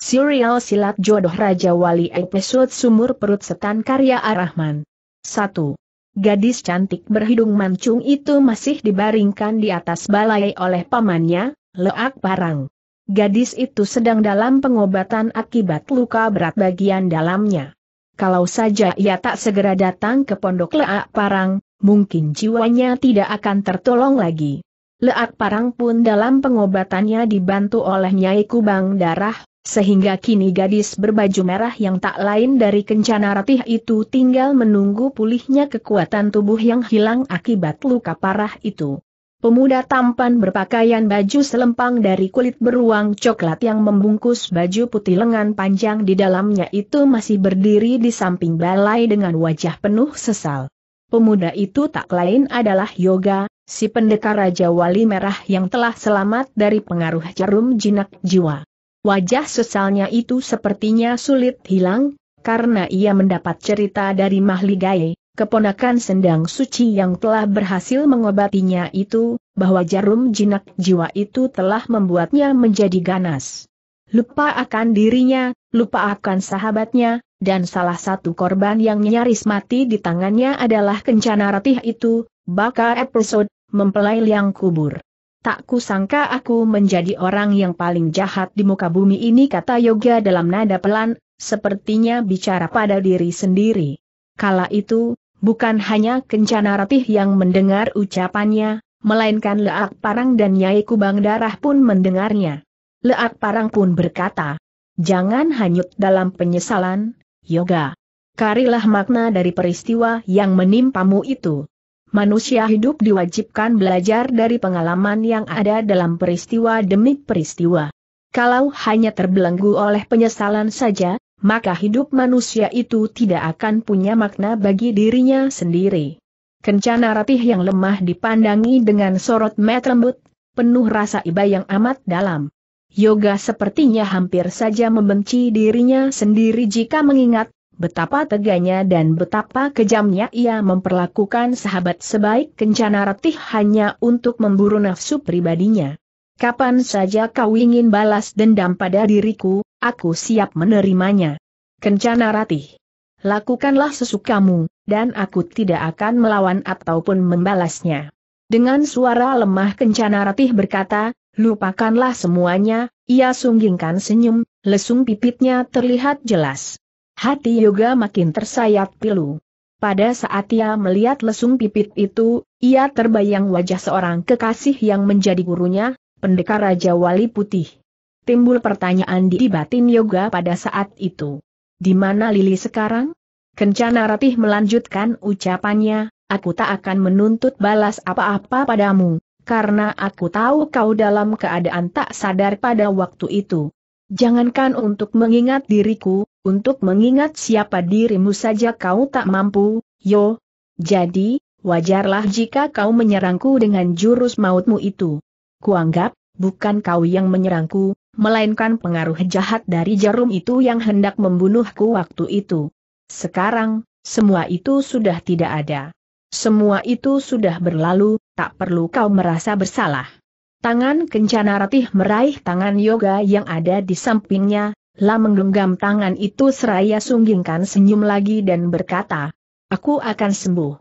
Serial Silat Jodoh Raja Wali Episode Sumur Perut Setan Karya Arahman 1. Gadis cantik berhidung mancung itu masih dibaringkan di atas balai oleh pamannya, Leak Parang. Gadis itu sedang dalam pengobatan akibat luka berat bagian dalamnya. Kalau saja ia tak segera datang ke pondok Leak Parang, mungkin jiwanya tidak akan tertolong lagi. Leak Parang pun dalam pengobatannya dibantu oleh Nyai Kubang Darah, sehingga kini gadis berbaju merah yang tak lain dari kencana ratih itu tinggal menunggu pulihnya kekuatan tubuh yang hilang akibat luka parah itu. Pemuda tampan berpakaian baju selempang dari kulit beruang coklat yang membungkus baju putih lengan panjang di dalamnya itu masih berdiri di samping balai dengan wajah penuh sesal. Pemuda itu tak lain adalah Yoga, si pendekar Raja Wali Merah yang telah selamat dari pengaruh jarum jinak jiwa. Wajah sesalnya itu sepertinya sulit hilang, karena ia mendapat cerita dari Mahligai, keponakan sendang suci yang telah berhasil mengobatinya itu, bahwa jarum jinak jiwa itu telah membuatnya menjadi ganas. Lupa akan dirinya, lupa akan sahabatnya, dan salah satu korban yang nyaris mati di tangannya adalah kencana ratih itu, baka episode, mempelai liang kubur. Tak kusangka aku menjadi orang yang paling jahat di muka bumi ini kata Yoga dalam nada pelan, sepertinya bicara pada diri sendiri. Kala itu, Bukan hanya Kencana Ratih yang mendengar ucapannya, melainkan Leak Parang dan Nyai Kubang Darah pun mendengarnya. Leak Parang pun berkata, Jangan hanyut dalam penyesalan, Yoga. Karilah makna dari peristiwa yang menimpamu itu. Manusia hidup diwajibkan belajar dari pengalaman yang ada dalam peristiwa demi peristiwa. Kalau hanya terbelenggu oleh penyesalan saja, maka hidup manusia itu tidak akan punya makna bagi dirinya sendiri. Kencana ratih yang lemah dipandangi dengan sorot mata lembut, penuh rasa iba yang amat dalam. Yoga sepertinya hampir saja membenci dirinya sendiri jika mengingat betapa teganya dan betapa kejamnya ia memperlakukan sahabat sebaik kencana ratih hanya untuk memburu nafsu pribadinya. Kapan saja kau ingin balas dendam pada diriku, aku siap menerimanya. Kencana Ratih. Lakukanlah sesukamu, dan aku tidak akan melawan ataupun membalasnya. Dengan suara lemah Kencana Ratih berkata, lupakanlah semuanya, ia sunggingkan senyum, lesung pipitnya terlihat jelas. Hati Yoga makin tersayat pilu. Pada saat ia melihat lesung pipit itu, ia terbayang wajah seorang kekasih yang menjadi gurunya, pendekar Raja Wali Putih. Timbul pertanyaan di batin Yoga pada saat itu. Di mana Lili sekarang? Kencana Ratih melanjutkan ucapannya, aku tak akan menuntut balas apa-apa padamu, karena aku tahu kau dalam keadaan tak sadar pada waktu itu. Jangankan untuk mengingat diriku, untuk mengingat siapa dirimu saja kau tak mampu, yo. Jadi, wajarlah jika kau menyerangku dengan jurus mautmu itu. Kuanggap, bukan kau yang menyerangku, melainkan pengaruh jahat dari jarum itu yang hendak membunuhku waktu itu. Sekarang, semua itu sudah tidak ada. Semua itu sudah berlalu, tak perlu kau merasa bersalah. Tangan kencana ratih meraih tangan yoga yang ada di sampingnya, lah menggenggam tangan itu seraya sunggingkan senyum lagi dan berkata, Aku akan sembuh.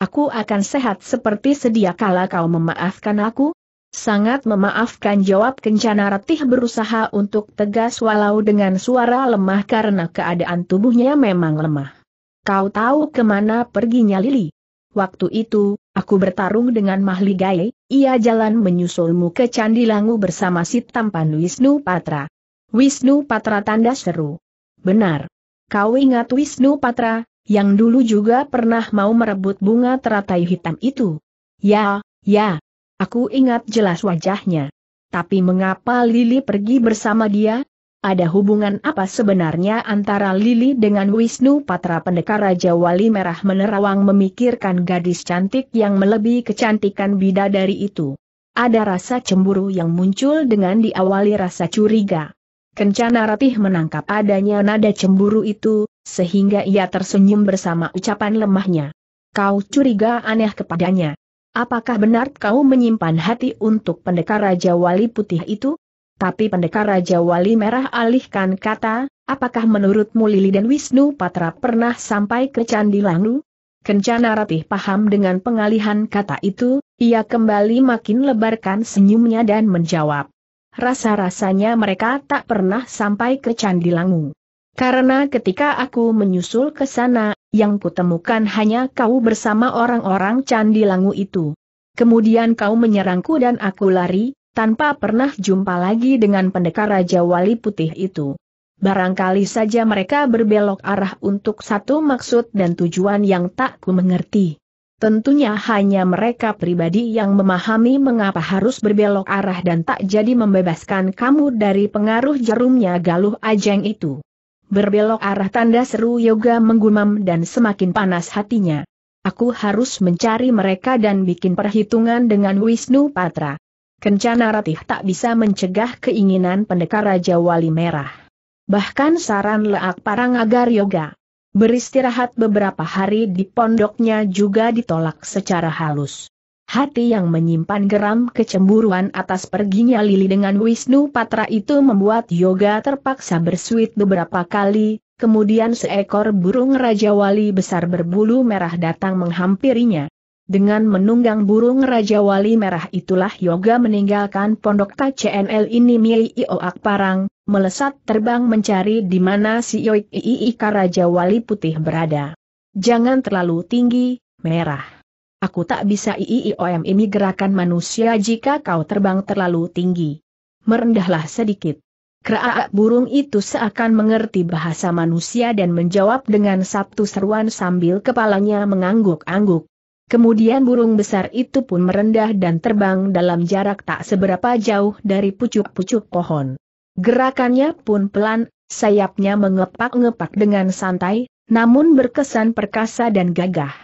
Aku akan sehat seperti sedia kala kau memaafkan aku, Sangat memaafkan jawab Kencana Ratih berusaha untuk tegas walau dengan suara lemah karena keadaan tubuhnya memang lemah. Kau tahu ke mana perginya Lili? Waktu itu, aku bertarung dengan Mahligai, ia jalan menyusulmu ke Candi Langu bersama si tampan Wisnu Patra. Wisnu Patra tanda seru. Benar. Kau ingat Wisnu Patra, yang dulu juga pernah mau merebut bunga teratai hitam itu? Ya, ya, Aku ingat jelas wajahnya. Tapi mengapa Lili pergi bersama dia? Ada hubungan apa sebenarnya antara Lili dengan Wisnu Patra pendekar Raja Wali Merah menerawang memikirkan gadis cantik yang melebihi kecantikan bidadari itu. Ada rasa cemburu yang muncul dengan diawali rasa curiga. Kencana Ratih menangkap adanya nada cemburu itu, sehingga ia tersenyum bersama ucapan lemahnya. Kau curiga aneh kepadanya. Apakah benar kau menyimpan hati untuk pendekar Raja Wali Putih itu? Tapi pendekar Raja Wali Merah alihkan kata, apakah menurutmu Lili dan Wisnu Patra pernah sampai ke Candi Langu? Kencana Ratih paham dengan pengalihan kata itu, ia kembali makin lebarkan senyumnya dan menjawab. Rasa-rasanya mereka tak pernah sampai ke Candi Langu. Karena ketika aku menyusul ke sana, yang kutemukan hanya kau bersama orang-orang Candi Langu itu. Kemudian kau menyerangku dan aku lari, tanpa pernah jumpa lagi dengan pendekar Raja Wali Putih itu. Barangkali saja mereka berbelok arah untuk satu maksud dan tujuan yang tak ku mengerti. Tentunya hanya mereka pribadi yang memahami mengapa harus berbelok arah dan tak jadi membebaskan kamu dari pengaruh jarumnya Galuh Ajeng itu. Berbelok arah tanda seru Yoga menggumam dan semakin panas hatinya. Aku harus mencari mereka dan bikin perhitungan dengan Wisnu Patra. Kencana Ratih tak bisa mencegah keinginan pendekar Raja Wali Merah. Bahkan saran Leak Parang agar yoga beristirahat beberapa hari di pondoknya juga ditolak secara halus. Hati yang menyimpan geram kecemburuan atas perginya Lili dengan Wisnu Patra itu membuat Yoga terpaksa bersuit beberapa kali, kemudian seekor burung Raja Wali besar berbulu merah datang menghampirinya. Dengan menunggang burung Raja Wali Merah itulah Yoga meninggalkan pondok KCNL ini Miei Oak Parang, melesat terbang mencari di mana si Yoik Ika Raja Wali Putih berada. Jangan terlalu tinggi, merah. Aku tak bisa IIOM ini gerakan manusia jika kau terbang terlalu tinggi. Merendahlah sedikit. Kerak burung itu seakan mengerti bahasa manusia dan menjawab dengan satu seruan sambil kepalanya mengangguk-angguk. Kemudian burung besar itu pun merendah dan terbang dalam jarak tak seberapa jauh dari pucuk-pucuk pohon. Gerakannya pun pelan, sayapnya mengepak-ngepak dengan santai, namun berkesan perkasa dan gagah.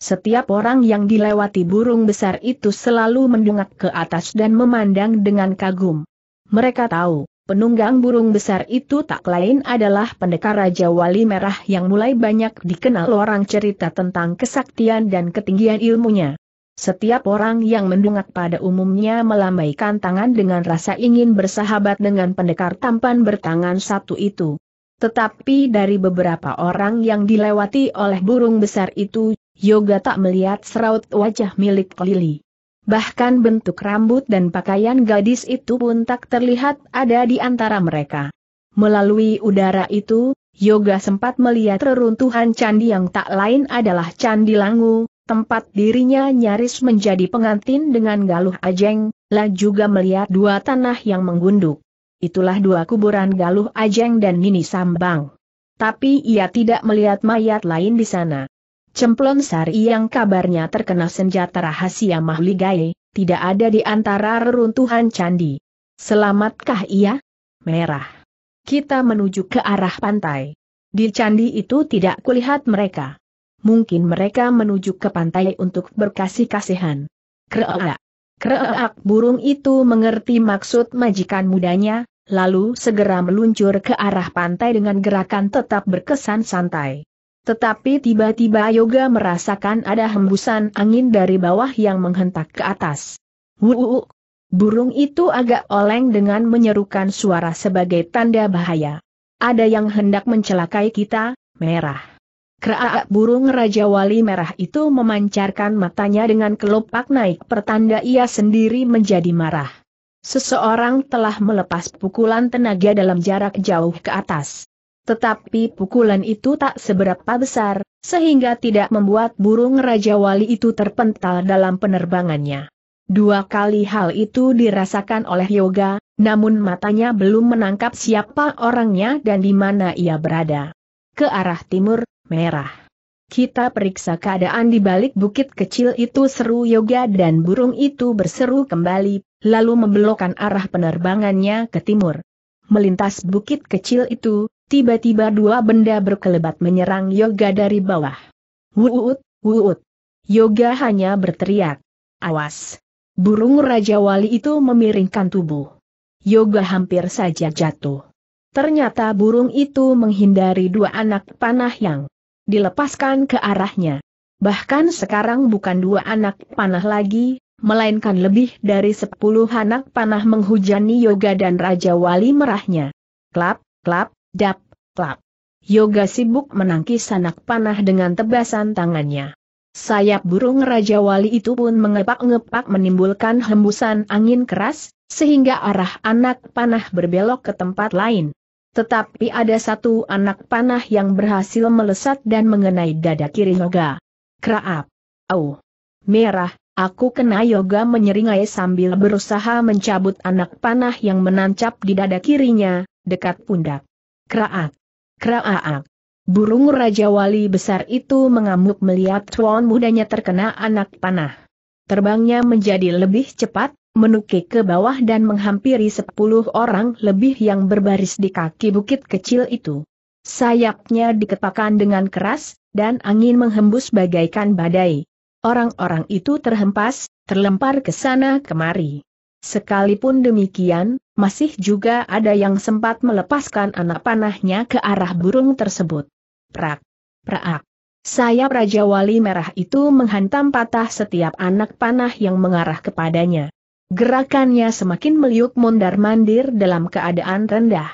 Setiap orang yang dilewati burung besar itu selalu mendungak ke atas dan memandang dengan kagum. Mereka tahu, penunggang burung besar itu tak lain adalah pendekar Raja Wali Merah yang mulai banyak dikenal orang cerita tentang kesaktian dan ketinggian ilmunya. Setiap orang yang mendungak pada umumnya melambaikan tangan dengan rasa ingin bersahabat dengan pendekar tampan bertangan satu itu. Tetapi dari beberapa orang yang dilewati oleh burung besar itu, Yoga tak melihat seraut wajah milik Lili. Bahkan bentuk rambut dan pakaian gadis itu pun tak terlihat ada di antara mereka. Melalui udara itu, Yoga sempat melihat reruntuhan candi yang tak lain adalah Candi Langu, tempat dirinya nyaris menjadi pengantin dengan Galuh Ajeng, lah juga melihat dua tanah yang menggunduk. Itulah dua kuburan Galuh Ajeng dan Nini Sambang. Tapi ia tidak melihat mayat lain di sana. Cemplon Sari yang kabarnya terkena senjata rahasia Mahligai, tidak ada di antara reruntuhan candi. Selamatkah ia? Merah. Kita menuju ke arah pantai. Di candi itu tidak kulihat mereka. Mungkin mereka menuju ke pantai untuk berkasih-kasihan. Kreak. Kreak burung itu mengerti maksud majikan mudanya, lalu segera meluncur ke arah pantai dengan gerakan tetap berkesan santai. Tetapi tiba-tiba Yoga merasakan ada hembusan angin dari bawah yang menghentak ke atas. Wuuk! Burung itu agak oleng dengan menyerukan suara sebagai tanda bahaya. Ada yang hendak mencelakai kita, merah. Kerak burung Raja Wali merah itu memancarkan matanya dengan kelopak naik pertanda ia sendiri menjadi marah. Seseorang telah melepas pukulan tenaga dalam jarak jauh ke atas. Tetapi pukulan itu tak seberapa besar, sehingga tidak membuat burung Raja Wali itu terpental dalam penerbangannya. Dua kali hal itu dirasakan oleh Yoga, namun matanya belum menangkap siapa orangnya dan di mana ia berada. Ke arah timur, merah. Kita periksa keadaan di balik bukit kecil itu seru Yoga dan burung itu berseru kembali, lalu membelokkan arah penerbangannya ke timur. Melintas bukit kecil itu, Tiba-tiba dua benda berkelebat menyerang Yoga dari bawah. Wuut, wuut. Yoga hanya berteriak. Awas. Burung Raja Wali itu memiringkan tubuh. Yoga hampir saja jatuh. Ternyata burung itu menghindari dua anak panah yang dilepaskan ke arahnya. Bahkan sekarang bukan dua anak panah lagi, melainkan lebih dari sepuluh anak panah menghujani Yoga dan Raja Wali merahnya. Klap, klap, dap, klap. Yoga sibuk menangkis anak panah dengan tebasan tangannya. Sayap burung Raja Wali itu pun mengepak-ngepak menimbulkan hembusan angin keras, sehingga arah anak panah berbelok ke tempat lain. Tetapi ada satu anak panah yang berhasil melesat dan mengenai dada kiri Yoga. Kraap. Au. Merah, aku kena Yoga menyeringai sambil berusaha mencabut anak panah yang menancap di dada kirinya, dekat pundak. Kraak. Kraak. Burung Raja Wali besar itu mengamuk melihat tuan mudanya terkena anak panah. Terbangnya menjadi lebih cepat, menukik ke bawah dan menghampiri sepuluh orang lebih yang berbaris di kaki bukit kecil itu. Sayapnya dikepakkan dengan keras, dan angin menghembus bagaikan badai. Orang-orang itu terhempas, terlempar ke sana kemari. Sekalipun demikian, masih juga ada yang sempat melepaskan anak panahnya ke arah burung tersebut. Prak, prak. Sayap Raja Wali Merah itu menghantam patah setiap anak panah yang mengarah kepadanya. Gerakannya semakin meliuk mondar-mandir dalam keadaan rendah.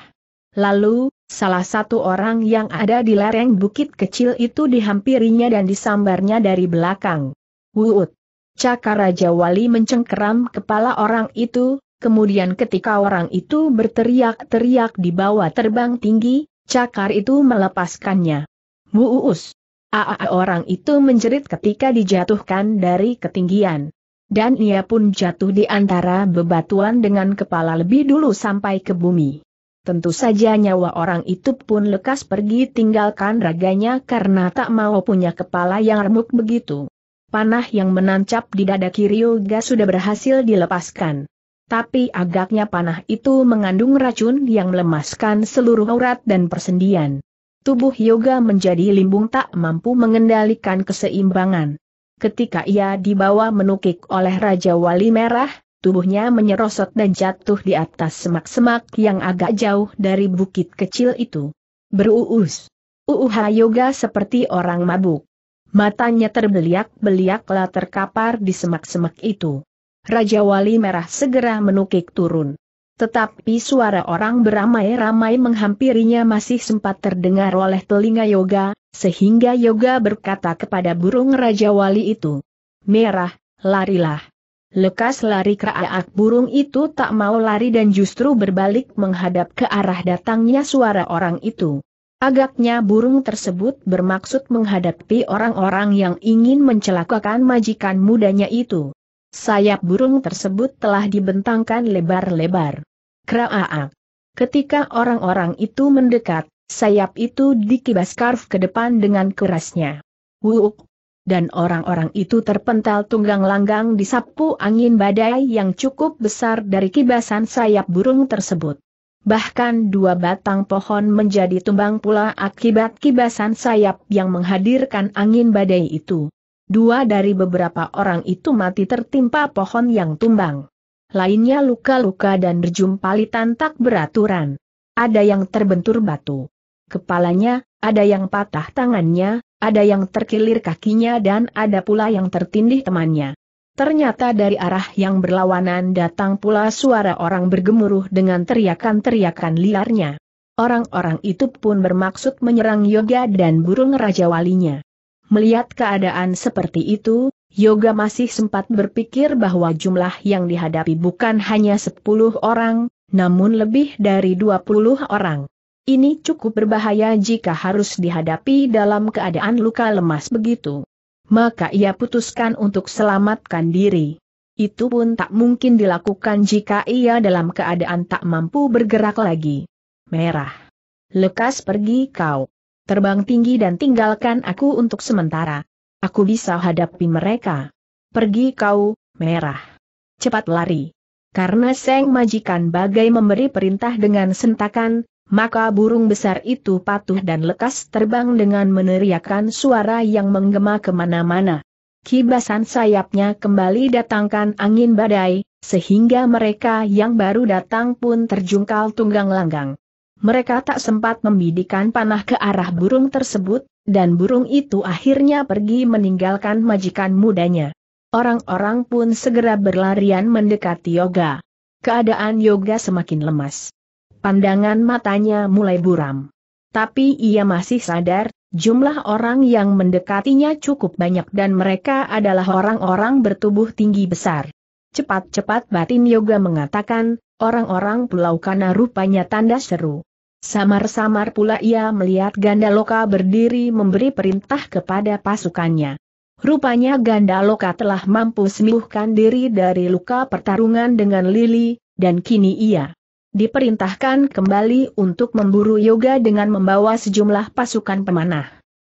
Lalu, salah satu orang yang ada di lereng bukit kecil itu dihampirinya dan disambarnya dari belakang. Wuut! Cakar Raja Wali mencengkeram kepala orang itu, Kemudian ketika orang itu berteriak-teriak di bawah terbang tinggi, cakar itu melepaskannya. Muus! Aa orang itu menjerit ketika dijatuhkan dari ketinggian. Dan ia pun jatuh di antara bebatuan dengan kepala lebih dulu sampai ke bumi. Tentu saja nyawa orang itu pun lekas pergi tinggalkan raganya karena tak mau punya kepala yang remuk begitu. Panah yang menancap di dada kiri Yoga sudah berhasil dilepaskan tapi agaknya panah itu mengandung racun yang melemaskan seluruh aurat dan persendian. Tubuh Yoga menjadi limbung tak mampu mengendalikan keseimbangan. Ketika ia dibawa menukik oleh Raja Wali Merah, tubuhnya menyerosot dan jatuh di atas semak-semak yang agak jauh dari bukit kecil itu. Beruus. Uuha Yoga seperti orang mabuk. Matanya terbeliak-beliak lah terkapar di semak-semak itu. Raja Wali Merah segera menukik turun. Tetapi suara orang beramai-ramai menghampirinya masih sempat terdengar oleh telinga Yoga, sehingga Yoga berkata kepada burung Raja Wali itu, Merah, larilah. Lekas lari keraak burung itu tak mau lari dan justru berbalik menghadap ke arah datangnya suara orang itu. Agaknya burung tersebut bermaksud menghadapi orang-orang yang ingin mencelakakan majikan mudanya itu. Sayap burung tersebut telah dibentangkan lebar-lebar. Kraak. Ketika orang-orang itu mendekat, sayap itu dikibas karf ke depan dengan kerasnya. Wuk. Dan orang-orang itu terpental tunggang langgang disapu angin badai yang cukup besar dari kibasan sayap burung tersebut. Bahkan dua batang pohon menjadi tumbang pula akibat kibasan sayap yang menghadirkan angin badai itu. Dua dari beberapa orang itu mati tertimpa pohon yang tumbang. Lainnya luka-luka dan berjumpalitan tak beraturan. Ada yang terbentur batu. Kepalanya, ada yang patah tangannya, ada yang terkilir kakinya dan ada pula yang tertindih temannya. Ternyata dari arah yang berlawanan datang pula suara orang bergemuruh dengan teriakan-teriakan liarnya. Orang-orang itu pun bermaksud menyerang Yoga dan burung Raja Walinya. Melihat keadaan seperti itu, Yoga masih sempat berpikir bahwa jumlah yang dihadapi bukan hanya 10 orang, namun lebih dari 20 orang. Ini cukup berbahaya jika harus dihadapi dalam keadaan luka lemas begitu. Maka ia putuskan untuk selamatkan diri. Itu pun tak mungkin dilakukan jika ia dalam keadaan tak mampu bergerak lagi. Merah. Lekas pergi kau. Terbang tinggi dan tinggalkan aku untuk sementara. Aku bisa hadapi mereka. Pergi kau, merah. Cepat lari. Karena Seng Majikan bagai memberi perintah dengan sentakan, maka burung besar itu patuh dan lekas terbang dengan meneriakkan suara yang menggema ke mana-mana. Kibasan sayapnya kembali datangkan angin badai, sehingga mereka yang baru datang pun terjungkal tunggang langgang mereka tak sempat membidikan panah ke arah burung tersebut, dan burung itu akhirnya pergi meninggalkan majikan mudanya. Orang-orang pun segera berlarian mendekati Yoga. Keadaan Yoga semakin lemas. Pandangan matanya mulai buram. Tapi ia masih sadar, jumlah orang yang mendekatinya cukup banyak dan mereka adalah orang-orang bertubuh tinggi besar. Cepat-cepat batin Yoga mengatakan, orang-orang pulau kana rupanya tanda seru. Samar-samar pula ia melihat Gandaloka berdiri memberi perintah kepada pasukannya. Rupanya Gandaloka telah mampu sembuhkan diri dari luka pertarungan dengan Lili, dan kini ia diperintahkan kembali untuk memburu Yoga dengan membawa sejumlah pasukan pemanah.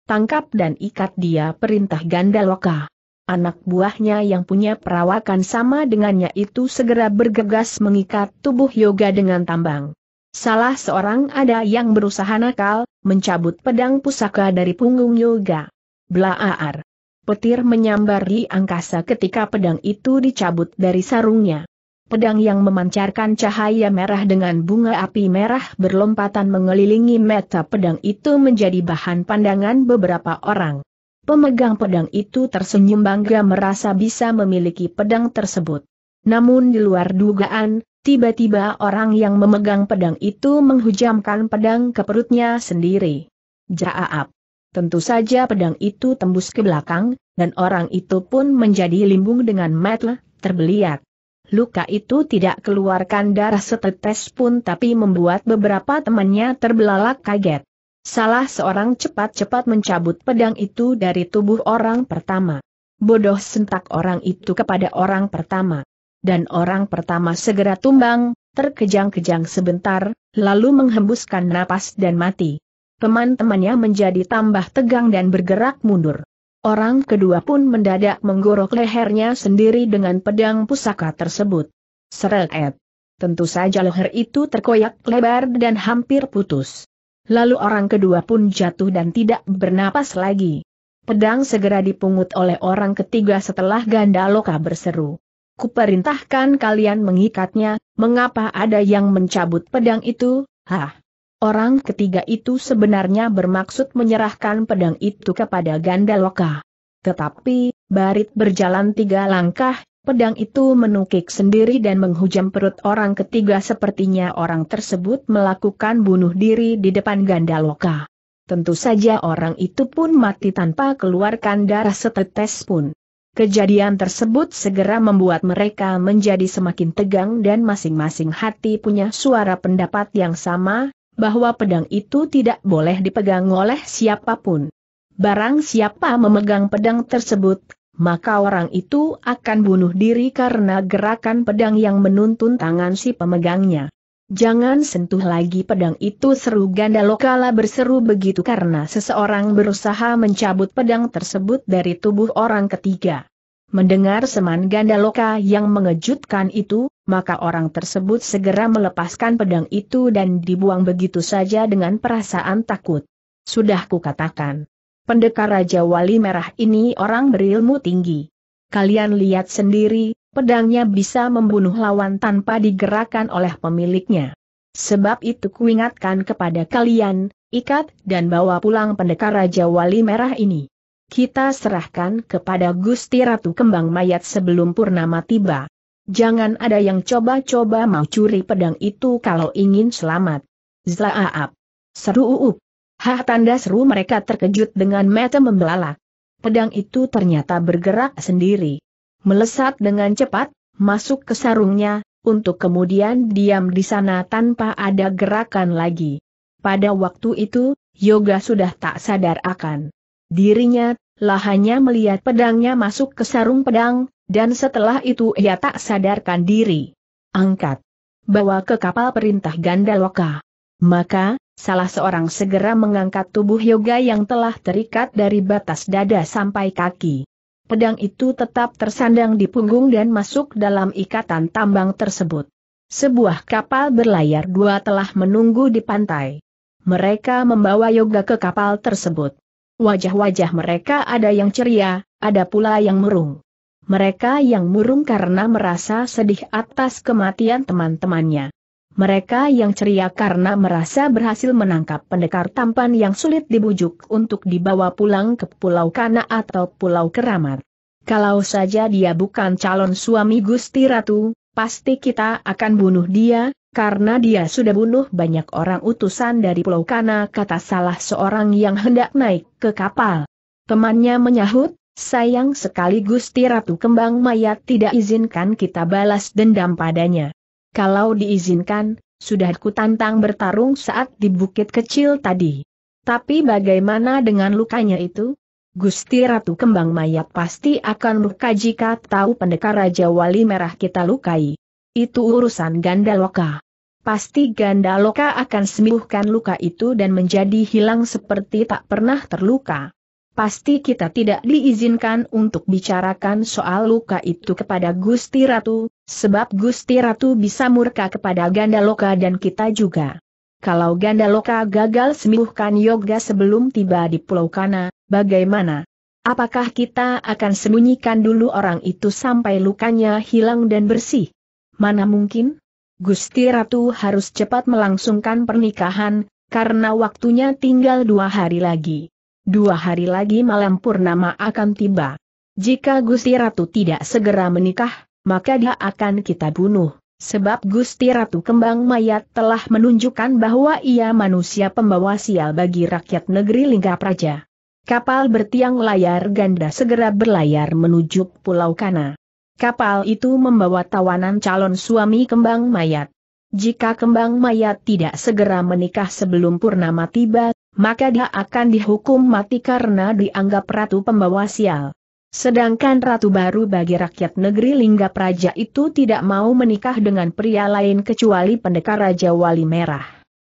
Tangkap dan ikat dia perintah Gandaloka. Anak buahnya yang punya perawakan sama dengannya itu segera bergegas mengikat tubuh Yoga dengan tambang. Salah seorang ada yang berusaha nakal, mencabut pedang pusaka dari punggung Yoga. Blaar petir menyambar di angkasa ketika pedang itu dicabut dari sarungnya. Pedang yang memancarkan cahaya merah dengan bunga api merah berlompatan mengelilingi mata pedang itu menjadi bahan pandangan beberapa orang. Pemegang pedang itu tersenyum bangga merasa bisa memiliki pedang tersebut. Namun di luar dugaan, tiba-tiba orang yang memegang pedang itu menghujamkan pedang ke perutnya sendiri. Jaap. Tentu saja pedang itu tembus ke belakang, dan orang itu pun menjadi limbung dengan mata terbeliak. Luka itu tidak keluarkan darah setetes pun tapi membuat beberapa temannya terbelalak kaget. Salah seorang cepat-cepat mencabut pedang itu dari tubuh orang pertama. Bodoh sentak orang itu kepada orang pertama. Dan orang pertama segera tumbang, terkejang-kejang sebentar, lalu menghembuskan napas dan mati teman-temannya menjadi tambah tegang dan bergerak mundur. Orang kedua pun mendadak menggorok lehernya sendiri dengan pedang pusaka tersebut. Seret. Tentu saja leher itu terkoyak lebar dan hampir putus. Lalu orang kedua pun jatuh dan tidak bernapas lagi. Pedang segera dipungut oleh orang ketiga setelah Gandaloka berseru. Kuperintahkan kalian mengikatnya, mengapa ada yang mencabut pedang itu, hah? Orang ketiga itu sebenarnya bermaksud menyerahkan pedang itu kepada Gandaloka. Tetapi, Barit berjalan tiga langkah, pedang itu menukik sendiri dan menghujam perut orang ketiga sepertinya orang tersebut melakukan bunuh diri di depan Gandaloka. Tentu saja orang itu pun mati tanpa keluarkan darah setetes pun. Kejadian tersebut segera membuat mereka menjadi semakin tegang dan masing-masing hati punya suara pendapat yang sama, bahwa pedang itu tidak boleh dipegang oleh siapa pun. Barang siapa memegang pedang tersebut, maka orang itu akan bunuh diri karena gerakan pedang yang menuntun tangan si pemegangnya. Jangan sentuh lagi pedang itu seru Gandalokala berseru begitu karena seseorang berusaha mencabut pedang tersebut dari tubuh orang ketiga. Mendengar seman Gandaloka yang mengejutkan itu, maka orang tersebut segera melepaskan pedang itu dan dibuang begitu saja dengan perasaan takut. Sudah kukatakan. Pendekar Raja Wali Merah ini orang berilmu tinggi. Kalian lihat sendiri, pedangnya bisa membunuh lawan tanpa digerakkan oleh pemiliknya. Sebab itu kuingatkan kepada kalian, ikat dan bawa pulang pendekar Raja Wali Merah ini kita serahkan kepada Gusti Ratu Kembang Mayat sebelum purnama tiba. Jangan ada yang coba-coba mau curi pedang itu kalau ingin selamat. Zlaap. Seru uup. Hah tanda seru mereka terkejut dengan mata membelalak. Pedang itu ternyata bergerak sendiri. Melesat dengan cepat, masuk ke sarungnya, untuk kemudian diam di sana tanpa ada gerakan lagi. Pada waktu itu, Yoga sudah tak sadar akan Dirinya, lah hanya melihat pedangnya masuk ke sarung pedang, dan setelah itu ia tak sadarkan diri. Angkat. Bawa ke kapal perintah Gandaloka. Maka, salah seorang segera mengangkat tubuh Yoga yang telah terikat dari batas dada sampai kaki. Pedang itu tetap tersandang di punggung dan masuk dalam ikatan tambang tersebut. Sebuah kapal berlayar dua telah menunggu di pantai. Mereka membawa Yoga ke kapal tersebut. Wajah-wajah mereka ada yang ceria, ada pula yang murung. Mereka yang murung karena merasa sedih atas kematian teman-temannya. Mereka yang ceria karena merasa berhasil menangkap pendekar tampan yang sulit dibujuk untuk dibawa pulang ke Pulau Kana atau Pulau Keramat. Kalau saja dia bukan calon suami Gusti Ratu, pasti kita akan bunuh dia, karena dia sudah bunuh banyak orang utusan dari Pulau Kana kata salah seorang yang hendak naik ke kapal. Temannya menyahut, sayang sekali Gusti Ratu Kembang Mayat tidak izinkan kita balas dendam padanya. Kalau diizinkan, sudah ku tantang bertarung saat di bukit kecil tadi. Tapi bagaimana dengan lukanya itu? Gusti Ratu Kembang Mayat pasti akan luka jika tahu pendekar Raja Wali Merah kita lukai. Itu urusan ganda loka. Pasti ganda loka akan sembuhkan luka itu dan menjadi hilang seperti tak pernah terluka. Pasti kita tidak diizinkan untuk bicarakan soal luka itu kepada Gusti Ratu, sebab Gusti Ratu bisa murka kepada ganda loka dan kita juga. Kalau ganda loka gagal sembuhkan yoga sebelum tiba di Pulau Kana, Bagaimana? Apakah kita akan sembunyikan dulu orang itu sampai lukanya hilang dan bersih? Mana mungkin? Gusti Ratu harus cepat melangsungkan pernikahan, karena waktunya tinggal dua hari lagi. Dua hari lagi malam purnama akan tiba. Jika Gusti Ratu tidak segera menikah, maka dia akan kita bunuh. Sebab Gusti Ratu Kembang Mayat telah menunjukkan bahwa ia manusia pembawa sial bagi rakyat negeri Lingga Praja. Kapal bertiang layar ganda segera berlayar menuju Pulau Kana. Kapal itu membawa tawanan calon suami kembang mayat. Jika kembang mayat tidak segera menikah sebelum purnama tiba, maka dia akan dihukum mati karena dianggap ratu pembawa sial. Sedangkan ratu baru bagi rakyat negeri Lingga Praja itu tidak mau menikah dengan pria lain kecuali pendekar Raja Wali Merah.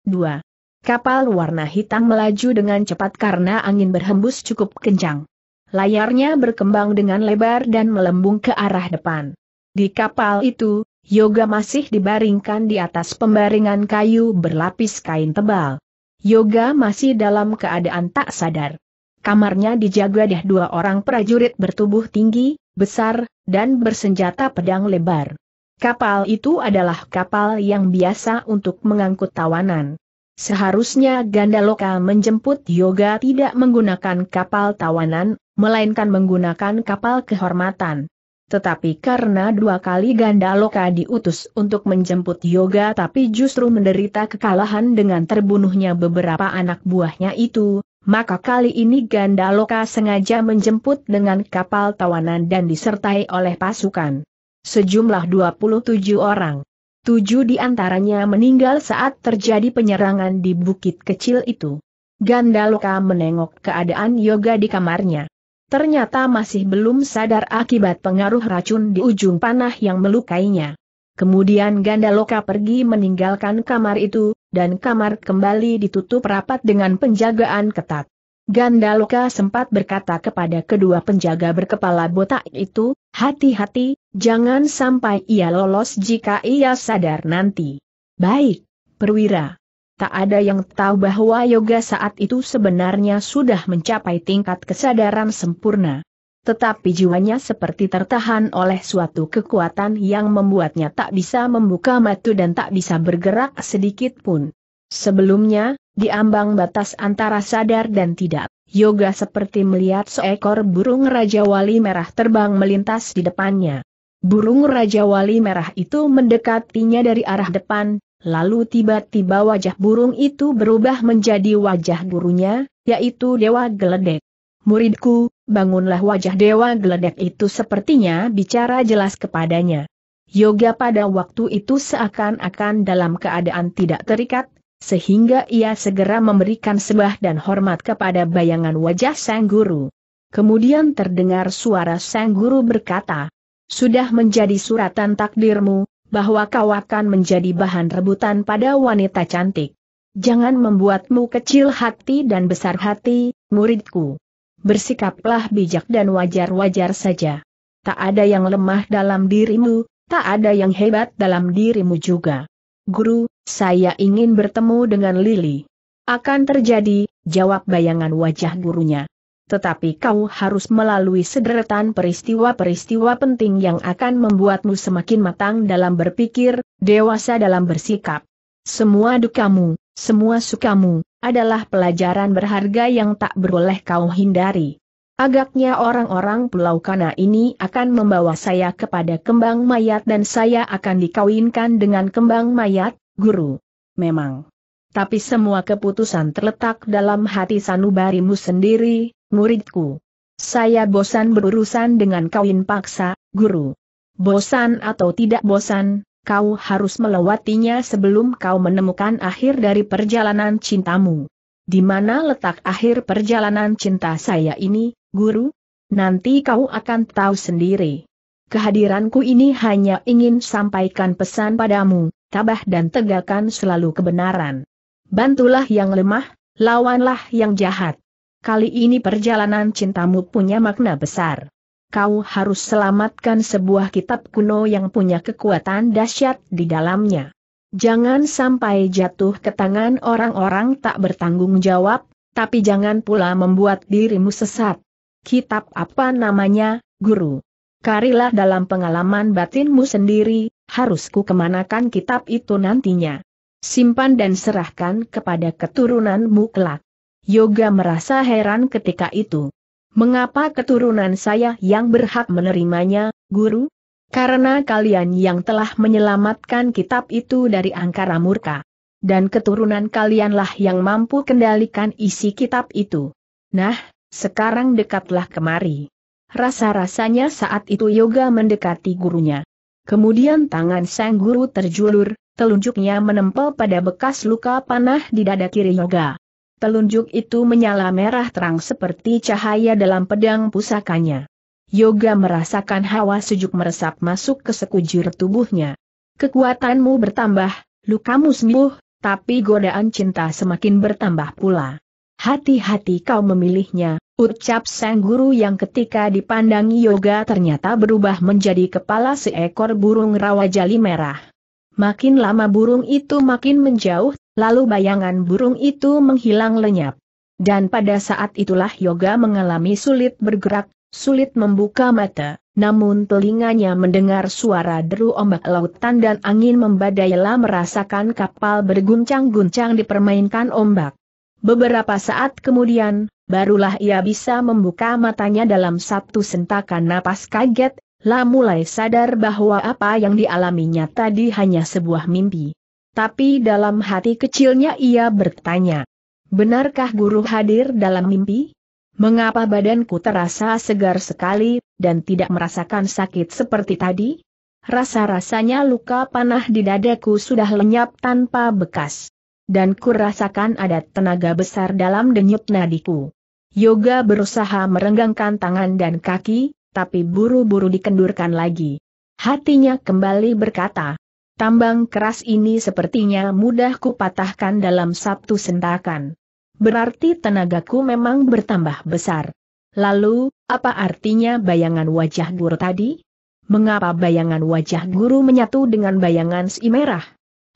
2. Kapal warna hitam melaju dengan cepat karena angin berhembus cukup kencang. Layarnya berkembang dengan lebar dan melembung ke arah depan. Di kapal itu, Yoga masih dibaringkan di atas pembaringan kayu berlapis kain tebal. Yoga masih dalam keadaan tak sadar. Kamarnya dijaga deh dua orang prajurit bertubuh tinggi, besar, dan bersenjata pedang lebar. Kapal itu adalah kapal yang biasa untuk mengangkut tawanan. Seharusnya Gandaloka menjemput Yoga tidak menggunakan kapal tawanan, melainkan menggunakan kapal kehormatan. Tetapi karena dua kali Gandaloka diutus untuk menjemput Yoga tapi justru menderita kekalahan dengan terbunuhnya beberapa anak buahnya itu, maka kali ini Gandaloka sengaja menjemput dengan kapal tawanan dan disertai oleh pasukan. Sejumlah 27 orang. Tujuh di antaranya meninggal saat terjadi penyerangan di bukit kecil itu. Gandaloka menengok keadaan Yoga di kamarnya. Ternyata masih belum sadar akibat pengaruh racun di ujung panah yang melukainya. Kemudian Gandaloka pergi meninggalkan kamar itu, dan kamar kembali ditutup rapat dengan penjagaan ketat. Gandaloka sempat berkata kepada kedua penjaga berkepala botak itu, hati-hati, jangan sampai ia lolos jika ia sadar nanti. Baik, perwira. Tak ada yang tahu bahwa yoga saat itu sebenarnya sudah mencapai tingkat kesadaran sempurna. Tetapi jiwanya seperti tertahan oleh suatu kekuatan yang membuatnya tak bisa membuka mata dan tak bisa bergerak sedikit pun. Sebelumnya, di ambang batas antara sadar dan tidak, Yoga seperti melihat seekor burung Raja Wali Merah terbang melintas di depannya. Burung Raja Wali Merah itu mendekatinya dari arah depan, lalu tiba-tiba wajah burung itu berubah menjadi wajah gurunya, yaitu Dewa Geledek. Muridku, bangunlah wajah Dewa Geledek itu sepertinya bicara jelas kepadanya. Yoga pada waktu itu seakan-akan dalam keadaan tidak terikat, sehingga ia segera memberikan sembah dan hormat kepada bayangan wajah sang guru. Kemudian terdengar suara sang guru berkata, Sudah menjadi suratan takdirmu, bahwa kau akan menjadi bahan rebutan pada wanita cantik. Jangan membuatmu kecil hati dan besar hati, muridku. Bersikaplah bijak dan wajar-wajar saja. Tak ada yang lemah dalam dirimu, tak ada yang hebat dalam dirimu juga. Guru, saya ingin bertemu dengan Lili. Akan terjadi, jawab bayangan wajah gurunya. Tetapi kau harus melalui sederetan peristiwa-peristiwa penting yang akan membuatmu semakin matang dalam berpikir, dewasa dalam bersikap. Semua dukamu, semua sukamu, adalah pelajaran berharga yang tak beroleh kau hindari. Agaknya orang-orang Pulau Kana ini akan membawa saya kepada kembang mayat dan saya akan dikawinkan dengan kembang mayat, guru. Memang. Tapi semua keputusan terletak dalam hati sanubarimu sendiri, muridku. Saya bosan berurusan dengan kawin paksa, guru. Bosan atau tidak bosan, kau harus melewatinya sebelum kau menemukan akhir dari perjalanan cintamu. Di mana letak akhir perjalanan cinta saya ini, Guru? Nanti kau akan tahu sendiri. Kehadiranku ini hanya ingin sampaikan pesan padamu, tabah dan tegakkan selalu kebenaran. Bantulah yang lemah, lawanlah yang jahat. Kali ini perjalanan cintamu punya makna besar. Kau harus selamatkan sebuah kitab kuno yang punya kekuatan dahsyat di dalamnya. Jangan sampai jatuh ke tangan orang-orang tak bertanggung jawab, tapi jangan pula membuat dirimu sesat. Kitab apa namanya, guru? Karilah dalam pengalaman batinmu sendiri, harus ku kemanakan kitab itu nantinya. Simpan dan serahkan kepada keturunanmu kelak. Yoga merasa heran ketika itu. Mengapa keturunan saya yang berhak menerimanya, guru? Karena kalian yang telah menyelamatkan kitab itu dari angkara murka. Dan keturunan kalianlah yang mampu kendalikan isi kitab itu. Nah, sekarang dekatlah kemari. Rasa-rasanya saat itu Yoga mendekati gurunya. Kemudian tangan sang guru terjulur, telunjuknya menempel pada bekas luka panah di dada kiri Yoga. Telunjuk itu menyala merah terang seperti cahaya dalam pedang pusakanya. Yoga merasakan hawa sejuk meresap masuk ke sekujur tubuhnya. Kekuatanmu bertambah, lukamu sembuh, tapi godaan cinta semakin bertambah pula. Hati-hati kau memilihnya, ucap sang guru yang ketika dipandangi yoga ternyata berubah menjadi kepala seekor burung rawa jali merah. Makin lama burung itu makin menjauh, lalu bayangan burung itu menghilang lenyap. Dan pada saat itulah yoga mengalami sulit bergerak, sulit membuka mata, namun telinganya mendengar suara deru ombak lautan dan angin membadailah merasakan kapal berguncang-guncang dipermainkan ombak. Beberapa saat kemudian, barulah ia bisa membuka matanya dalam satu sentakan napas kaget, lah mulai sadar bahwa apa yang dialaminya tadi hanya sebuah mimpi. Tapi dalam hati kecilnya ia bertanya, benarkah guru hadir dalam mimpi? Mengapa badanku terasa segar sekali, dan tidak merasakan sakit seperti tadi? Rasa-rasanya luka panah di dadaku sudah lenyap tanpa bekas dan kurasakan ada tenaga besar dalam denyut nadiku. Yoga berusaha merenggangkan tangan dan kaki, tapi buru-buru dikendurkan lagi. Hatinya kembali berkata, tambang keras ini sepertinya mudah kupatahkan dalam satu sentakan. Berarti tenagaku memang bertambah besar. Lalu, apa artinya bayangan wajah guru tadi? Mengapa bayangan wajah guru menyatu dengan bayangan si merah?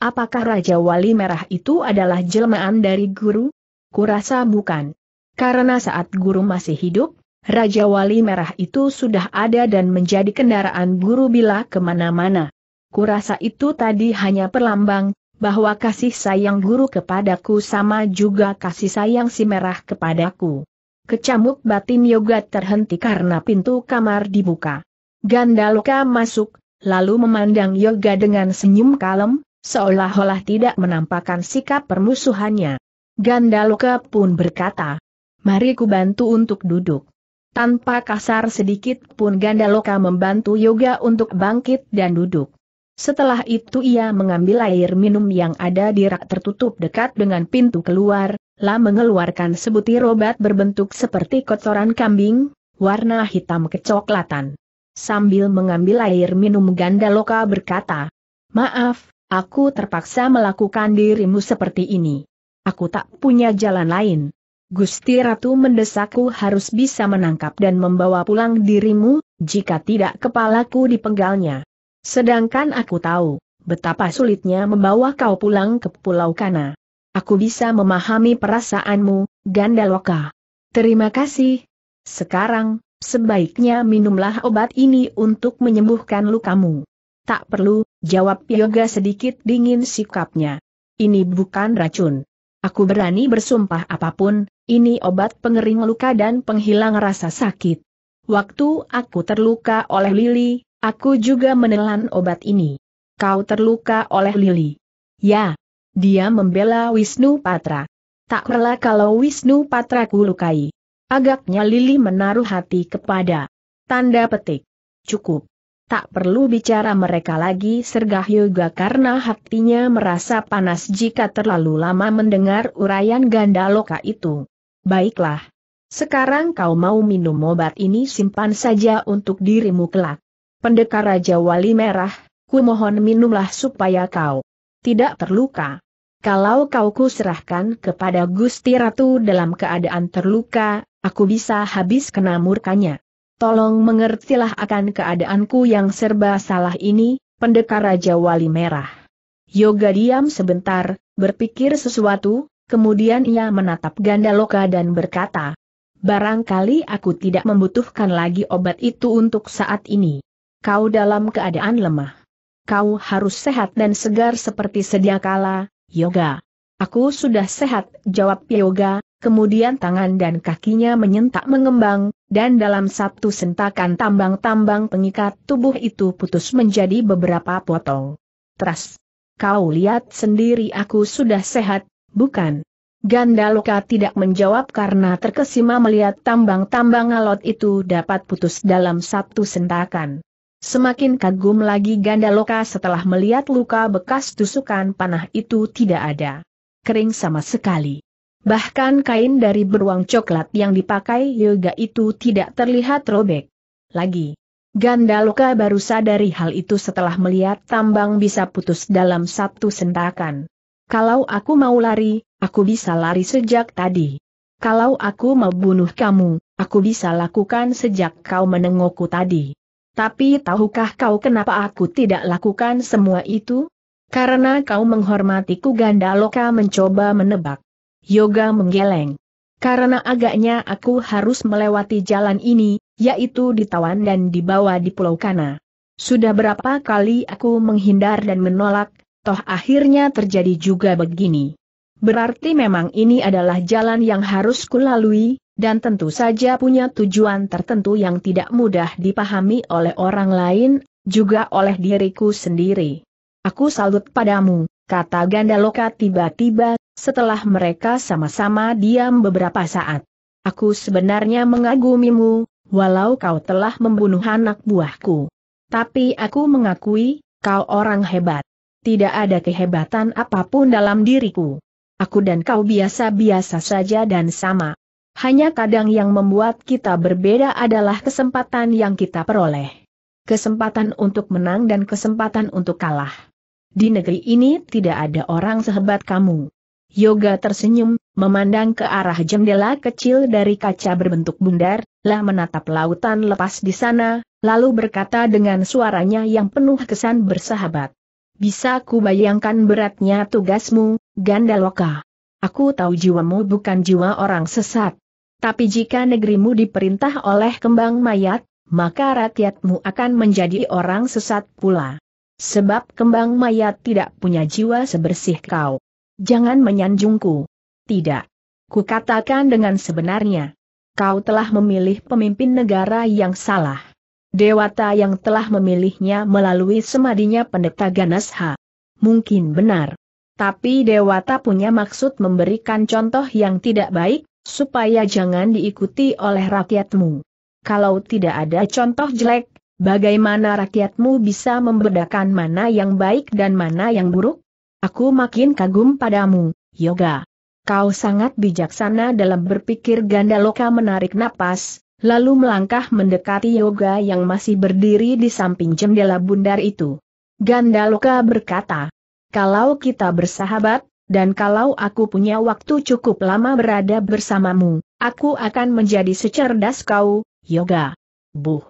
Apakah Raja Wali Merah itu adalah jelmaan dari guru? Kurasa bukan. Karena saat guru masih hidup, Raja Wali Merah itu sudah ada dan menjadi kendaraan guru bila ke mana-mana. Kurasa itu tadi hanya perlambang, bahwa kasih sayang guru kepadaku sama juga kasih sayang si merah kepadaku. Kecamuk batin yoga terhenti karena pintu kamar dibuka. Gandaloka masuk, lalu memandang yoga dengan senyum kalem, seolah-olah tidak menampakkan sikap permusuhannya. Gandaloka pun berkata, mari ku bantu untuk duduk. Tanpa kasar sedikit pun Gandaloka membantu Yoga untuk bangkit dan duduk. Setelah itu ia mengambil air minum yang ada di rak tertutup dekat dengan pintu keluar, lah mengeluarkan sebutir obat berbentuk seperti kotoran kambing, warna hitam kecoklatan. Sambil mengambil air minum Gandaloka berkata, Maaf, Aku terpaksa melakukan dirimu seperti ini. Aku tak punya jalan lain. Gusti Ratu mendesakku harus bisa menangkap dan membawa pulang dirimu, jika tidak kepalaku dipenggalnya. Sedangkan aku tahu, betapa sulitnya membawa kau pulang ke Pulau Kana. Aku bisa memahami perasaanmu, Gandaloka. Terima kasih. Sekarang, sebaiknya minumlah obat ini untuk menyembuhkan lukamu. Tak perlu, jawab Yoga sedikit dingin sikapnya. Ini bukan racun. Aku berani bersumpah apa pun, ini obat pengering luka dan penghilang rasa sakit. Waktu aku terluka oleh Lili, aku juga menelan obat ini. Kau terluka oleh Lili. Ya. Dia membela Wisnu Patra. Tak rela kalau Wisnu Patra ku lukai. Agaknya Lili menaruh hati kepada. Tanda petik. Cukup. Tak perlu bicara mereka lagi sergah yoga karena hatinya merasa panas jika terlalu lama mendengar uraian ganda loka itu. Baiklah. Sekarang kau mau minum obat ini simpan saja untuk dirimu kelak. Pendekar Raja Wali Merah, ku mohon minumlah supaya kau tidak terluka. Kalau kau kuserahkan kepada Gusti Ratu dalam keadaan terluka, aku bisa habis kena murkanya. Tolong mengertilah akan keadaanku yang serba salah ini, pendekar Raja Wali Merah. Yoga diam sebentar, berpikir sesuatu, kemudian ia menatap Ganda Loka dan berkata, Barangkali aku tidak membutuhkan lagi obat itu untuk saat ini. Kau dalam keadaan lemah. Kau harus sehat dan segar seperti sedia kala, Yoga. Aku sudah sehat, jawab Yoga, kemudian tangan dan kakinya menyentak mengembang, dan dalam satu sentakan tambang-tambang pengikat tubuh itu putus menjadi beberapa potong. Teras. Kau lihat sendiri aku sudah sehat, bukan? Gandaloka tidak menjawab karena terkesima melihat tambang-tambang alot itu dapat putus dalam satu sentakan. Semakin kagum lagi Gandaloka setelah melihat luka bekas tusukan panah itu tidak ada. Kering sama sekali. Bahkan kain dari beruang coklat yang dipakai yoga itu tidak terlihat robek. Lagi. Gandaloka baru sadari hal itu setelah melihat tambang bisa putus dalam satu sentakan. Kalau aku mau lari, aku bisa lari sejak tadi. Kalau aku mau bunuh kamu, aku bisa lakukan sejak kau menengokku tadi. Tapi tahukah kau kenapa aku tidak lakukan semua itu? Karena kau menghormatiku Gandaloka mencoba menebak. Yoga menggeleng. Karena agaknya aku harus melewati jalan ini, yaitu ditawan dan dibawa di Pulau Kana. Sudah berapa kali aku menghindar dan menolak, toh akhirnya terjadi juga begini. Berarti memang ini adalah jalan yang harus kulalui, dan tentu saja punya tujuan tertentu yang tidak mudah dipahami oleh orang lain, juga oleh diriku sendiri. Aku salut padamu, kata Gandaloka tiba-tiba, setelah mereka sama-sama diam beberapa saat. Aku sebenarnya mengagumimu, walau kau telah membunuh anak buahku. Tapi aku mengakui, kau orang hebat. Tidak ada kehebatan apa pun dalam diriku. Aku dan kau biasa-biasa saja dan sama. Hanya kadang yang membuat kita berbeda adalah kesempatan yang kita peroleh. Kesempatan untuk menang dan kesempatan untuk kalah. Di negeri ini tidak ada orang sehebat kamu. Yoga tersenyum, memandang ke arah jendela kecil dari kaca berbentuk bundar, lah menatap lautan lepas di sana, lalu berkata dengan suaranya yang penuh kesan bersahabat. Bisa ku bayangkan beratnya tugasmu, Gandaloka. Aku tahu jiwamu bukan jiwa orang sesat. Tapi jika negerimu diperintah oleh kembang mayat, maka rakyatmu akan menjadi orang sesat pula. Sebab kembang mayat tidak punya jiwa sebersih kau. Jangan menyanjungku. Tidak. Kukatakan dengan sebenarnya. Kau telah memilih pemimpin negara yang salah. Dewata yang telah memilihnya melalui semadinya pendeta Ganasha. Mungkin benar. Tapi Dewata punya maksud memberikan contoh yang tidak baik, supaya jangan diikuti oleh rakyatmu. Kalau tidak ada contoh jelek, bagaimana rakyatmu bisa membedakan mana yang baik dan mana yang buruk? Aku makin kagum padamu, Yoga. Kau sangat bijaksana dalam berpikir ganda loka menarik napas, lalu melangkah mendekati Yoga yang masih berdiri di samping jendela bundar itu. Ganda loka berkata, kalau kita bersahabat, dan kalau aku punya waktu cukup lama berada bersamamu, aku akan menjadi secerdas kau, Yoga. Buh.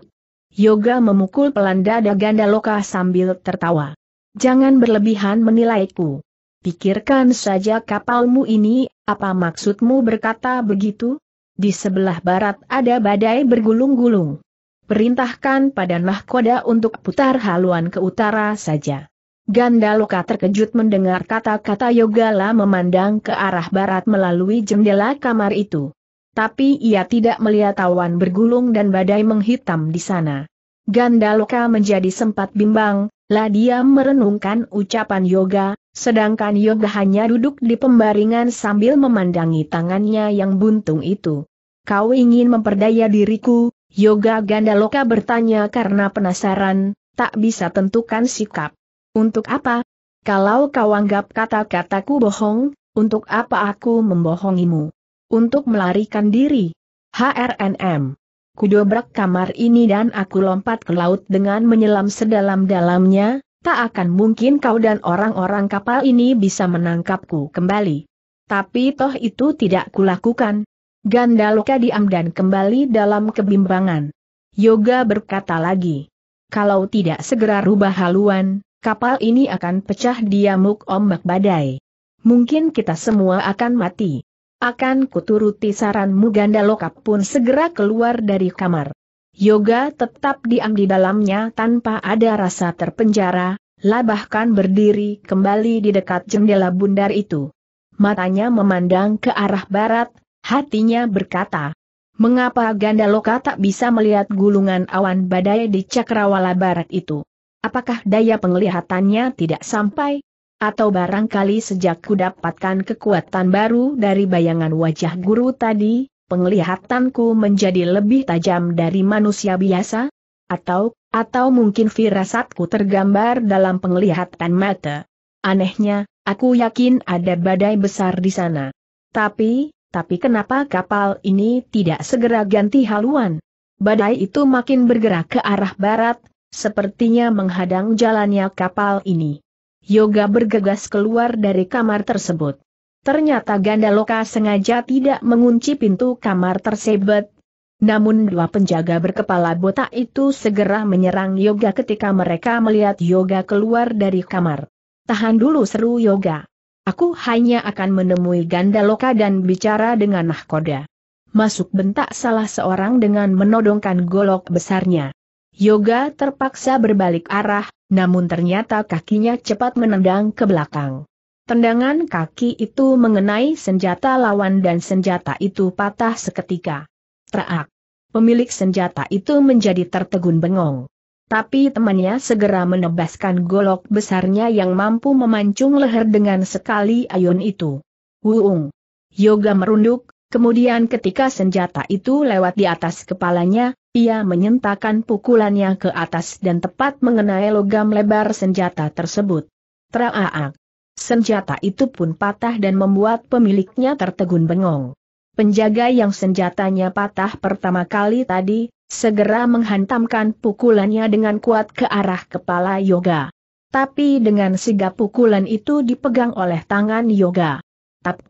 Yoga memukul pelan dada ganda loka sambil tertawa. Jangan berlebihan menilaiku. Pikirkan saja kapalmu ini, apa maksudmu berkata begitu? Di sebelah barat ada badai bergulung-gulung. Perintahkan pada mahkoda untuk putar haluan ke utara saja. Gandaloka terkejut mendengar kata-kata Yogala memandang ke arah barat melalui jendela kamar itu. Tapi ia tidak melihat awan bergulung dan badai menghitam di sana. Gandaloka menjadi sempat bimbang, lah dia merenungkan ucapan yoga, sedangkan yoga hanya duduk di pembaringan sambil memandangi tangannya yang buntung itu. Kau ingin memperdaya diriku, yoga Gandaloka bertanya karena penasaran, tak bisa tentukan sikap. Untuk apa? Kalau kau anggap kata-kataku bohong, untuk apa aku membohongimu? Untuk melarikan diri. HRNM kudobrak kamar ini dan aku lompat ke laut dengan menyelam sedalam-dalamnya, tak akan mungkin kau dan orang-orang kapal ini bisa menangkapku kembali. Tapi toh itu tidak kulakukan. Gandaloka diam dan kembali dalam kebimbangan. Yoga berkata lagi. Kalau tidak segera rubah haluan, kapal ini akan pecah diamuk ombak badai. Mungkin kita semua akan mati. Akan kuturuti saranmu Gandaloka pun segera keluar dari kamar. Yoga tetap diam di dalamnya tanpa ada rasa terpenjara, lah bahkan berdiri kembali di dekat jendela bundar itu. Matanya memandang ke arah barat, hatinya berkata, Mengapa Gandaloka tak bisa melihat gulungan awan badai di cakrawala barat itu? Apakah daya penglihatannya tidak sampai? Atau barangkali sejak kudapatkan kekuatan baru dari bayangan wajah guru tadi, penglihatanku menjadi lebih tajam dari manusia biasa? Atau, atau mungkin firasatku tergambar dalam penglihatan mata. Anehnya, aku yakin ada badai besar di sana. Tapi, tapi kenapa kapal ini tidak segera ganti haluan? Badai itu makin bergerak ke arah barat, sepertinya menghadang jalannya kapal ini. Yoga bergegas keluar dari kamar tersebut. Ternyata Gandaloka sengaja tidak mengunci pintu kamar tersebut. Namun dua penjaga berkepala botak itu segera menyerang Yoga ketika mereka melihat Yoga keluar dari kamar. Tahan dulu seru Yoga. Aku hanya akan menemui Gandaloka dan bicara dengan Nahkoda. Masuk bentak salah seorang dengan menodongkan golok besarnya. Yoga terpaksa berbalik arah, namun ternyata kakinya cepat menendang ke belakang. Tendangan kaki itu mengenai senjata lawan dan senjata itu patah seketika. Terak. Pemilik senjata itu menjadi tertegun bengong. Tapi temannya segera menebaskan golok besarnya yang mampu memancung leher dengan sekali ayun itu. Wuung. Yoga merunduk, kemudian ketika senjata itu lewat di atas kepalanya, ia menyentakkan pukulannya ke atas dan tepat mengenai logam lebar senjata tersebut. Teraak. Senjata itu pun patah dan membuat pemiliknya tertegun bengong. Penjaga yang senjatanya patah pertama kali tadi, segera menghantamkan pukulannya dengan kuat ke arah kepala Yoga. Tapi dengan sigap pukulan itu dipegang oleh tangan Yoga. Tap.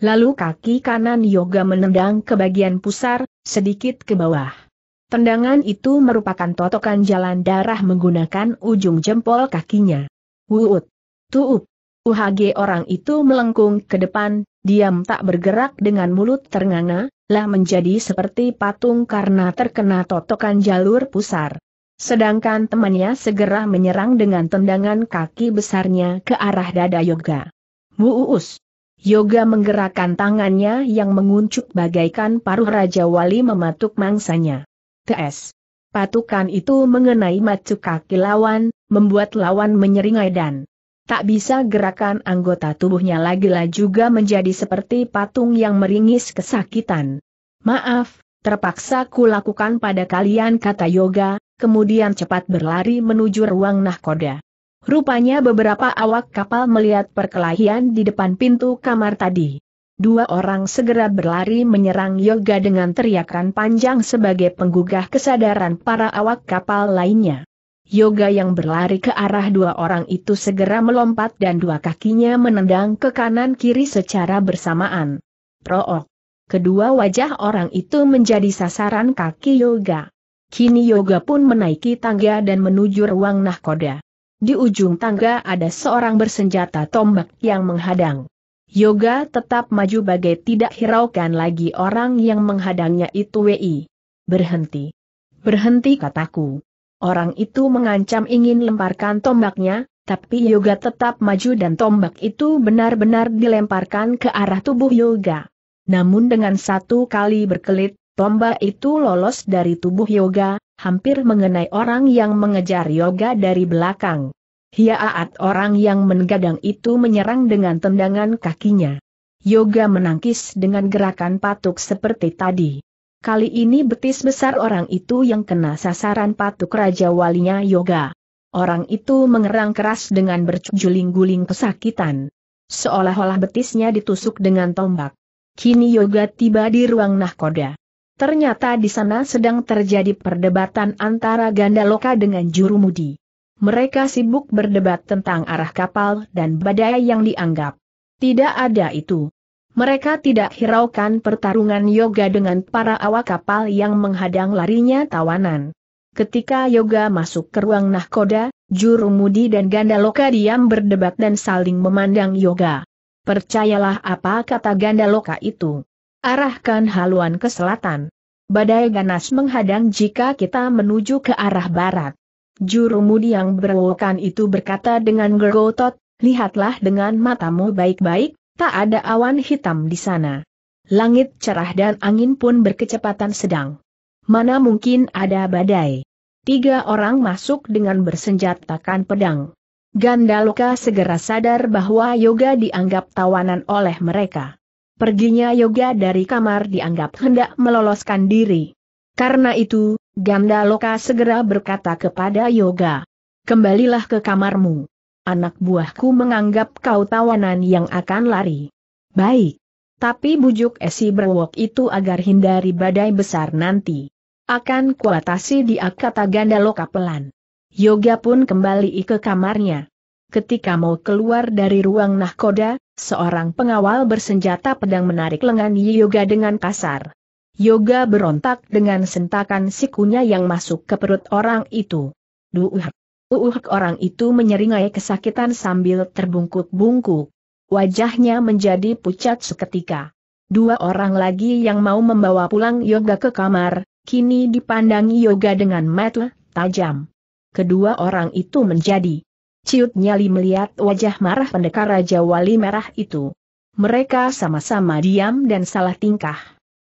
Lalu kaki kanan Yoga menendang ke bagian pusar, sedikit ke bawah. Tendangan itu merupakan totokan jalan darah menggunakan ujung jempol kakinya. Wuut. Tuup. UHG orang itu melengkung ke depan, diam tak bergerak dengan mulut ternganga, lah menjadi seperti patung karena terkena totokan jalur pusar. Sedangkan temannya segera menyerang dengan tendangan kaki besarnya ke arah dada Yoga. Wuus. Yoga menggerakkan tangannya yang menguncup bagaikan paruh Raja Wali mematuk mangsanya. TS. Patukan itu mengenai macu kaki lawan, membuat lawan menyeringai dan tak bisa gerakan anggota tubuhnya lagi-lah juga menjadi seperti patung yang meringis kesakitan. Maaf, terpaksa kulakukan pada kalian kata Yoga, kemudian cepat berlari menuju ruang nahkoda. Rupanya beberapa awak kapal melihat perkelahian di depan pintu kamar tadi. Dua orang segera berlari menyerang Yoga dengan teriakan panjang sebagai penggugah kesadaran para awak kapal lainnya. Yoga yang berlari ke arah dua orang itu segera melompat dan dua kakinya menendang ke kanan kiri secara bersamaan. Prook. Kedua wajah orang itu menjadi sasaran kaki Yoga. Kini Yoga pun menaiki tangga dan menuju ruang nahkoda. Di ujung tangga ada seorang bersenjata tombak yang menghadang. Yoga tetap maju bagai tidak hiraukan lagi orang yang menghadangnya itu Wei. Berhenti. Berhenti kataku. Orang itu mengancam ingin lemparkan tombaknya, tapi Yoga tetap maju dan tombak itu benar-benar dilemparkan ke arah tubuh Yoga. Namun dengan satu kali berkelit, tombak itu lolos dari tubuh Yoga, hampir mengenai orang yang mengejar Yoga dari belakang. Hiaat orang yang menggadang itu menyerang dengan tendangan kakinya. Yoga menangkis dengan gerakan patuk seperti tadi. Kali ini betis besar orang itu yang kena sasaran patuk Raja Walinya Yoga. Orang itu mengerang keras dengan berjuling-guling kesakitan. Seolah-olah betisnya ditusuk dengan tombak. Kini Yoga tiba di ruang nahkoda. Ternyata di sana sedang terjadi perdebatan antara Gandaloka dengan Jurumudi. Mereka sibuk berdebat tentang arah kapal dan badai yang dianggap. Tidak ada itu. Mereka tidak hiraukan pertarungan Yoga dengan para awak kapal yang menghadang larinya tawanan. Ketika Yoga masuk ke ruang nahkoda, Jurumudi dan Gandaloka diam berdebat dan saling memandang Yoga. Percayalah apa kata Gandaloka itu. Arahkan haluan ke selatan. Badai ganas menghadang jika kita menuju ke arah barat. Jurumudi yang berewokan itu berkata dengan gerotot, lihatlah dengan matamu baik-baik, tak ada awan hitam di sana. Langit cerah dan angin pun berkecepatan sedang. Mana mungkin ada badai. Tiga orang masuk dengan bersenjatakan pedang. Gandaloka segera sadar bahwa Yoga dianggap tawanan oleh mereka. Perginya Yoga dari kamar dianggap hendak meloloskan diri. Karena itu, Gandaloka segera berkata kepada Yoga. Kembalilah ke kamarmu. Anak buahku menganggap kau tawanan yang akan lari. Baik. Tapi bujuk Esi Berwok itu agar hindari badai besar nanti. Akan kuatasi dia kata Gandaloka pelan. Yoga pun kembali ke kamarnya. Ketika mau keluar dari ruang nahkoda, seorang pengawal bersenjata pedang menarik lengan Yoga dengan kasar. Yoga berontak dengan sentakan sikunya yang masuk ke perut orang itu. Duh, uh, orang itu menyeringai kesakitan sambil terbungkuk-bungkuk. Wajahnya menjadi pucat seketika. Dua orang lagi yang mau membawa pulang Yoga ke kamar, kini dipandangi Yoga dengan mata tajam. Kedua orang itu menjadi ciut nyali melihat wajah marah pendekar Raja Wali Merah itu. Mereka sama-sama diam dan salah tingkah.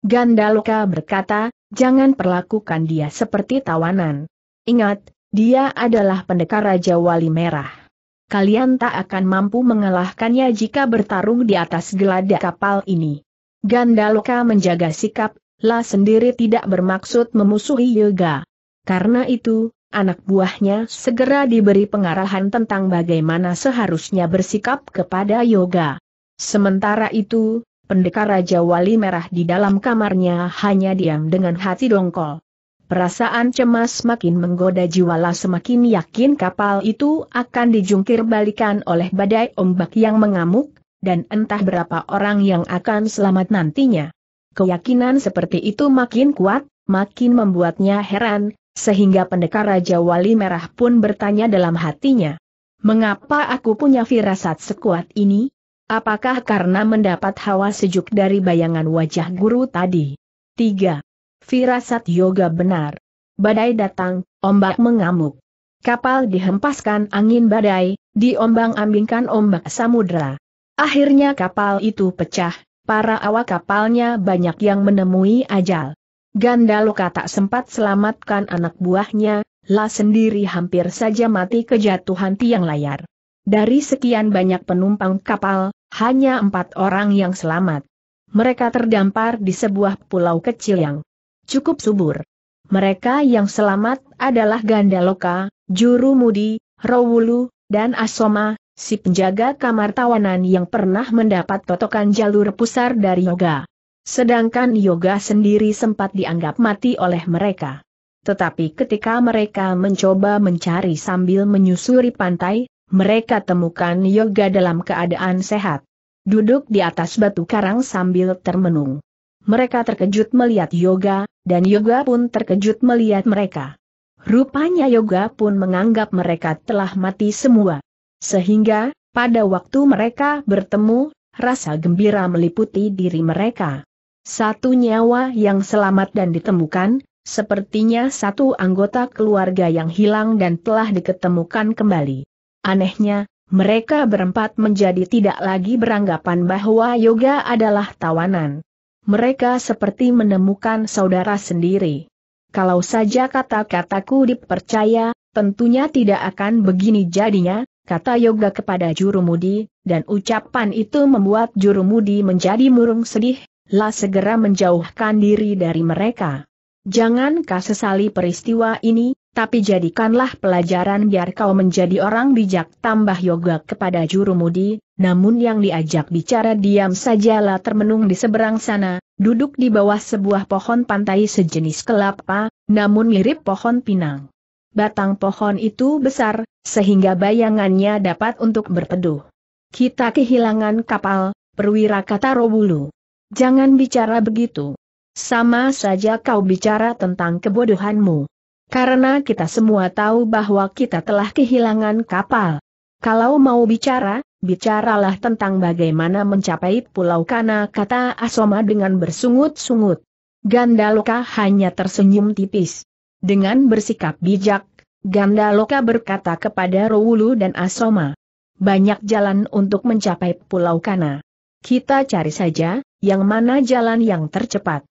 Gandaloka berkata, jangan perlakukan dia seperti tawanan. Ingat, dia adalah pendekar Raja Wali Merah. Kalian tak akan mampu mengalahkannya jika bertarung di atas geladak kapal ini. Gandaloka menjaga sikap, La sendiri tidak bermaksud memusuhi Yoga. Karena itu, anak buahnya segera diberi pengarahan tentang bagaimana seharusnya bersikap kepada Yoga. Sementara itu, pendekar Raja Wali Merah di dalam kamarnya hanya diam dengan hati dongkol. Perasaan cemas makin menggoda jiwala semakin yakin kapal itu akan dijungkir balikan oleh badai ombak yang mengamuk, dan entah berapa orang yang akan selamat nantinya. Keyakinan seperti itu makin kuat, makin membuatnya heran, sehingga pendekar Raja Wali Merah pun bertanya dalam hatinya. Mengapa aku punya firasat sekuat ini? Apakah karena mendapat hawa sejuk dari bayangan wajah guru tadi? 3. Firasat yoga benar. Badai datang, ombak mengamuk. Kapal dihempaskan angin badai, diombang-ambingkan ombak samudera. Akhirnya kapal itu pecah, para awak kapalnya banyak yang menemui ajal. Gandaloka tak sempat selamatkan anak buahnya, La sendiri hampir saja mati kejatuhan tiang layar. Dari sekian banyak penumpang kapal, hanya empat orang yang selamat. Mereka terdampar di sebuah pulau kecil yang cukup subur. Mereka yang selamat adalah Gandaloka, Juru Mudi, Rowulu, dan Asoma, si penjaga kamar tawanan yang pernah mendapat totokan jalur pusar dari Yoga. Sedangkan Yoga sendiri sempat dianggap mati oleh mereka. Tetapi ketika mereka mencoba mencari sambil menyusuri pantai, mereka temukan Yoga dalam keadaan sehat. Duduk di atas batu karang sambil termenung. Mereka terkejut melihat Yoga, dan Yoga pun terkejut melihat mereka. Rupanya Yoga pun menganggap mereka telah mati semua. Sehingga, pada waktu mereka bertemu, rasa gembira meliputi diri mereka. Satu nyawa yang selamat dan ditemukan, sepertinya satu anggota keluarga yang hilang dan telah diketemukan kembali. Anehnya, mereka berempat menjadi tidak lagi beranggapan bahwa yoga adalah tawanan. Mereka seperti menemukan saudara sendiri. Kalau saja kata-kataku dipercaya, tentunya tidak akan begini jadinya, kata Yoga kepada Jurumudi, dan ucapan itu membuat Jurumudi menjadi murung sedih, lah segera menjauhkan diri dari mereka. Jangan kau sesali peristiwa ini, tapi jadikanlah pelajaran biar kau menjadi orang bijak tambah yoga kepada Jurumudi, namun yang diajak bicara diam sajalah termenung di seberang sana, duduk di bawah sebuah pohon pantai sejenis kelapa, namun mirip pohon pinang. Batang pohon itu besar, sehingga bayangannya dapat untuk berteduh. Kita kehilangan kapal, perwira kata Robulu. Jangan bicara begitu. Sama saja kau bicara tentang kebodohanmu. Karena kita semua tahu bahwa kita telah kehilangan kapal. Kalau mau bicara, bicaralah tentang bagaimana mencapai Pulau Kana kata Asoma dengan bersungut-sungut. Gandaloka hanya tersenyum tipis. Dengan bersikap bijak, Gandaloka berkata kepada Rowulu dan Asoma. Banyak jalan untuk mencapai Pulau Kana. Kita cari saja, yang mana jalan yang tercepat.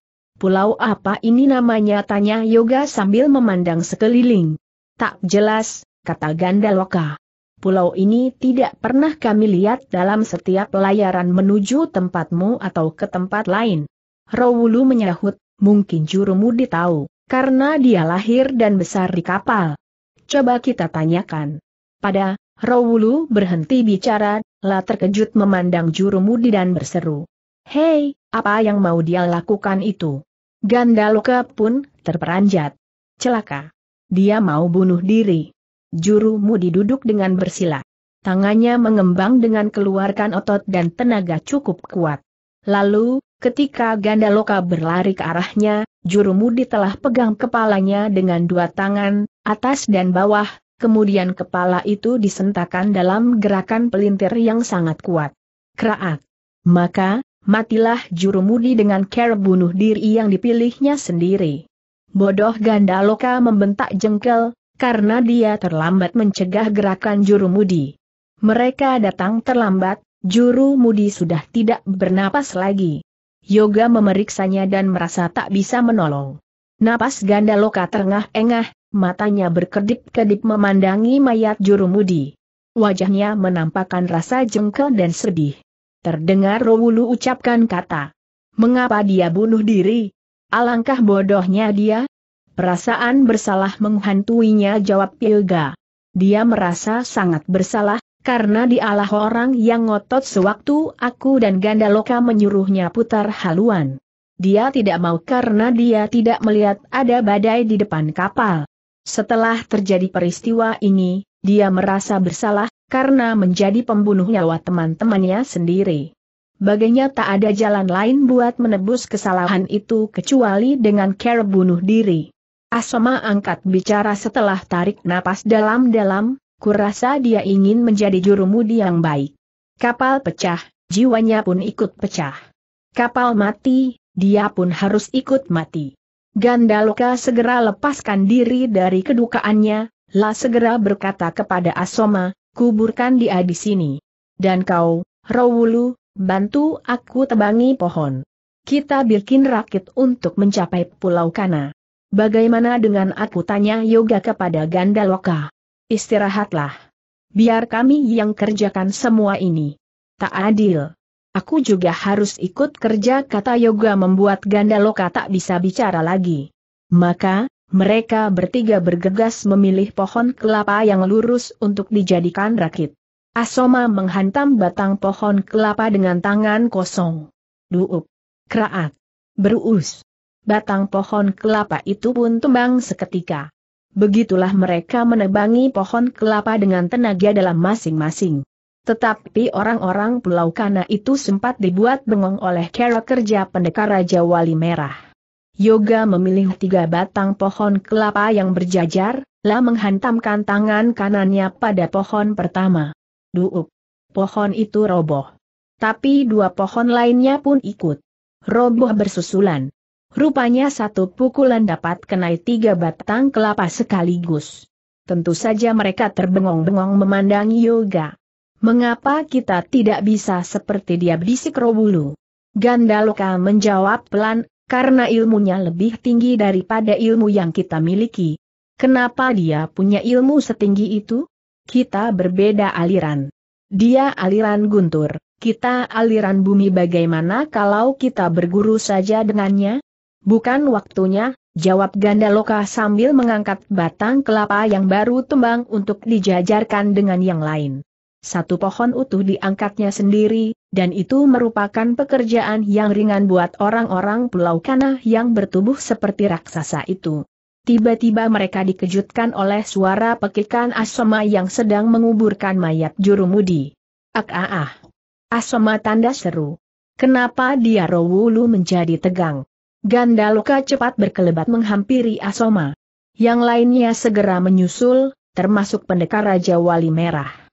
Pulau apa ini namanya tanya Yoga sambil memandang sekeliling. Tak jelas, kata Gandaloka. Pulau ini tidak pernah kami lihat dalam setiap pelayaran menuju tempatmu atau ke tempat lain. Rawulu menyahut, mungkin Jurumudi tahu, karena dia lahir dan besar di kapal. Coba kita tanyakan. Pada, Rawulu berhenti bicara, lah terkejut memandang Jurumudi dan berseru. Hei, apa yang mau dia lakukan itu? Gandaloka pun terperanjat. Celaka. Dia mau bunuh diri. Juru Mudi duduk dengan bersila. Tangannya mengembang dengan keluarkan otot dan tenaga cukup kuat. Lalu, ketika Gandaloka berlari ke arahnya, Juru Mudi telah pegang kepalanya dengan dua tangan, atas dan bawah, kemudian kepala itu disentakan dalam gerakan pelintir yang sangat kuat. Kraat. Maka, matilah jurumudi dengan cara bunuh diri yang dipilihnya sendiri. Bodoh Gandaloka membentak jengkel, karena dia terlambat mencegah gerakan jurumudi. Mereka datang terlambat, jurumudi sudah tidak bernapas lagi. Yoga memeriksanya dan merasa tak bisa menolong. Napas Gandaloka terengah-engah, matanya berkedip-kedip memandangi mayat jurumudi. Wajahnya menampakkan rasa jengkel dan sedih. Terdengar Rowulu ucapkan kata. Mengapa dia bunuh diri? Alangkah bodohnya dia. Perasaan bersalah menghantuinya jawab Pilga. Dia merasa sangat bersalah, karena dialah orang yang ngotot sewaktu aku dan Gandaloka menyuruhnya putar haluan. Dia tidak mau karena dia tidak melihat ada badai di depan kapal. Setelah terjadi peristiwa ini, dia merasa bersalah, karena menjadi pembunuh nyawa teman-temannya sendiri. Baginya tak ada jalan lain buat menebus kesalahan itu kecuali dengan cara bunuh diri. Asoma angkat bicara setelah tarik napas dalam-dalam, kurasa dia ingin menjadi jurumudi yang baik. Kapal pecah, jiwanya pun ikut pecah. Kapal mati, dia pun harus ikut mati. Gandaloka segera lepaskan diri dari kedukaannya, lah segera berkata kepada Asoma, kuburkan dia di sini. Dan kau, Rawulu, bantu aku tebangi pohon. Kita bikin rakit untuk mencapai Pulau Kana. Bagaimana dengan aku tanya Yoga kepada Gandaloka? Istirahatlah. Biar kami yang kerjakan semua ini. Tak adil. Aku juga harus ikut kerja kata Yoga membuat Gandaloka tak bisa bicara lagi. Maka, mereka bertiga bergegas memilih pohon kelapa yang lurus untuk dijadikan rakit. Asoma menghantam batang pohon kelapa dengan tangan kosong. Duup. Kraat. Beruus. Batang pohon kelapa itu pun tumbang seketika. Begitulah mereka menebangi pohon kelapa dengan tenaga dalam masing-masing. Tetapi orang-orang Pulau Kana itu sempat dibuat bengong oleh cara kerja pendekar Raja Wali Merah. Yoga memilih tiga batang pohon kelapa yang berjajar, lah menghantamkan tangan kanannya pada pohon pertama. Duup. Pohon itu roboh. Tapi dua pohon lainnya pun ikut. Roboh bersusulan. Rupanya satu pukulan dapat kenai tiga batang kelapa sekaligus. Tentu saja mereka terbengong-bengong memandang Yoga. Mengapa kita tidak bisa seperti dia bisik Robulu? Gandaloka menjawab pelan, karena ilmunya lebih tinggi daripada ilmu yang kita miliki. Kenapa dia punya ilmu setinggi itu? Kita berbeda aliran. Dia aliran guntur, kita aliran bumi bagaimana kalau kita berguru saja dengannya? Bukan waktunya, Jawab Gandaloka sambil mengangkat batang kelapa yang baru tumbang untuk dijajarkan dengan yang lain. Satu pohon utuh diangkatnya sendiri, dan itu merupakan pekerjaan yang ringan buat orang-orang pulau Kana yang bertubuh seperti raksasa itu. Tiba-tiba mereka dikejutkan oleh suara pekikan Asoma yang sedang menguburkan mayat Jurumudi. Ak ah ah. Asoma tanda seru. Kenapa dia Rowulu menjadi tegang? Gandaloka cepat berkelebat menghampiri Asoma. Yang lainnya segera menyusul, termasuk pendekar Raja Wali Merah.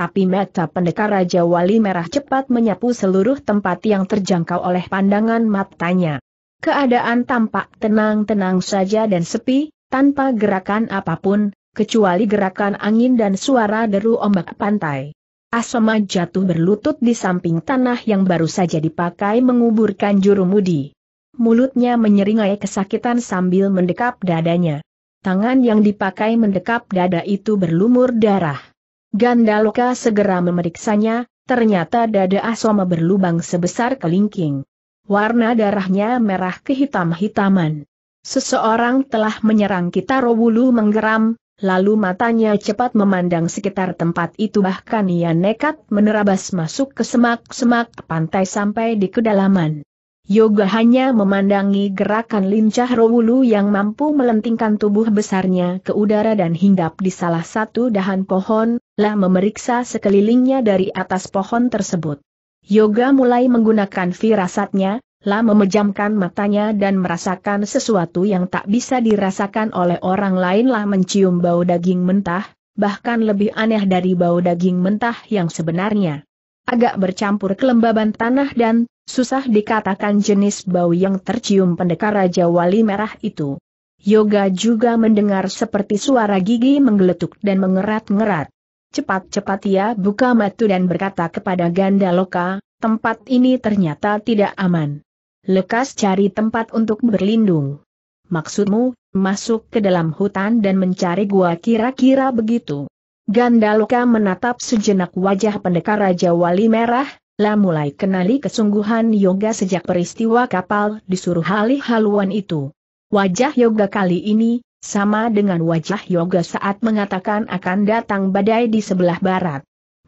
Tapi mata pendekar Raja Wali Merah cepat menyapu seluruh tempat yang terjangkau oleh pandangan matanya. Keadaan tampak tenang-tenang saja dan sepi, tanpa gerakan apa pun, kecuali gerakan angin dan suara deru ombak pantai. Asoma jatuh berlutut di samping tanah yang baru saja dipakai menguburkan jurumudi mulutnya menyeringai kesakitan sambil mendekap dadanya. Tangan yang dipakai mendekap dada itu berlumur darah. Gandaloka segera memeriksanya, ternyata dada Asoma berlubang sebesar kelingking. Warna darahnya merah kehitam-hitaman. Seseorang telah menyerang kita Robulu menggeram, lalu matanya cepat memandang sekitar tempat itu bahkan ia nekat menerabas masuk ke semak-semak pantai sampai di kedalaman. Yoga hanya memandangi gerakan lincah Rowulu yang mampu melentingkan tubuh besarnya ke udara dan hinggap di salah satu dahan pohon, lah memeriksa sekelilingnya dari atas pohon tersebut. Yoga mulai menggunakan firasatnya, lah memejamkan matanya dan merasakan sesuatu yang tak bisa dirasakan oleh orang lain lah mencium bau daging mentah, bahkan lebih aneh dari bau daging mentah yang sebenarnya. Agak bercampur kelembaban tanah dan Susah dikatakan jenis bau yang tercium pendekar Raja Wali Merah itu. Yoga juga mendengar seperti suara gigi menggeletuk dan mengerat-ngerat. Cepat-cepat ia buka mata dan berkata kepada Ganda Loka, tempat ini ternyata tidak aman. Lekas cari tempat untuk berlindung. Maksudmu, masuk ke dalam hutan dan mencari gua kira-kira begitu. Gandaloka menatap sejenak wajah pendekar Raja Wali Merah, lah mulai kenali kesungguhan yoga sejak peristiwa kapal disuruh halih haluan itu. Wajah yoga kali ini, sama dengan wajah yoga saat mengatakan akan datang badai di sebelah barat.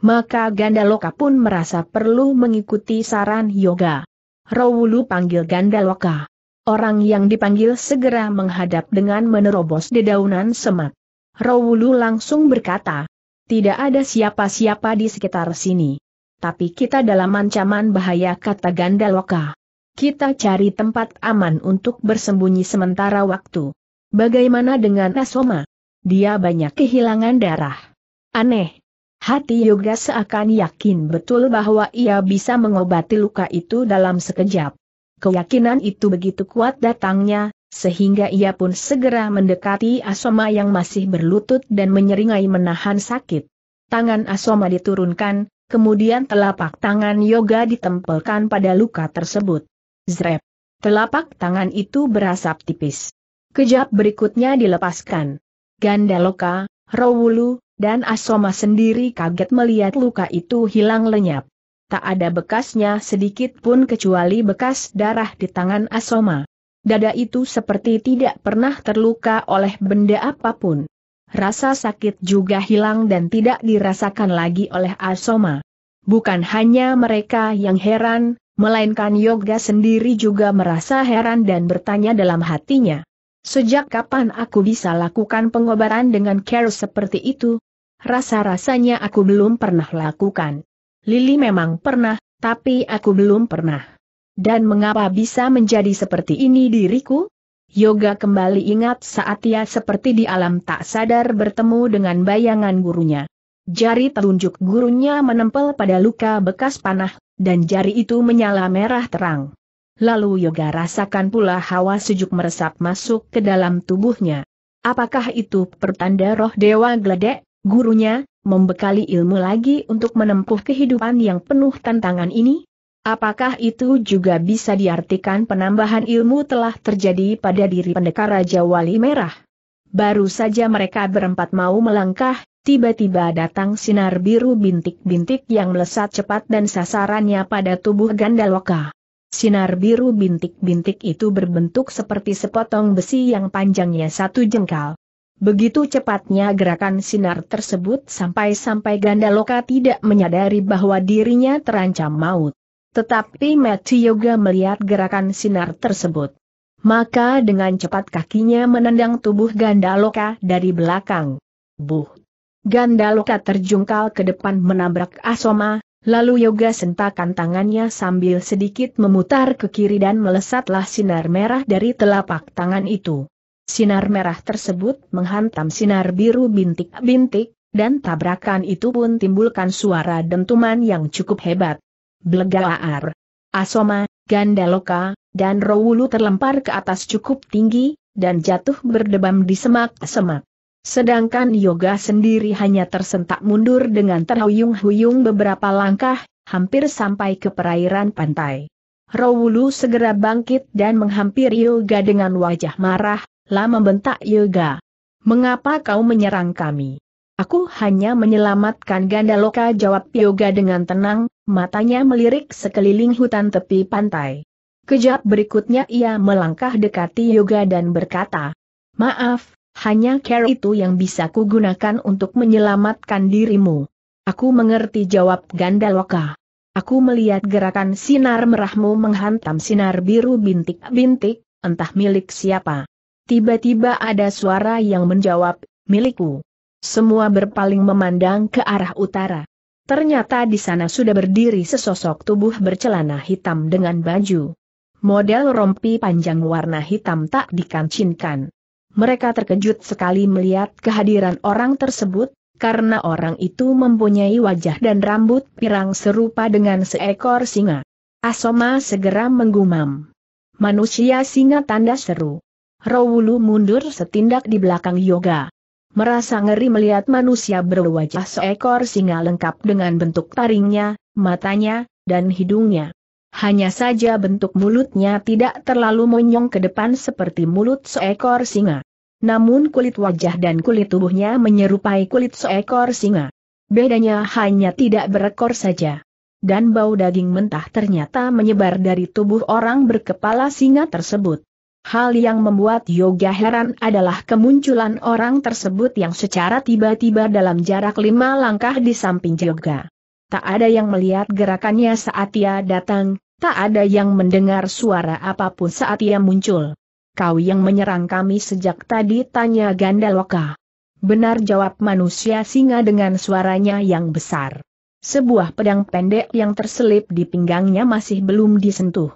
Maka Gandaloka pun merasa perlu mengikuti saran yoga. Rawulu panggil Gandaloka. Orang yang dipanggil segera menghadap dengan menerobos dedaunan semak. Rawulu langsung berkata, tidak ada siapa-siapa di sekitar sini tapi kita dalam ancaman bahaya kata Gandaloka. Kita cari tempat aman untuk bersembunyi sementara waktu. Bagaimana dengan Asoma? Dia banyak kehilangan darah. Aneh. Hati Yoga seakan yakin betul bahwa ia bisa mengobati luka itu dalam sekejap. Keyakinan itu begitu kuat datangnya, sehingga ia pun segera mendekati Asoma yang masih berlutut dan menyeringai menahan sakit. Tangan Asoma diturunkan, Kemudian telapak tangan Yoga ditempelkan pada luka tersebut. Zrep. Telapak tangan itu berasap tipis. Kejap berikutnya dilepaskan. Gandaloka, Rawulu, dan Asoma sendiri kaget melihat luka itu hilang lenyap. Tak ada bekasnya sedikit pun kecuali bekas darah di tangan Asoma. Dada itu seperti tidak pernah terluka oleh benda apa pun. Rasa sakit juga hilang dan tidak dirasakan lagi oleh Asoma. Bukan hanya mereka yang heran, melainkan Yoga sendiri juga merasa heran dan bertanya dalam hatinya. Sejak kapan aku bisa lakukan pengobatan dengan care seperti itu? Rasa-rasanya aku belum pernah lakukan. Lili memang pernah, tapi aku belum pernah. Dan mengapa bisa menjadi seperti ini diriku? Yoga kembali ingat saat ia seperti di alam tak sadar bertemu dengan bayangan gurunya. Jari telunjuk gurunya menempel pada luka bekas panah, dan jari itu menyala merah terang. Lalu Yoga rasakan pula hawa sejuk meresap masuk ke dalam tubuhnya. Apakah itu pertanda roh Dewa Gledek, gurunya, membekali ilmu lagi untuk menempuh kehidupan yang penuh tantangan ini? Apakah itu juga bisa diartikan penambahan ilmu telah terjadi pada diri pendekar Raja Wali Merah? Baru saja mereka berempat mau melangkah, tiba-tiba datang sinar biru bintik-bintik yang melesat cepat dan sasarannya pada tubuh Gandaloka. Sinar biru bintik-bintik itu berbentuk seperti sepotong besi yang panjangnya satu jengkal. Begitu cepatnya gerakan sinar tersebut sampai-sampai Gandaloka tidak menyadari bahwa dirinya terancam maut. Tetapi Mati Yoga melihat gerakan sinar tersebut. Maka dengan cepat kakinya menendang tubuh Gandaloka dari belakang. Buh! Gandaloka terjungkal ke depan menabrak Asoma, Lalu Yoga sentakan tangannya sambil sedikit memutar ke kiri dan melesatlah sinar merah dari telapak tangan itu. Sinar merah tersebut menghantam sinar biru bintik-bintik, dan tabrakan itu pun timbulkan suara dentuman yang cukup hebat. Blegaar. Asoma, Gandaloka, dan Rowulu terlempar ke atas cukup tinggi, dan jatuh berdebam di semak-semak. Sedangkan Yoga sendiri hanya tersentak mundur dengan terhuyung-huyung beberapa langkah, hampir sampai ke perairan pantai. Rawulu segera bangkit dan menghampiri Yoga dengan wajah marah, lah membentak Yoga. Mengapa kau menyerang kami? Aku hanya menyelamatkan Gandaloka jawab Yoga dengan tenang, matanya melirik sekeliling hutan tepi pantai. Kejap berikutnya ia melangkah dekati Yoga dan berkata, Maaf, hanya care itu yang bisa kugunakan untuk menyelamatkan dirimu. Aku mengerti jawab Gandaloka. Aku melihat gerakan sinar merahmu menghantam sinar biru bintik-bintik, entah milik siapa. Tiba-tiba ada suara yang menjawab, milikku. Semua berpaling memandang ke arah utara. Ternyata di sana sudah berdiri sesosok tubuh bercelana hitam dengan baju. Model rompi panjang warna hitam tak dikancinkan. Mereka terkejut sekali melihat kehadiran orang tersebut, karena orang itu mempunyai wajah dan rambut pirang serupa dengan seekor singa. Asoma segera menggumam. Manusia singa tanda seru. Rawulu mundur setindak di belakang Yoga. Merasa ngeri melihat manusia berwajah seekor singa lengkap dengan bentuk taringnya, matanya, dan hidungnya. Hanya saja bentuk mulutnya tidak terlalu monyong ke depan seperti mulut seekor singa. Namun kulit wajah dan kulit tubuhnya menyerupai kulit seekor singa. Bedanya hanya tidak berekor saja. Dan bau daging mentah ternyata menyebar dari tubuh orang berkepala singa tersebut. Hal yang membuat Yoga heran adalah kemunculan orang tersebut yang secara tiba-tiba dalam jarak lima langkah di samping Yoga. Tak ada yang melihat gerakannya saat ia datang, tak ada yang mendengar suara apa pun saat ia muncul. Kau yang menyerang kami sejak tadi tanya Gandaloka. Benar jawab manusia singa dengan suaranya yang besar. Sebuah pedang pendek yang terselip di pinggangnya masih belum disentuh.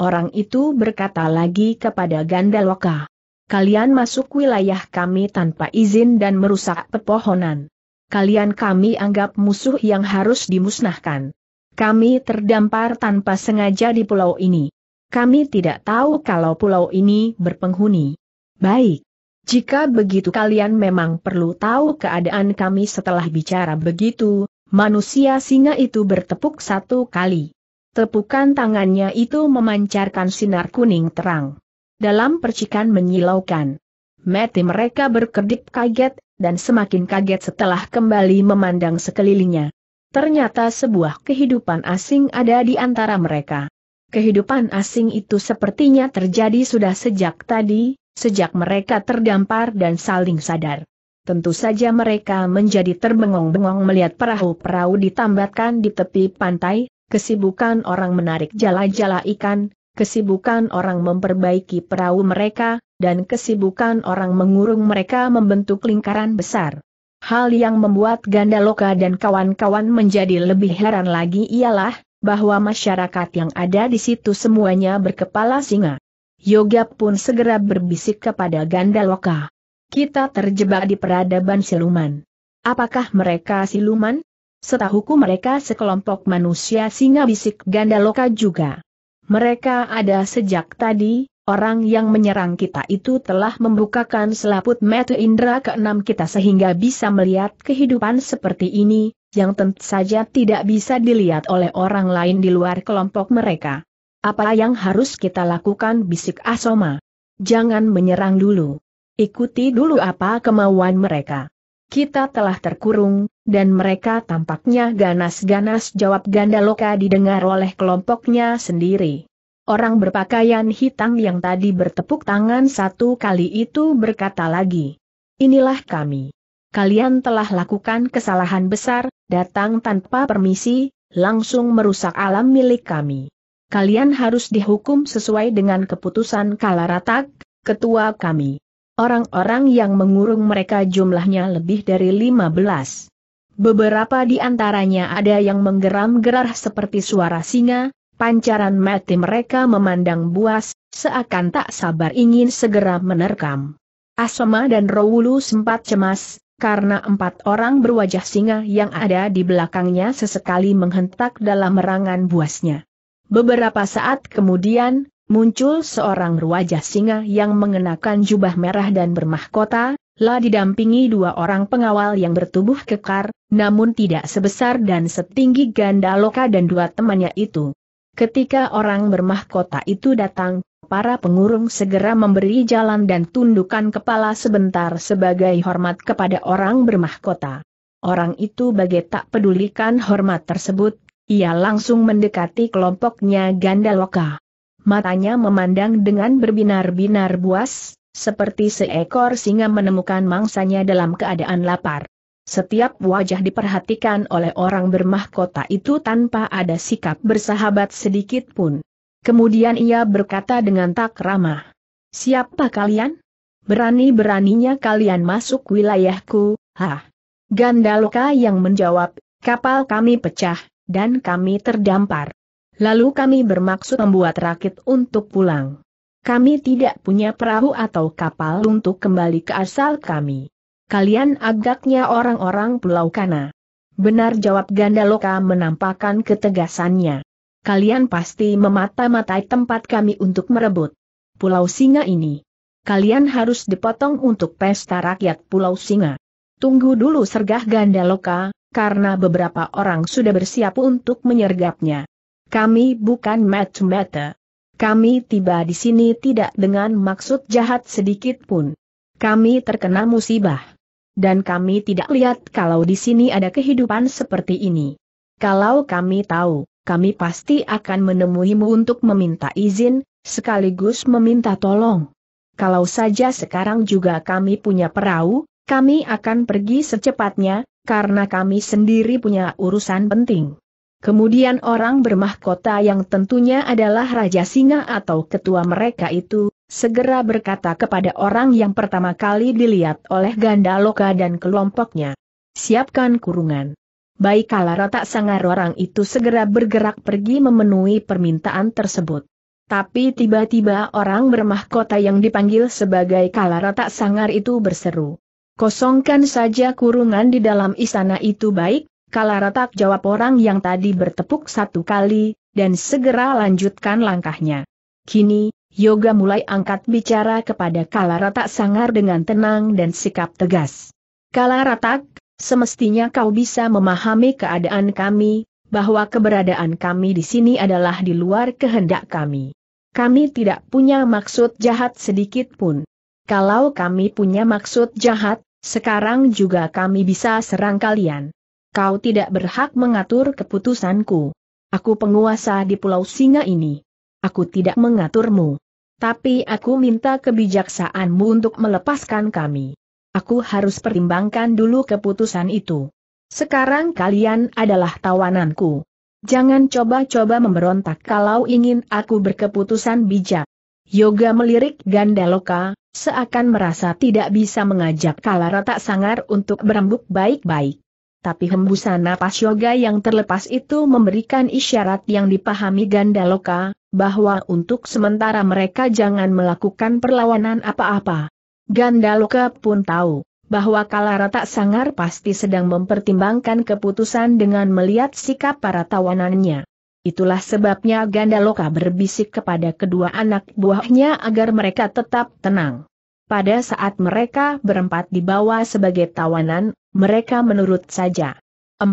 Orang itu berkata lagi kepada Gandaloka. Kalian masuk wilayah kami tanpa izin dan merusak pepohonan kalian kami anggap musuh yang harus dimusnahkan. Kami terdampar tanpa sengaja di pulau ini. Kami tidak tahu kalau pulau ini berpenghuni. Baik. Jika begitu kalian memang perlu tahu keadaan kami setelah bicara begitu, manusia singa itu bertepuk satu kali. Tepukan tangannya itu memancarkan sinar kuning terang. Dalam percikan menyilaukan. Mati mereka berkedip kaget, dan semakin kaget setelah kembali memandang sekelilingnya. Ternyata sebuah kehidupan asing ada di antara mereka. Kehidupan asing itu sepertinya terjadi sudah sejak tadi, sejak mereka terdampar dan saling sadar. Tentu saja mereka menjadi terbengong-bengong melihat perahu-perahu ditambatkan di tepi pantai, kesibukan orang menarik jala-jala ikan, kesibukan orang memperbaiki perahu mereka, dan kesibukan orang mengurung mereka membentuk lingkaran besar. Hal yang membuat Gandaloka dan kawan-kawan menjadi lebih heran lagi ialah, bahwa masyarakat yang ada di situ semuanya berkepala singa. Yoga pun segera berbisik kepada Gandaloka. Kita terjebak di peradaban siluman. Apakah mereka siluman? Setahuku mereka sekelompok manusia singa bisik Gandaloka juga. Mereka ada sejak tadi, orang yang menyerang kita itu telah membukakan selaput mata indera keenam kita sehingga bisa melihat kehidupan seperti ini, yang tentu saja tidak bisa dilihat oleh orang lain di luar kelompok mereka. Apa yang harus kita lakukan bisik Asoma? Jangan menyerang dulu. Ikuti dulu apa kemauan mereka. Kita telah terkurung, dan mereka tampaknya ganas-ganas jawab Gandaloka didengar oleh kelompoknya sendiri. Orang berpakaian hitam yang tadi bertepuk tangan satu kali itu berkata lagi. Inilah kami. Kalian telah lakukan kesalahan besar, datang tanpa permisi, langsung merusak alam milik kami. Kalian harus dihukum sesuai dengan keputusan Kalaratak, ketua kami. Orang-orang yang mengurung mereka jumlahnya lebih dari 15. Beberapa di antaranya ada yang menggeram-gerah seperti suara singa, Pancaran mati mereka memandang buas, seakan tak sabar ingin segera menerkam. Asoma dan Rowulu sempat cemas, karena empat orang berwajah singa yang ada di belakangnya sesekali menghentak dalam merangan buasnya. Beberapa saat kemudian, muncul seorang berwajah singa yang mengenakan jubah merah dan bermahkota, lah didampingi dua orang pengawal yang bertubuh kekar, namun tidak sebesar dan setinggi Gandaloka dan dua temannya itu. Ketika orang bermahkota itu datang, para pengurung segera memberi jalan dan tundukkan kepala sebentar sebagai hormat kepada orang bermahkota. Orang itu bagai tak pedulikan hormat tersebut, ia langsung mendekati kelompoknya Gandaloka. Matanya memandang dengan berbinar-binar buas, seperti seekor singa menemukan mangsanya dalam keadaan lapar. Setiap wajah diperhatikan oleh orang bermahkota itu tanpa ada sikap bersahabat sedikit pun. Kemudian ia berkata dengan tak ramah. Siapa kalian? Berani-beraninya kalian masuk wilayahku, hah? Gandaloka yang menjawab, kapal kami pecah, dan kami terdampar. Lalu kami bermaksud membuat rakit untuk pulang. Kami tidak punya perahu atau kapal untuk kembali ke asal kami. Kalian agaknya orang-orang Pulau Kana. Benar jawab Gandaloka menampakkan ketegasannya. Kalian pasti memata-matai tempat kami untuk merebut Pulau Singa ini. Kalian harus dipotong untuk pesta rakyat Pulau Singa. Tunggu dulu sergah Gandaloka, karena beberapa orang sudah bersiap untuk menyergapnya. Kami bukan mata-mata. Kami tiba di sini tidak dengan maksud jahat sedikit pun. Kami terkena musibah dan kami tidak lihat kalau di sini ada kehidupan seperti ini. Kalau kami tahu, kami pasti akan menemuimu untuk meminta izin, sekaligus meminta tolong. Kalau saja sekarang juga kami punya perahu, kami akan pergi secepatnya, karena kami sendiri punya urusan penting. Kemudian orang bermahkota yang tentunya adalah Raja Singa atau ketua mereka itu, segera berkata kepada orang yang pertama kali dilihat oleh Gandaloka dan kelompoknya. Siapkan kurungan. Baik kala tak sangar orang itu segera bergerak pergi memenuhi permintaan tersebut. Tapi tiba-tiba orang bermahkota yang dipanggil sebagai kalarata sangar itu berseru. Kosongkan saja kurungan di dalam istana itu baik, Kalaratak jawab orang yang tadi bertepuk satu kali, dan segera lanjutkan langkahnya. Kini, Yoga mulai angkat bicara kepada Kalaratak sangar dengan tenang dan sikap tegas. Kalaratak, semestinya kau bisa memahami keadaan kami, bahwa keberadaan kami di sini adalah di luar kehendak kami. Kami tidak punya maksud jahat sedikit pun. Kalau kami punya maksud jahat, sekarang juga kami bisa serang kalian. Kau tidak berhak mengatur keputusanku. Aku penguasa di Pulau Singa ini. Aku tidak mengaturmu. Tapi aku minta kebijaksaanmu untuk melepaskan kami. Aku harus pertimbangkan dulu keputusan itu. Sekarang kalian adalah tawananku. Jangan coba-coba memberontak kalau ingin aku berkeputusan bijak. Yoga melirik Gandaloka, seakan merasa tidak bisa mengajak Kalarata Sangar untuk berembuk baik-baik tapi hembusan napas yoga yang terlepas itu memberikan isyarat yang dipahami Gandaloka, bahwa untuk sementara mereka jangan melakukan perlawanan apa-apa. Gandaloka pun tahu, bahwa Kalarata Sangar pasti sedang mempertimbangkan keputusan dengan melihat sikap para tawanannya. Itulah sebabnya Gandaloka berbisik kepada kedua anak buahnya agar mereka tetap tenang. Pada saat mereka berempat dibawa sebagai tawanan, mereka menurut saja. 4.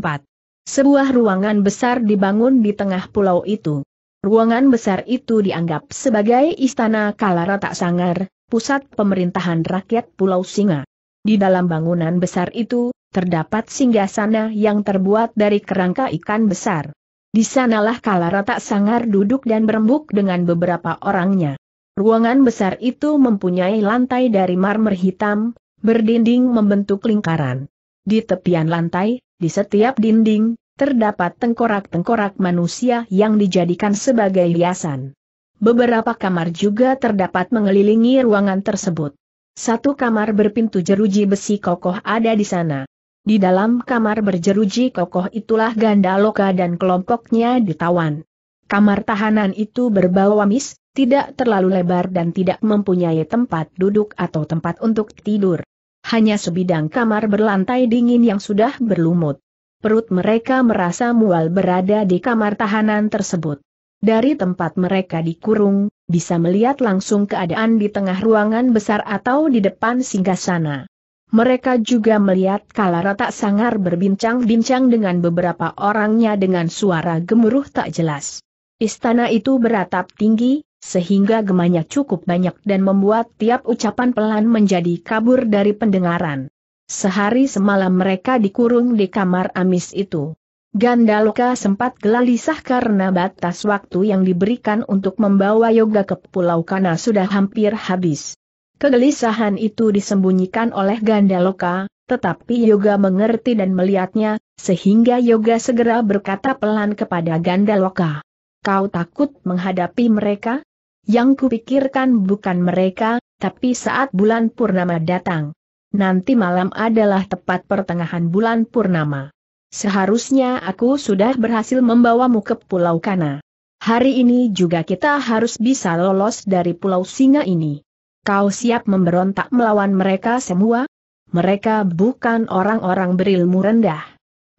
Sebuah ruangan besar dibangun di tengah pulau itu. Ruangan besar itu dianggap sebagai istana Kalarata Sangar, pusat pemerintahan rakyat Pulau Singa. Di dalam bangunan besar itu, terdapat singgasana yang terbuat dari kerangka ikan besar. Di sanalah Kalarata sangar duduk dan berembuk dengan beberapa orangnya. Ruangan besar itu mempunyai lantai dari marmer hitam, berdinding membentuk lingkaran. Di tepian lantai, di setiap dinding, terdapat tengkorak-tengkorak manusia yang dijadikan sebagai hiasan. Beberapa kamar juga terdapat mengelilingi ruangan tersebut. Satu kamar berpintu jeruji besi kokoh ada di sana. Di dalam kamar berjeruji kokoh itulah ganda loka dan kelompoknya ditawan. Kamar tahanan itu berbau amis, tidak terlalu lebar dan tidak mempunyai tempat duduk atau tempat untuk tidur. Hanya sebidang kamar berlantai dingin yang sudah berlumut. Perut mereka merasa mual berada di kamar tahanan tersebut. Dari tempat mereka dikurung, bisa melihat langsung keadaan di tengah ruangan besar atau di depan singgasana. Mereka juga melihat Kalara tak sangar berbincang-bincang dengan beberapa orangnya dengan suara gemuruh tak jelas. Istana itu beratap tinggi, sehingga gemanya cukup banyak dan membuat tiap ucapan pelan menjadi kabur dari pendengaran. Sehari semalam mereka dikurung di kamar amis itu. Gandaloka sempat gelisah karena batas waktu yang diberikan untuk membawa yoga ke Pulau Kana sudah hampir habis. Kegelisahan itu disembunyikan oleh Gandaloka, tetapi Yoga mengerti dan melihatnya, sehingga Yoga segera berkata pelan kepada Gandaloka. Kau takut menghadapi mereka? Yang kupikirkan bukan mereka, tapi saat bulan purnama datang. Nanti malam adalah tepat pertengahan bulan purnama. Seharusnya aku sudah berhasil membawamu ke Pulau Kana. Hari ini juga kita harus bisa lolos dari Pulau Singa ini. Kau siap memberontak melawan mereka semua? Mereka bukan orang-orang berilmu rendah.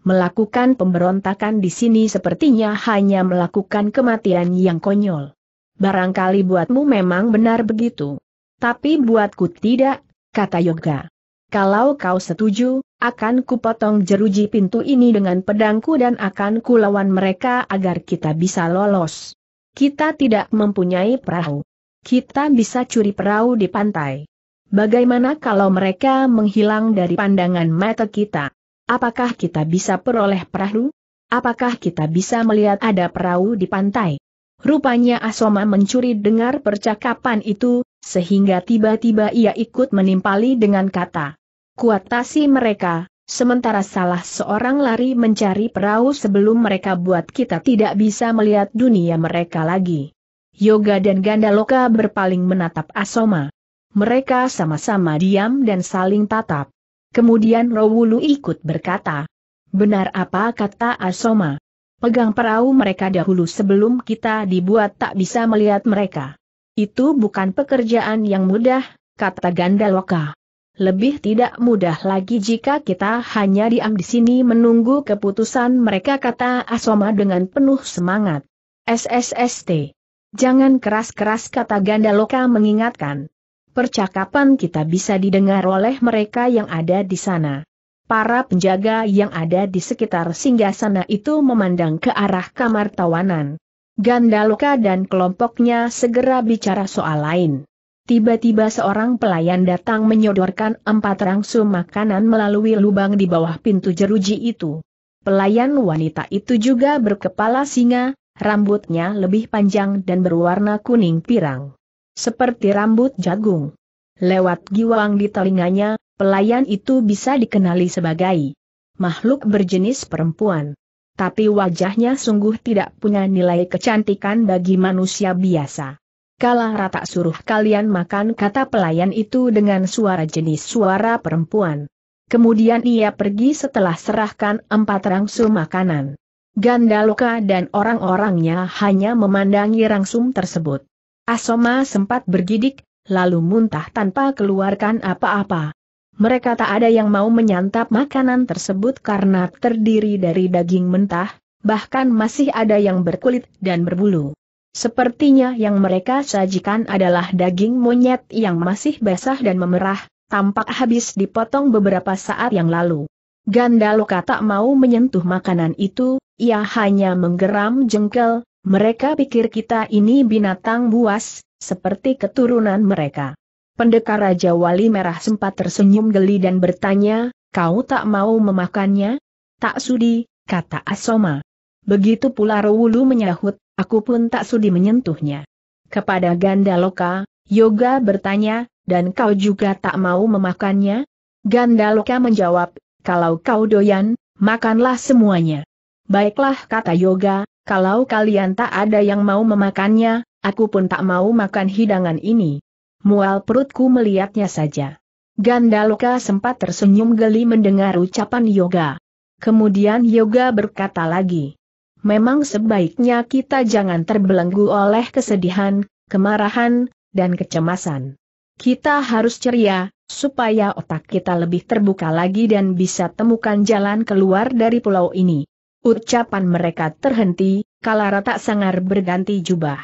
Melakukan pemberontakan di sini sepertinya hanya melakukan kematian yang konyol. Barangkali buatmu memang benar begitu. Tapi buatku tidak, kata Yoga. Kalau kau setuju, akan kupotong jeruji pintu ini dengan pedangku dan akan kulawan mereka agar kita bisa lolos. Kita tidak mempunyai perahu kita bisa curi perahu di pantai. Bagaimana kalau mereka menghilang dari pandangan mata kita? Apakah kita bisa peroleh perahu? Apakah kita bisa melihat ada perahu di pantai? Rupanya Asoma mencuri dengar percakapan itu, sehingga tiba-tiba ia ikut menimpali dengan kata. Kuatasi mereka, sementara salah seorang lari mencari perahu sebelum mereka buat kita tidak bisa melihat dunia mereka lagi. Yoga dan Gandaloka berpaling menatap Asoma. Mereka sama-sama diam dan saling tatap. Kemudian Rowulu ikut berkata. Benar apa kata Asoma? Pegang perahu mereka dahulu sebelum kita dibuat tak bisa melihat mereka. Itu bukan pekerjaan yang mudah, kata Gandaloka. Lebih tidak mudah lagi jika kita hanya diam di sini menunggu keputusan mereka kata Asoma dengan penuh semangat. SSST Jangan keras-keras kata Gandaloka mengingatkan. Percakapan kita bisa didengar oleh mereka yang ada di sana. Para penjaga yang ada di sekitar singgasana itu memandang ke arah kamar tawanan. Gandaloka dan kelompoknya segera bicara soal lain. Tiba-tiba seorang pelayan datang menyodorkan empat rangsum makanan melalui lubang di bawah pintu jeruji itu. Pelayan wanita itu juga berkepala singa, rambutnya lebih panjang dan berwarna kuning pirang. Seperti rambut jagung. Lewat giwang di telinganya, pelayan itu bisa dikenali sebagai makhluk berjenis perempuan. Tapi wajahnya sungguh tidak punya nilai kecantikan bagi manusia biasa. Kala rata suruh kalian makan kata pelayan itu dengan suara jenis suara perempuan. Kemudian ia pergi setelah serahkan empat rangsu makanan. Gandaloka dan orang-orangnya hanya memandangi rangsum tersebut. Asoma sempat bergidik, lalu muntah tanpa keluarkan apa-apa. Mereka tak ada yang mau menyantap makanan tersebut karena terdiri dari daging mentah, bahkan masih ada yang berkulit dan berbulu. Sepertinya yang mereka sajikan adalah daging monyet yang masih basah dan memerah, tampak habis dipotong beberapa saat yang lalu. Gandaloka tak mau menyentuh makanan itu, ia hanya menggeram jengkel, mereka pikir kita ini binatang buas, seperti keturunan mereka. Pendekar Raja Wali Merah sempat tersenyum geli dan bertanya, kau tak mau memakannya? Tak sudi, kata Asoma. Begitu pula Rowulu menyahut, aku pun tak sudi menyentuhnya. Kepada Gandaloka, Yoga bertanya, dan kau juga tak mau memakannya? Gandaloka menjawab, kalau kau doyan, makanlah semuanya. Baiklah kata Yoga, kalau kalian tak ada yang mau memakannya, aku pun tak mau makan hidangan ini. Mual perutku melihatnya saja. Gandaloka sempat tersenyum geli mendengar ucapan Yoga. Kemudian Yoga berkata lagi, memang sebaiknya kita jangan terbelenggu oleh kesedihan, kemarahan, dan kecemasan. Kita harus ceria, supaya otak kita lebih terbuka lagi dan bisa temukan jalan keluar dari pulau ini. Ucapan mereka terhenti, kala rata sangar berganti jubah.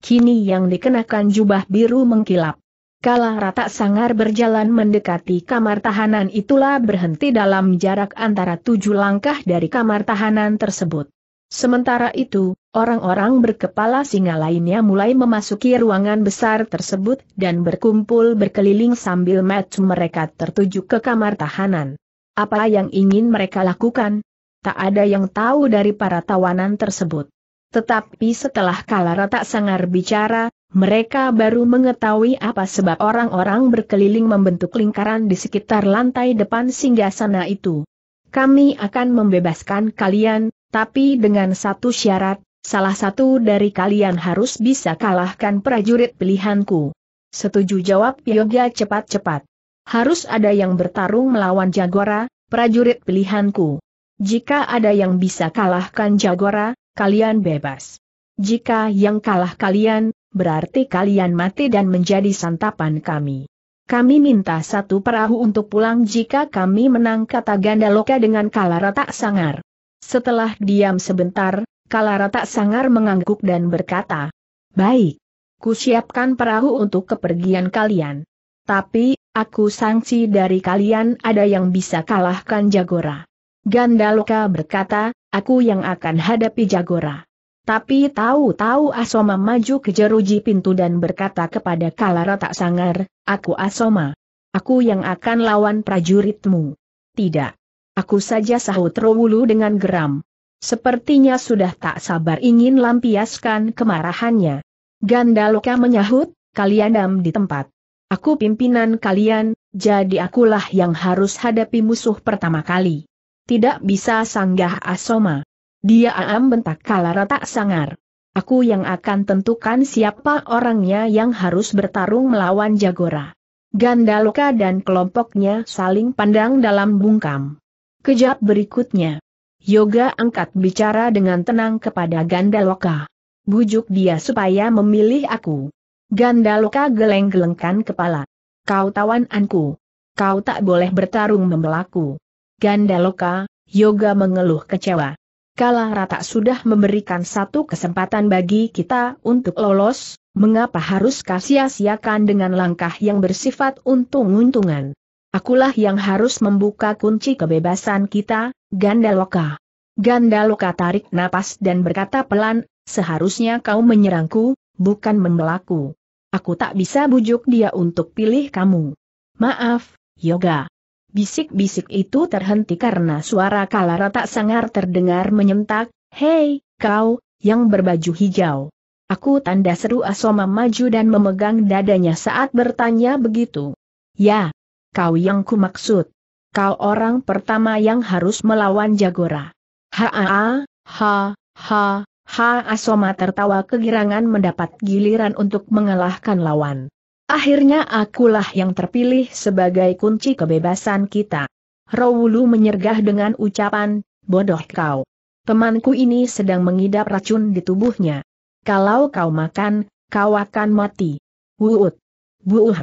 Kini yang dikenakan jubah biru mengkilap. Kala rata sangar berjalan mendekati kamar tahanan itulah berhenti dalam jarak antara tujuh langkah dari kamar tahanan tersebut. Sementara itu, orang-orang berkepala singa lainnya mulai memasuki ruangan besar tersebut dan berkumpul berkeliling sambil mata mereka tertuju ke kamar tahanan. Apa yang ingin mereka lakukan? Tak ada yang tahu dari para tawanan tersebut. Tetapi setelah Kalara tak sangar bicara, mereka baru mengetahui apa sebab orang-orang berkeliling membentuk lingkaran di sekitar lantai depan singgasana itu. Kami akan membebaskan kalian, tapi dengan satu syarat, salah satu dari kalian harus bisa kalahkan prajurit pilihanku. Setuju jawab Yoga cepat-cepat. Harus ada yang bertarung melawan Jagora, prajurit pilihanku. Jika ada yang bisa kalahkan Jagora, kalian bebas. Jika yang kalah kalian, berarti kalian mati dan menjadi santapan kami. Kami minta satu perahu untuk pulang jika kami menang kata Gandaloka dengan kalara tak sangar. Setelah diam sebentar, Kalara tak sangar mengangguk dan berkata, Baik, ku siapkan perahu untuk kepergian kalian. Tapi, aku sangsi dari kalian ada yang bisa kalahkan Jagora. Gandaloka berkata, aku yang akan hadapi Jagora. Tapi tahu-tahu Asoma maju ke jeruji pintu dan berkata kepada Kalara tak sangar, aku Asoma. Aku yang akan lawan prajuritmu. Tidak. Aku saja sahut Rowulu dengan geram. Sepertinya sudah tak sabar ingin lampiaskan kemarahannya. Gandaloka menyahut, kalian dam di tempat. Aku pimpinan kalian, jadi akulah yang harus hadapi musuh pertama kali. Tidak bisa sanggah Asoma. Dia aam bentak kalara tak sangar. Aku yang akan tentukan siapa orangnya yang harus bertarung melawan Jagora. Gandaloka dan kelompoknya saling pandang dalam bungkam. Kejap berikutnya. Yoga angkat bicara dengan tenang kepada Gandaloka. Bujuk dia supaya memilih aku. Gandaloka geleng-gelengkan kepala. Kau tawananku. Kau tak boleh bertarung membelaku. Gandaloka, Yoga mengeluh kecewa. Kala rata sudah memberikan satu kesempatan bagi kita untuk lolos, mengapa harus kasia-siakan dengan langkah yang bersifat untung-untungan? Akulah yang harus membuka kunci kebebasan kita, Gandaloka. Gandaloka tarik napas dan berkata pelan, seharusnya kau menyerangku, bukan membelaku. Aku tak bisa bujuk dia untuk pilih kamu. Maaf, Yoga. Bisik-bisik itu terhenti karena suara Kalara tak sangar terdengar menyentak, Hei, kau, yang berbaju hijau. Aku tanda seru Asoma maju dan memegang dadanya saat bertanya begitu. Ya, kau yang kumaksud. Kau orang pertama yang harus melawan Jagora. Ha ha ha ha ha Asoma tertawa kegirangan mendapat giliran untuk mengalahkan lawan. Akhirnya akulah yang terpilih sebagai kunci kebebasan kita. Rowulu menyergah dengan ucapan, bodoh kau. Temanku ini sedang mengidap racun di tubuhnya. Kalau kau makan, kau akan mati. Wuut. Buuh.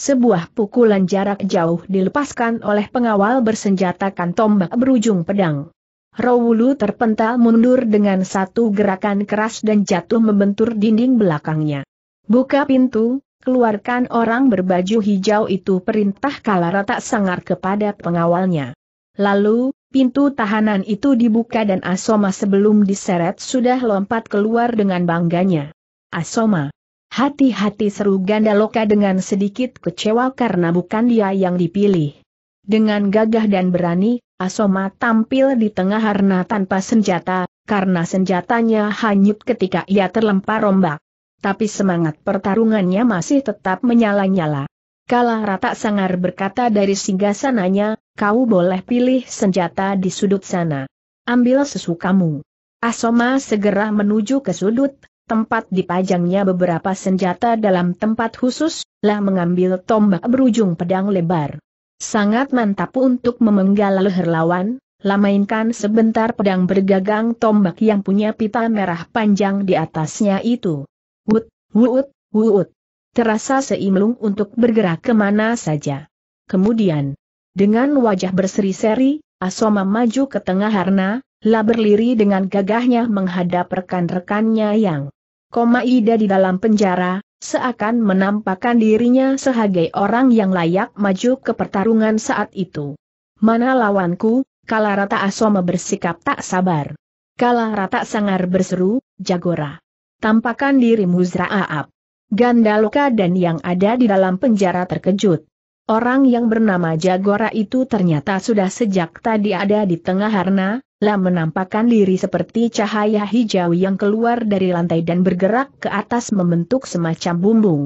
Sebuah pukulan jarak jauh dilepaskan oleh pengawal bersenjatakan tombak berujung pedang. Rowulu terpental mundur dengan satu gerakan keras dan jatuh membentur dinding belakangnya. Buka pintu, keluarkan orang berbaju hijau itu perintah Kalarata sangar kepada pengawalnya. Lalu, pintu tahanan itu dibuka dan Asoma sebelum diseret sudah lompat keluar dengan bangganya. Asoma. Hati-hati seru Gandaloka dengan sedikit kecewa karena bukan dia yang dipilih. Dengan gagah dan berani, Asoma tampil di tengah harna tanpa senjata, karena senjatanya hanyut ketika ia terlempar ombak. Tapi semangat pertarungannya masih tetap menyala-nyala. Kala rata sangar berkata dari singgasananya, kau boleh pilih senjata di sudut sana. Ambil sesukamu. Asoma segera menuju ke sudut, tempat dipajangnya beberapa senjata dalam tempat khusus, lah mengambil tombak berujung pedang lebar. Sangat mantap untuk memenggal leher lawan, lamainkan sebentar pedang bergagang tombak yang punya pita merah panjang di atasnya itu. Wut, wut, wut. Terasa seimlung untuk bergerak ke mana saja. Kemudian, dengan wajah berseri-seri, Asoma maju ke tengah harna, lah berliri dengan gagahnya menghadap rekan-rekannya yang koma ida di dalam penjara, seakan menampakkan dirinya sebagai orang yang layak maju ke pertarungan saat itu. Mana lawanku, kala rata asoma bersikap tak sabar. Kala rata sangar berseru, Jagora. Tampakan dirimu Zra'aab. Gandaloka dan yang ada di dalam penjara terkejut. Orang yang bernama Jagora itu ternyata sudah sejak tadi ada di tengah harna, lah menampakkan diri seperti cahaya hijau yang keluar dari lantai dan bergerak ke atas membentuk semacam bumbung.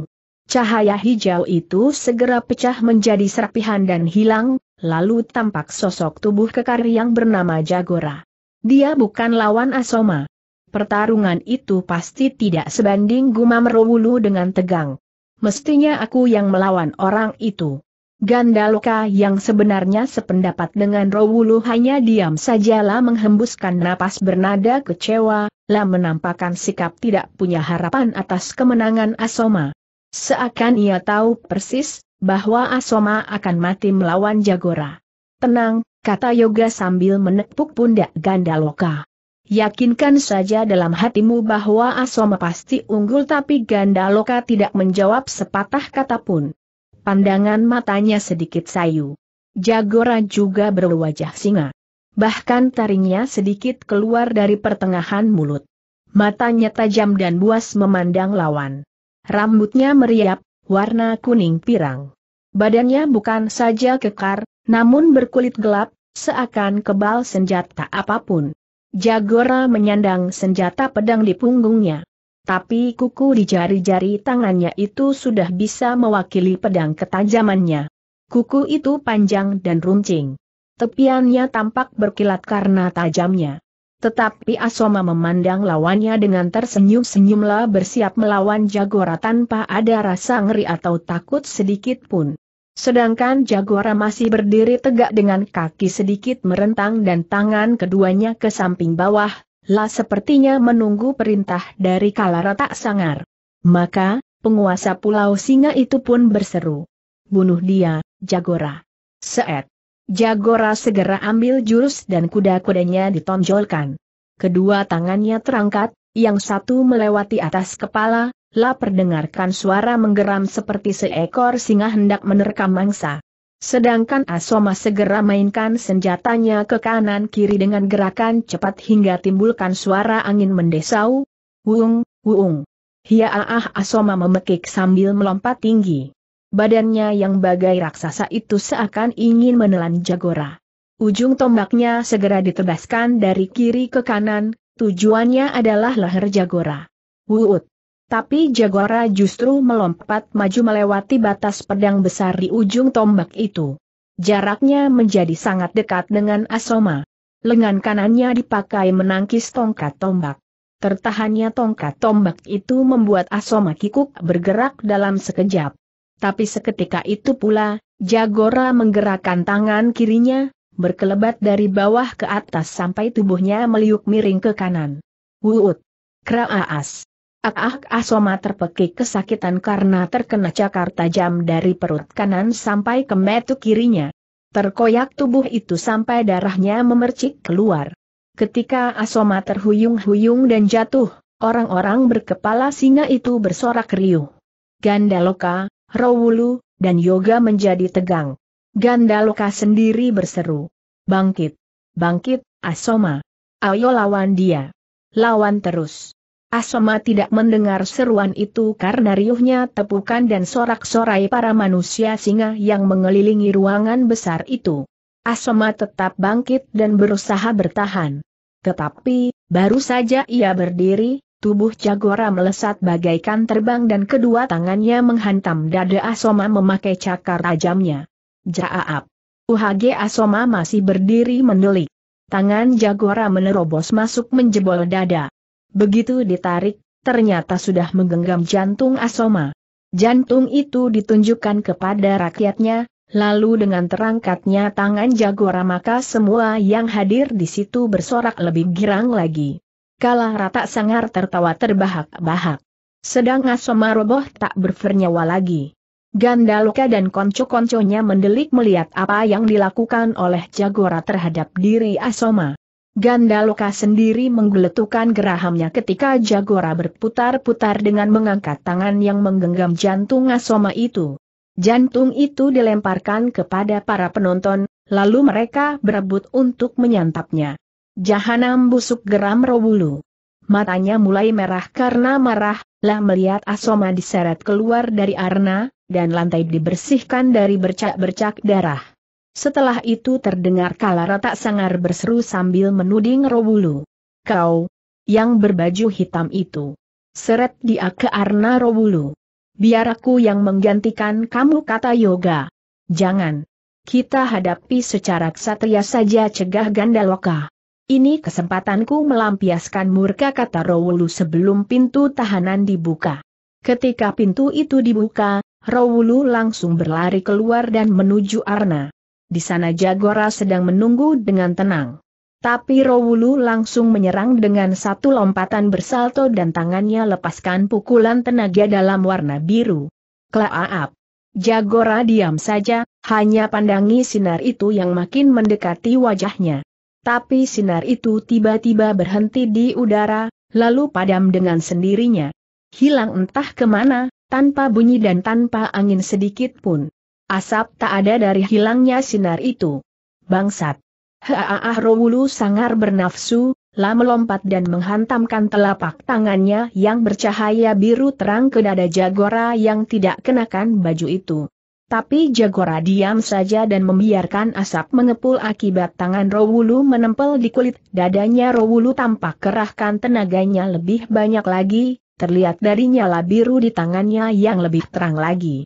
Cahaya hijau itu segera pecah menjadi serapihan dan hilang, lalu tampak sosok tubuh kekar yang bernama Jagora. Dia bukan lawan Asoma. Pertarungan itu pasti tidak sebanding gumam Rowulu dengan tegang. Mestinya aku yang melawan orang itu. Gandaloka yang sebenarnya sependapat dengan Rowulu hanya diam sajalah menghembuskan napas bernada kecewa, lah menampakkan sikap tidak punya harapan atas kemenangan Asoma. Seakan ia tahu persis, bahwa Asoma akan mati melawan Jagora. Tenang, kata Yoga sambil menepuk pundak Gandaloka. Yakinkan saja dalam hatimu bahwa Asoma pasti unggul tapi Gandaloka tidak menjawab sepatah kata pun pandangan matanya sedikit sayu. Jagora juga berwajah singa. Bahkan taringnya sedikit keluar dari pertengahan mulut. Matanya tajam dan buas memandang lawan. Rambutnya meriap, warna kuning pirang. Badannya bukan saja kekar, namun berkulit gelap, seakan kebal senjata apa pun. Jagora menyandang senjata pedang di punggungnya tapi kuku di jari-jari tangannya itu sudah bisa mewakili pedang ketajamannya. Kuku itu panjang dan runcing. Tepiannya tampak berkilat karena tajamnya. Tetapi Asoma memandang lawannya dengan tersenyum-senyumlah bersiap melawan Jagora tanpa ada rasa ngeri atau takut sedikit pun. Sedangkan Jagora masih berdiri tegak dengan kaki sedikit merentang dan tangan keduanya ke samping bawah, lah sepertinya menunggu perintah dari Kalarata Sangar. Maka, penguasa Pulau Singa itu pun berseru. Bunuh dia, Jagora. Seet. Jagora segera ambil jurus dan kuda-kudanya ditonjolkan. Kedua tangannya terangkat, yang satu melewati atas kepala, lah perdengarkan suara menggeram seperti seekor singa hendak menerkam mangsa. Sedangkan Asoma segera mainkan senjatanya ke kanan kiri dengan gerakan cepat hingga timbulkan suara angin mendesau. Wung, wung. Hiaah Asoma memekik sambil melompat tinggi. Badannya yang bagai raksasa itu seakan ingin menelan Jagora. Ujung tombaknya segera ditebaskan dari kiri ke kanan, tujuannya adalah leher Jagora. Wuut. Tapi Jagora justru melompat maju melewati batas pedang besar di ujung tombak itu. Jaraknya menjadi sangat dekat dengan Asoma. Lengan kanannya dipakai menangkis tongkat tombak. Tertahannya tongkat tombak itu membuat Asoma kikuk bergerak dalam sekejap. Tapi seketika itu pula, Jagora menggerakkan tangan kirinya, berkelebat dari bawah ke atas sampai tubuhnya meliuk miring ke kanan. Wuut! Kraas! Ah Asoma terpekik kesakitan karena terkena cakar tajam dari perut kanan sampai ke metu kirinya. Terkoyak tubuh itu sampai darahnya memercik keluar. Ketika Asoma terhuyung-huyung dan jatuh, orang-orang berkepala singa itu bersorak riuh. Gandaloka, Rawulu, dan Yoga menjadi tegang. Gandaloka sendiri berseru. Bangkit! Bangkit, Asoma! Ayo lawan dia! Lawan terus! Asoma tidak mendengar seruan itu karena riuhnya tepukan dan sorak-sorai para manusia singa yang mengelilingi ruangan besar itu. Asoma tetap bangkit dan berusaha bertahan. Tetapi, baru saja ia berdiri, Tubuh Jagora melesat bagaikan terbang dan kedua tangannya menghantam dada Asoma memakai cakar tajamnya. Jaap. UHG Asoma masih berdiri mendelik. Tangan Jagora menerobos masuk menjebol dada. Begitu ditarik, ternyata sudah menggenggam jantung Asoma. Jantung itu ditunjukkan kepada rakyatnya, lalu dengan terangkatnya tangan Jagora maka semua yang hadir di situ bersorak lebih girang lagi. Kala rata sangar tertawa terbahak-bahak. Sedang Asoma roboh tak bernyawa lagi. Gandaloka dan konco-konconya mendelik melihat apa yang dilakukan oleh Jagora terhadap diri Asoma. Gandaloka sendiri menggeletukan gerahamnya ketika Jagora berputar-putar dengan mengangkat tangan yang menggenggam jantung Asoma itu. Jantung itu dilemparkan kepada para penonton, lalu mereka berebut untuk menyantapnya. Jahanam busuk geram Robulu. Matanya mulai merah karena marah, lah melihat Asoma diseret keluar dari arna, dan lantai dibersihkan dari bercak-bercak darah. Setelah itu terdengar kala retak sangar berseru sambil menuding Robulu. Kau, yang berbaju hitam itu. Seret dia ke arna Robulu. Biar aku yang menggantikan kamu kata Yoga. Jangan. Kita hadapi secara ksatria saja cegah Gandaloka. Ini kesempatanku melampiaskan murka kata Rowulu sebelum pintu tahanan dibuka. Ketika pintu itu dibuka, Rowulu langsung berlari keluar dan menuju Arna. Di sana Jagora sedang menunggu dengan tenang. Tapi Rowulu langsung menyerang dengan satu lompatan bersalto dan tangannya lepaskan pukulan tenaga dalam warna biru. Klaap. Jagora diam saja, hanya pandangi sinar itu yang makin mendekati wajahnya. Tapi sinar itu tiba-tiba berhenti di udara, lalu padam dengan sendirinya. Hilang entah ke mana, tanpa bunyi dan tanpa angin sedikit pun. Asap tak ada dari hilangnya sinar itu. Bangsat. Haaah Rowulu sangar bernafsu, lah melompat dan menghantamkan telapak tangannya yang bercahaya biru terang ke dada Jagora yang tidak kenakan baju itu. Tapi Jagora diam saja dan membiarkan asap mengepul akibat tangan Rowulu menempel di kulit dadanya Rowulu tampak kerahkan tenaganya lebih banyak lagi, terlihat dari nyala biru di tangannya yang lebih terang lagi.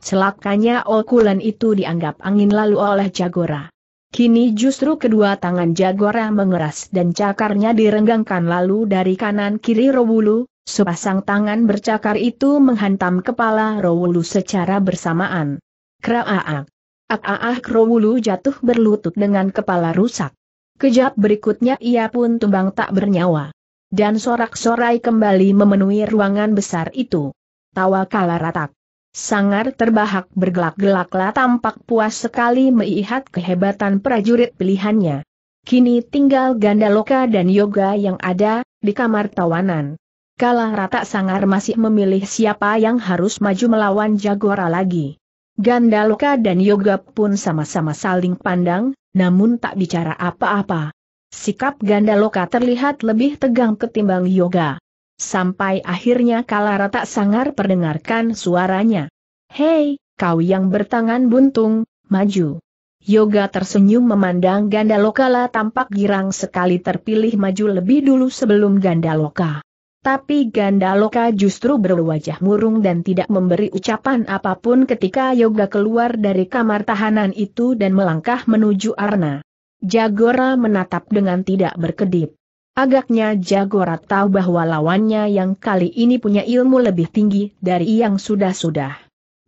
Celakanya okulan itu dianggap angin lalu oleh Jagora. Kini justru kedua tangan Jagora mengeras dan cakarnya direnggangkan lalu dari kanan kiri Rowulu, Sepasang tangan bercakar itu menghantam kepala Rowulu secara bersamaan. Kraaak. Ak-aak Rowulu jatuh berlutut dengan kepala rusak. Kejap berikutnya ia pun tumbang tak bernyawa. Dan sorak-sorai kembali memenuhi ruangan besar itu. Tawa kala ratak. Sangar terbahak bergelak-gelaklah tampak puas sekali melihat kehebatan prajurit pilihannya. Kini tinggal Gandaloka dan Yoga yang ada, di kamar tawanan. Kala rata sangar masih memilih siapa yang harus maju melawan Jagora lagi. Gandaloka dan Yoga pun sama-sama saling pandang, namun tak bicara apa-apa. Sikap Gandaloka terlihat lebih tegang ketimbang Yoga. Sampai akhirnya kala rata sangar perdengarkan suaranya. Hei, kau yang bertangan buntung, maju. Yoga tersenyum memandang Gandaloka lah tampak girang sekali terpilih maju lebih dulu sebelum Gandaloka. Tapi Gandaloka justru berwajah murung dan tidak memberi ucapan apa pun ketika Yoga keluar dari kamar tahanan itu dan melangkah menuju Arna. Jagora menatap dengan tidak berkedip. Agaknya Jagora tahu bahwa lawannya yang kali ini punya ilmu lebih tinggi dari yang sudah-sudah.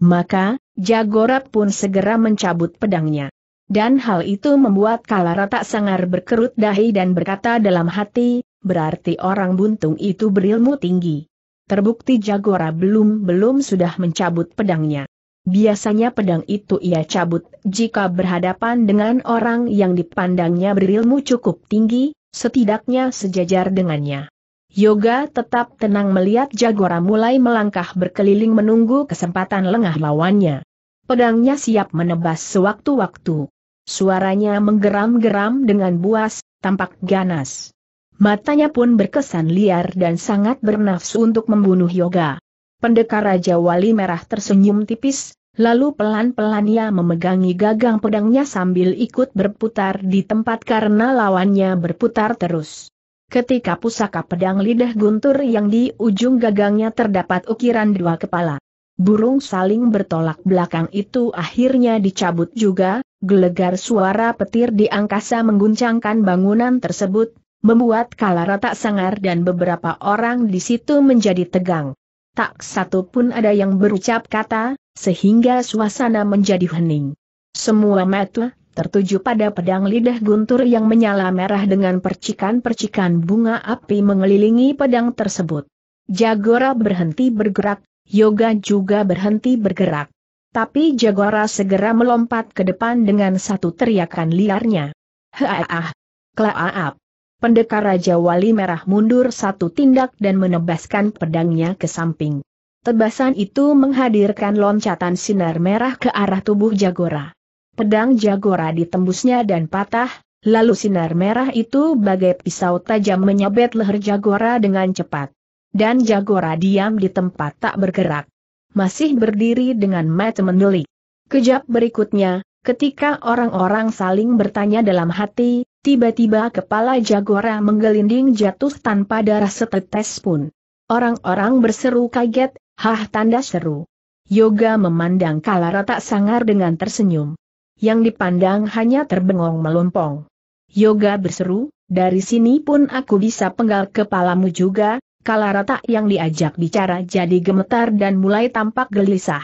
Maka, Jagora pun segera mencabut pedangnya. Dan hal itu membuat Kalarata sangar berkerut dahi dan berkata dalam hati, berarti orang buntung itu berilmu tinggi. Terbukti Jagora belum-belum sudah mencabut pedangnya. Biasanya pedang itu ia cabut jika berhadapan dengan orang yang dipandangnya berilmu cukup tinggi, setidaknya sejajar dengannya. Yoga tetap tenang melihat Jagora mulai melangkah berkeliling menunggu kesempatan lengah lawannya. Pedangnya siap menebas sewaktu-waktu. Suaranya menggeram-geram dengan buas, tampak ganas. Matanya pun berkesan liar dan sangat bernafsu untuk membunuh Yoga. Pendekar Raja Wali Merah tersenyum tipis, lalu pelan-pelan ia memegangi gagang pedangnya sambil ikut berputar di tempat karena lawannya berputar terus. Ketika pusaka pedang lidah guntur yang di ujung gagangnya terdapat ukiran dua kepala. Burung saling bertolak belakang itu akhirnya dicabut juga, gelegar suara petir di angkasa mengguncangkan bangunan tersebut, membuat Kalara tak sangar dan beberapa orang di situ menjadi tegang. Tak satu pun ada yang berucap kata, sehingga suasana menjadi hening. Semua mata tertuju pada pedang lidah guntur yang menyala merah dengan percikan-percikan bunga api mengelilingi pedang tersebut. Jagora berhenti bergerak, Yoga juga berhenti bergerak. Tapi Jagora segera melompat ke depan dengan satu teriakan liarnya. Haah! Klaap! Pendekar Raja Wali Merah mundur satu tindak dan menebaskan pedangnya ke samping. Tebasan itu menghadirkan loncatan sinar merah ke arah tubuh Jagora. Pedang Jagora ditembusnya dan patah, lalu sinar merah itu bagai pisau tajam menyabet leher Jagora dengan cepat. Dan Jagora diam di tempat tak bergerak. Masih berdiri dengan mata mendelik. Kejap berikutnya, ketika orang-orang saling bertanya dalam hati, Tiba-tiba kepala Jagora menggelinding jatuh tanpa darah setetes pun. Orang-orang berseru kaget, hah tanda seru. Yoga memandang Kalara tak sangar dengan tersenyum. Yang dipandang hanya terbengong melompong. Yoga berseru, dari sini pun aku bisa penggal kepalamu juga, Kalara tak yang diajak bicara jadi gemetar dan mulai tampak gelisah.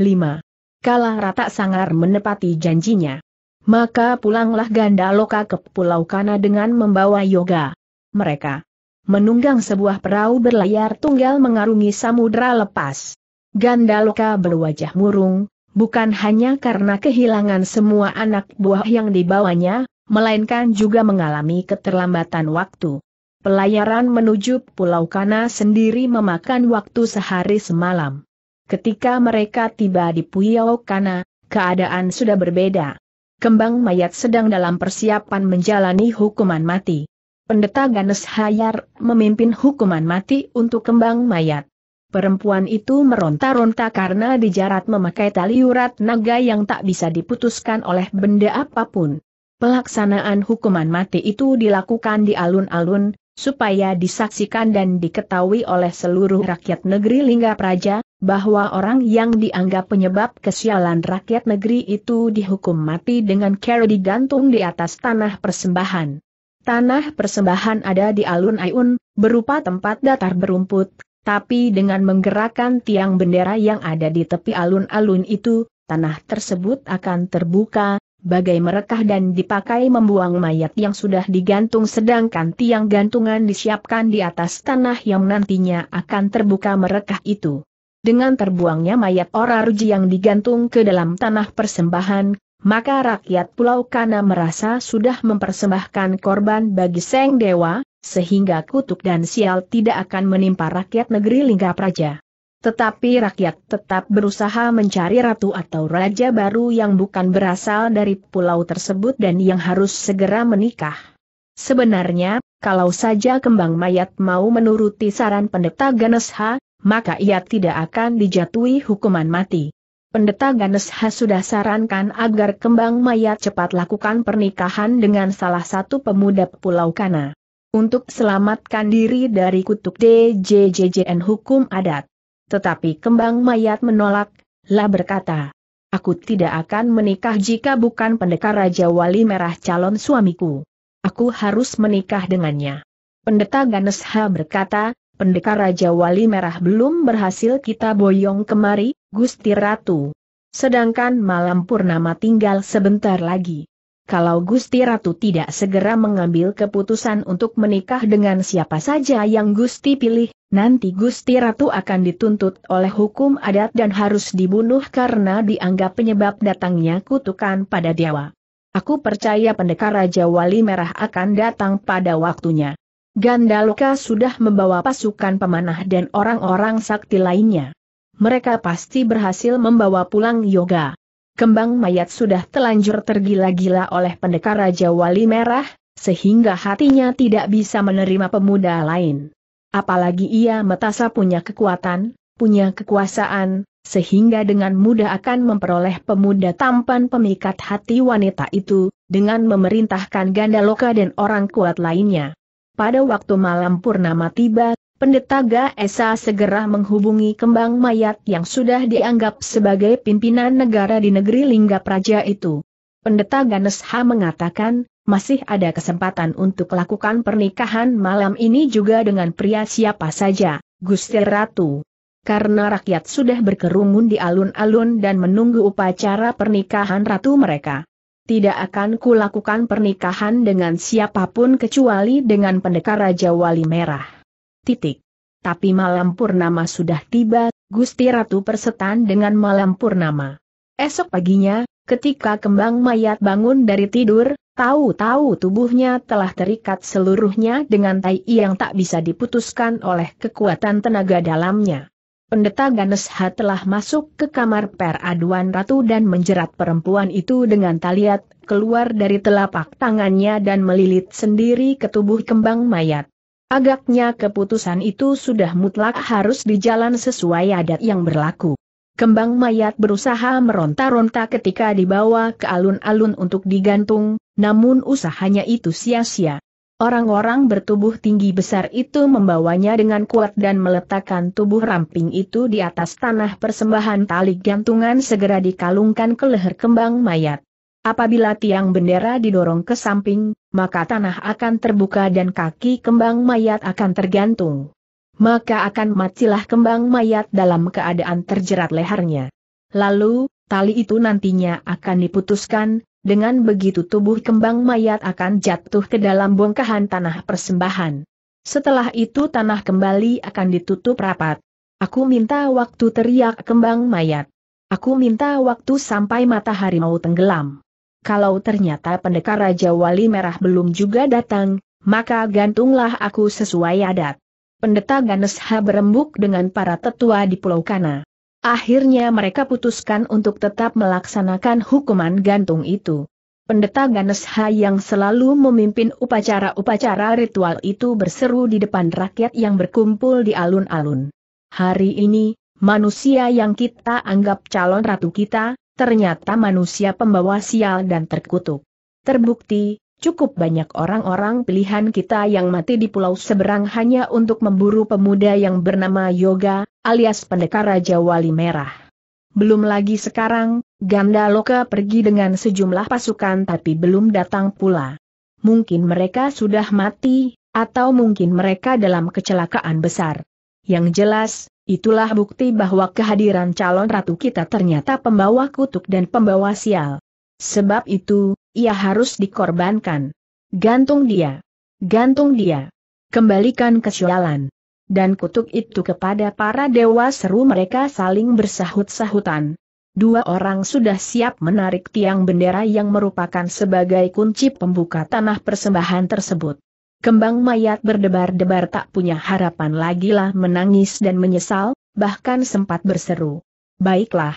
5. Kalara tak sangar menepati janjinya. Maka pulanglah Gandaloka ke Pulau Kana dengan membawa yoga. Mereka menunggang sebuah perahu berlayar tunggal mengarungi samudra lepas. Gandaloka berwajah murung, bukan hanya karena kehilangan semua anak buah yang dibawanya, melainkan juga mengalami keterlambatan waktu. Pelayaran menuju Pulau Kana sendiri memakan waktu sehari semalam. Ketika mereka tiba di Pulau Kana, keadaan sudah berbeda. Kembang mayat sedang dalam persiapan menjalani hukuman mati. Pendeta Ganes Hayar memimpin hukuman mati untuk kembang mayat. Perempuan itu meronta-ronta karena dijarat memakai tali urat naga yang tak bisa diputuskan oleh benda apa pun. Pelaksanaan hukuman mati itu dilakukan di alun-alun, supaya disaksikan dan diketahui oleh seluruh rakyat negeri Lingga Praja, bahwa orang yang dianggap penyebab kesialan rakyat negeri itu dihukum mati dengan cara digantung di atas tanah persembahan. Tanah persembahan ada di alun-alun, berupa tempat datar berumput, tapi dengan menggerakkan tiang bendera yang ada di tepi alun-alun itu, tanah tersebut akan terbuka, bagai merekah dan dipakai membuang mayat yang sudah digantung sedangkan tiang gantungan disiapkan di atas tanah yang nantinya akan terbuka merekah itu. Dengan terbuangnya mayat Oraruji yang digantung ke dalam tanah persembahan, maka rakyat Pulau Kana merasa sudah mempersembahkan korban bagi Seng Dewa, sehingga kutuk dan sial tidak akan menimpa rakyat negeri Linggapraja. Tetapi rakyat tetap berusaha mencari ratu atau raja baru yang bukan berasal dari pulau tersebut dan yang harus segera menikah. Sebenarnya, kalau saja kembang mayat mau menuruti saran pendeta Ganesha, maka ia tidak akan dijatuhi hukuman mati. Pendeta Ganesha sudah sarankan agar kembang mayat cepat lakukan pernikahan dengan salah satu pemuda Pulau Kana. Untuk selamatkan diri dari kutuk DJJJN hukum adat. Tetapi kembang mayat menolak, lah berkata, Aku tidak akan menikah jika bukan pendekar Raja Wali Merah calon suamiku. Aku harus menikah dengannya. Pendeta Ganesha berkata, pendekar Raja Wali Merah belum berhasil kita boyong kemari, Gusti Ratu. Sedangkan malam purnama tinggal sebentar lagi. Kalau Gusti Ratu tidak segera mengambil keputusan untuk menikah dengan siapa saja yang Gusti pilih, nanti Gusti Ratu akan dituntut oleh hukum adat dan harus dibunuh karena dianggap penyebab datangnya kutukan pada dewa. Aku percaya pendekar Raja Wali Merah akan datang pada waktunya. Gandaloka sudah membawa pasukan pemanah dan orang-orang sakti lainnya. Mereka pasti berhasil membawa pulang yoga. Kembang mayat sudah telanjur tergila-gila oleh pendekar Raja Wali Merah, sehingga hatinya tidak bisa menerima pemuda lain. Apalagi ia metasa punya kekuatan, punya kekuasaan, sehingga dengan mudah akan memperoleh pemuda tampan pemikat hati wanita itu, dengan memerintahkan Gandaloka dan orang kuat lainnya. Pada waktu malam purnama tiba, pendeta Gaesa segera menghubungi kembang mayat yang sudah dianggap sebagai pimpinan negara di negeri Lingga Praja itu. Pendeta Ganesha mengatakan, masih ada kesempatan untuk lakukan pernikahan malam ini juga dengan pria siapa saja, Gusti Ratu karena rakyat sudah berkerumun di alun-alun dan menunggu upacara pernikahan ratu mereka. Tidak akan kulakukan pernikahan dengan siapa pun kecuali dengan pendekar Raja Wali Merah. Titik. Tapi malam purnama sudah tiba, Gusti Ratu persetan dengan malam purnama. Esok paginya, ketika kembang mayat bangun dari tidur, tahu-tahu tubuhnya telah terikat seluruhnya dengan tai yang tak bisa diputuskan oleh kekuatan tenaga dalamnya. Pendeta Ganesha telah masuk ke kamar peraduan ratu dan menjerat perempuan itu dengan taliat, keluar dari telapak tangannya dan melilit sendiri ke tubuh kembang mayat. Agaknya keputusan itu sudah mutlak harus dijalan sesuai adat yang berlaku. Kembang mayat berusaha meronta-ronta ketika dibawa ke alun-alun untuk digantung, namun usahanya itu sia-sia. Orang-orang bertubuh tinggi besar itu membawanya dengan kuat dan meletakkan tubuh ramping itu di atas tanah persembahan tali gantungan segera dikalungkan ke leher kembang mayat. Apabila tiang bendera didorong ke samping, maka tanah akan terbuka dan kaki kembang mayat akan tergantung. Maka akan matilah kembang mayat dalam keadaan terjerat lehernya. Lalu, tali itu nantinya akan diputuskan, dengan begitu tubuh kembang mayat akan jatuh ke dalam bongkahan tanah persembahan. Setelah itu tanah kembali akan ditutup rapat. Aku minta waktu teriak kembang mayat. Aku minta waktu sampai matahari mau tenggelam. Kalau ternyata pendekar Raja Wali Merah belum juga datang, maka gantunglah aku sesuai adat. Pendeta Ganesha berembuk dengan para tetua di Pulau Kana. Akhirnya mereka putuskan untuk tetap melaksanakan hukuman gantung itu. Pendeta Ganesha yang selalu memimpin upacara-upacara ritual itu berseru di depan rakyat yang berkumpul di alun-alun. Hari ini, manusia yang kita anggap calon ratu kita, ternyata manusia pembawa sial dan terkutuk. Terbukti, Cukup banyak orang-orang pilihan kita yang mati di pulau seberang hanya untuk memburu pemuda yang bernama Yoga, alias pendekar Raja Wali Merah. Belum lagi sekarang, Ganda Loka pergi dengan sejumlah pasukan tapi belum datang pula. Mungkin mereka sudah mati, atau mungkin mereka dalam kecelakaan besar. Yang jelas, itulah bukti bahwa kehadiran calon ratu kita ternyata pembawa kutuk dan pembawa sial. Sebab itu, ia harus dikorbankan. Gantung dia. Gantung dia. Kembalikan kesialan. Dan kutuk itu kepada para dewa seru mereka saling bersahut-sahutan. Dua orang sudah siap menarik tiang bendera yang merupakan sebagai kunci pembuka tanah persembahan tersebut. Kembang mayat berdebar-debar tak punya harapan lagi lah menangis dan menyesal, bahkan sempat berseru. Baiklah,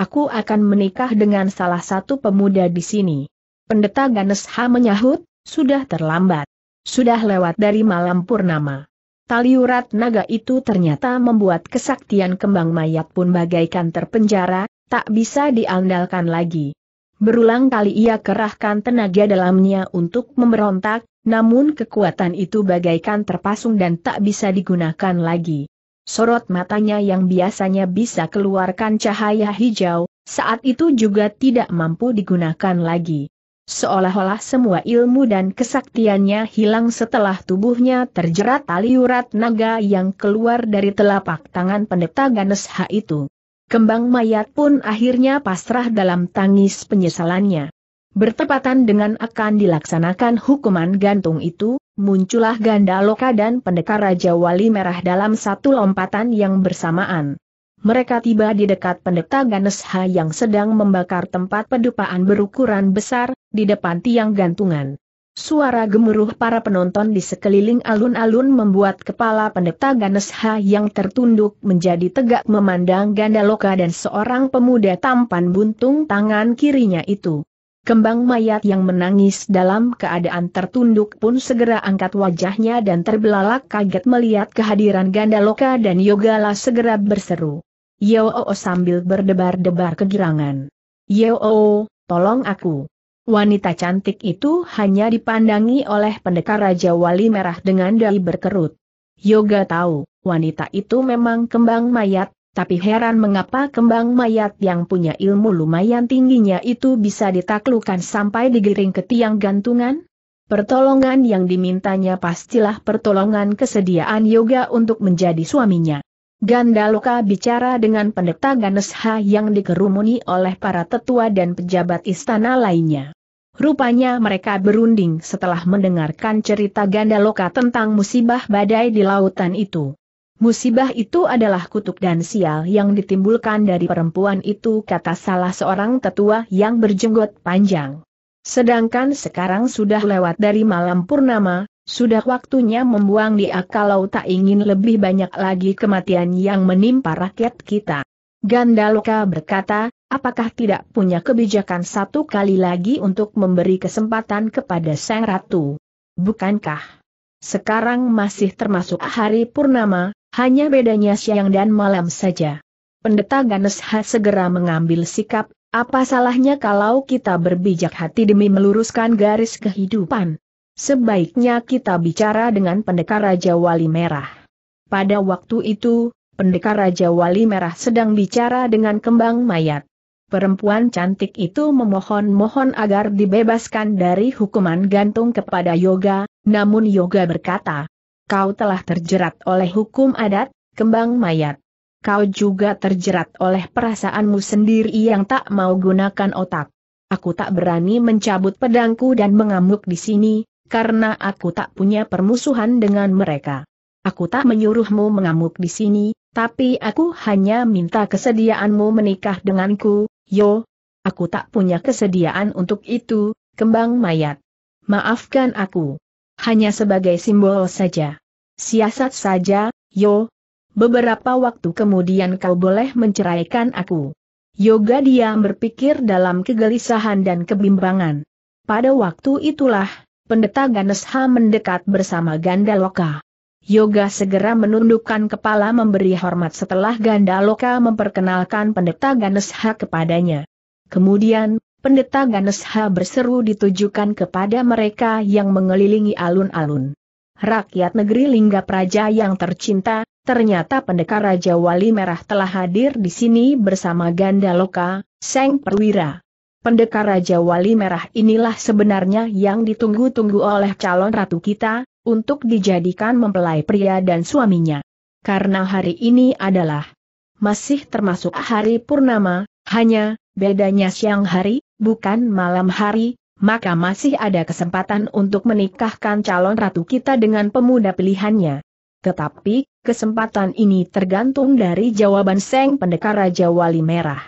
Aku akan menikah dengan salah satu pemuda di sini. Pendeta Ganesha menyahut, sudah terlambat. Sudah lewat dari malam purnama. Tali urat naga itu ternyata membuat kesaktian kembang mayat pun bagaikan terpenjara, tak bisa diandalkan lagi. Berulang kali ia kerahkan tenaga dalamnya untuk memberontak, namun kekuatan itu bagaikan terpasung dan tak bisa digunakan lagi sorot matanya yang biasanya bisa keluarkan cahaya hijau, saat itu juga tidak mampu digunakan lagi. Seolah-olah semua ilmu dan kesaktiannya hilang setelah tubuhnya terjerat tali urat naga yang keluar dari telapak tangan pendeta Ganesha itu. Kembang mayat pun akhirnya pasrah dalam tangis penyesalannya. Bertepatan dengan akan dilaksanakan hukuman gantung itu, muncullah Ganda Loka dan pendekar Raja Wali Merah dalam satu lompatan yang bersamaan. Mereka tiba di dekat pendeta Ganesha yang sedang membakar tempat pedupaan berukuran besar, di depan tiang gantungan. Suara gemuruh para penonton di sekeliling alun-alun membuat kepala pendeta Ganesha yang tertunduk menjadi tegak memandang Gandaloka dan seorang pemuda tampan buntung tangan kirinya itu. Kembang mayat yang menangis dalam keadaan tertunduk pun segera angkat wajahnya dan terbelalak kaget melihat kehadiran Gandaloka dan Yogala segera berseru. Yo sambil berdebar-debar kegirangan. Yo tolong aku. Wanita cantik itu hanya dipandangi oleh pendekar Raja Wali Merah dengan dahi berkerut. Yoga tahu, wanita itu memang kembang mayat, tapi heran mengapa kembang mayat yang punya ilmu lumayan tingginya itu bisa ditaklukkan sampai digiring ke tiang gantungan? Pertolongan yang dimintanya pastilah pertolongan kesediaan Yoga untuk menjadi suaminya. Gandaloka bicara dengan pendeta Ganesha yang dikerumuni oleh para tetua dan pejabat istana lainnya. Rupanya mereka berunding setelah mendengarkan cerita Gandaloka tentang musibah badai di lautan itu. Musibah itu adalah kutuk dan sial yang ditimbulkan dari perempuan itu kata salah seorang tetua yang berjenggot panjang. Sedangkan sekarang sudah lewat dari malam purnama, sudah waktunya membuang dia kalau tak ingin lebih banyak lagi kematian yang menimpa rakyat kita. Gandaloka berkata, apakah tidak punya kebijakan satu kali lagi untuk memberi kesempatan kepada Sang Ratu? Bukankah? Sekarang masih termasuk hari purnama, hanya bedanya siang dan malam saja. Pendeta Ganesha segera mengambil sikap, apa salahnya kalau kita berbijak hati demi meluruskan garis kehidupan? Sebaiknya kita bicara dengan pendekar Raja Wali Merah. Pada waktu itu, pendekar Raja Wali Merah sedang bicara dengan kembang mayat. Perempuan cantik itu memohon-mohon agar dibebaskan dari hukuman gantung kepada Yoga, namun Yoga berkata, kau telah terjerat oleh hukum adat, kembang mayat. Kau juga terjerat oleh perasaanmu sendiri yang tak mau gunakan otak. Aku tak berani mencabut pedangku dan mengamuk di sini, karena aku tak punya permusuhan dengan mereka. Aku tak menyuruhmu mengamuk di sini, tapi aku hanya minta kesediaanmu menikah denganku, yo. Aku tak punya kesediaan untuk itu, kembang mayat. Maafkan aku. Hanya sebagai simbol saja. Siasat saja, yo. Beberapa waktu kemudian kau boleh menceraikan aku. Yoga diam berpikir dalam kegelisahan dan kebimbangan. Pada waktu itulah, pendeta Ganesha mendekat bersama Gandaloka. Yoga segera menundukkan kepala memberi hormat setelah Gandaloka memperkenalkan pendeta Ganesha kepadanya. Kemudian, pendeta Ganesha berseru ditujukan kepada mereka yang mengelilingi alun-alun. Rakyat negeri Lingga Praja yang tercinta, ternyata pendekar Raja Wali Merah telah hadir di sini bersama Gandaloka, Seng Perwira. Pendekar Raja Wali Merah inilah sebenarnya yang ditunggu-tunggu oleh calon ratu kita, untuk dijadikan mempelai pria dan suaminya. Karena hari ini adalah masih termasuk hari purnama, hanya bedanya siang hari, bukan malam hari, maka masih ada kesempatan untuk menikahkan calon ratu kita dengan pemuda pilihannya. Tetapi, kesempatan ini tergantung dari jawaban Seng Pendekar Raja Wali Merah.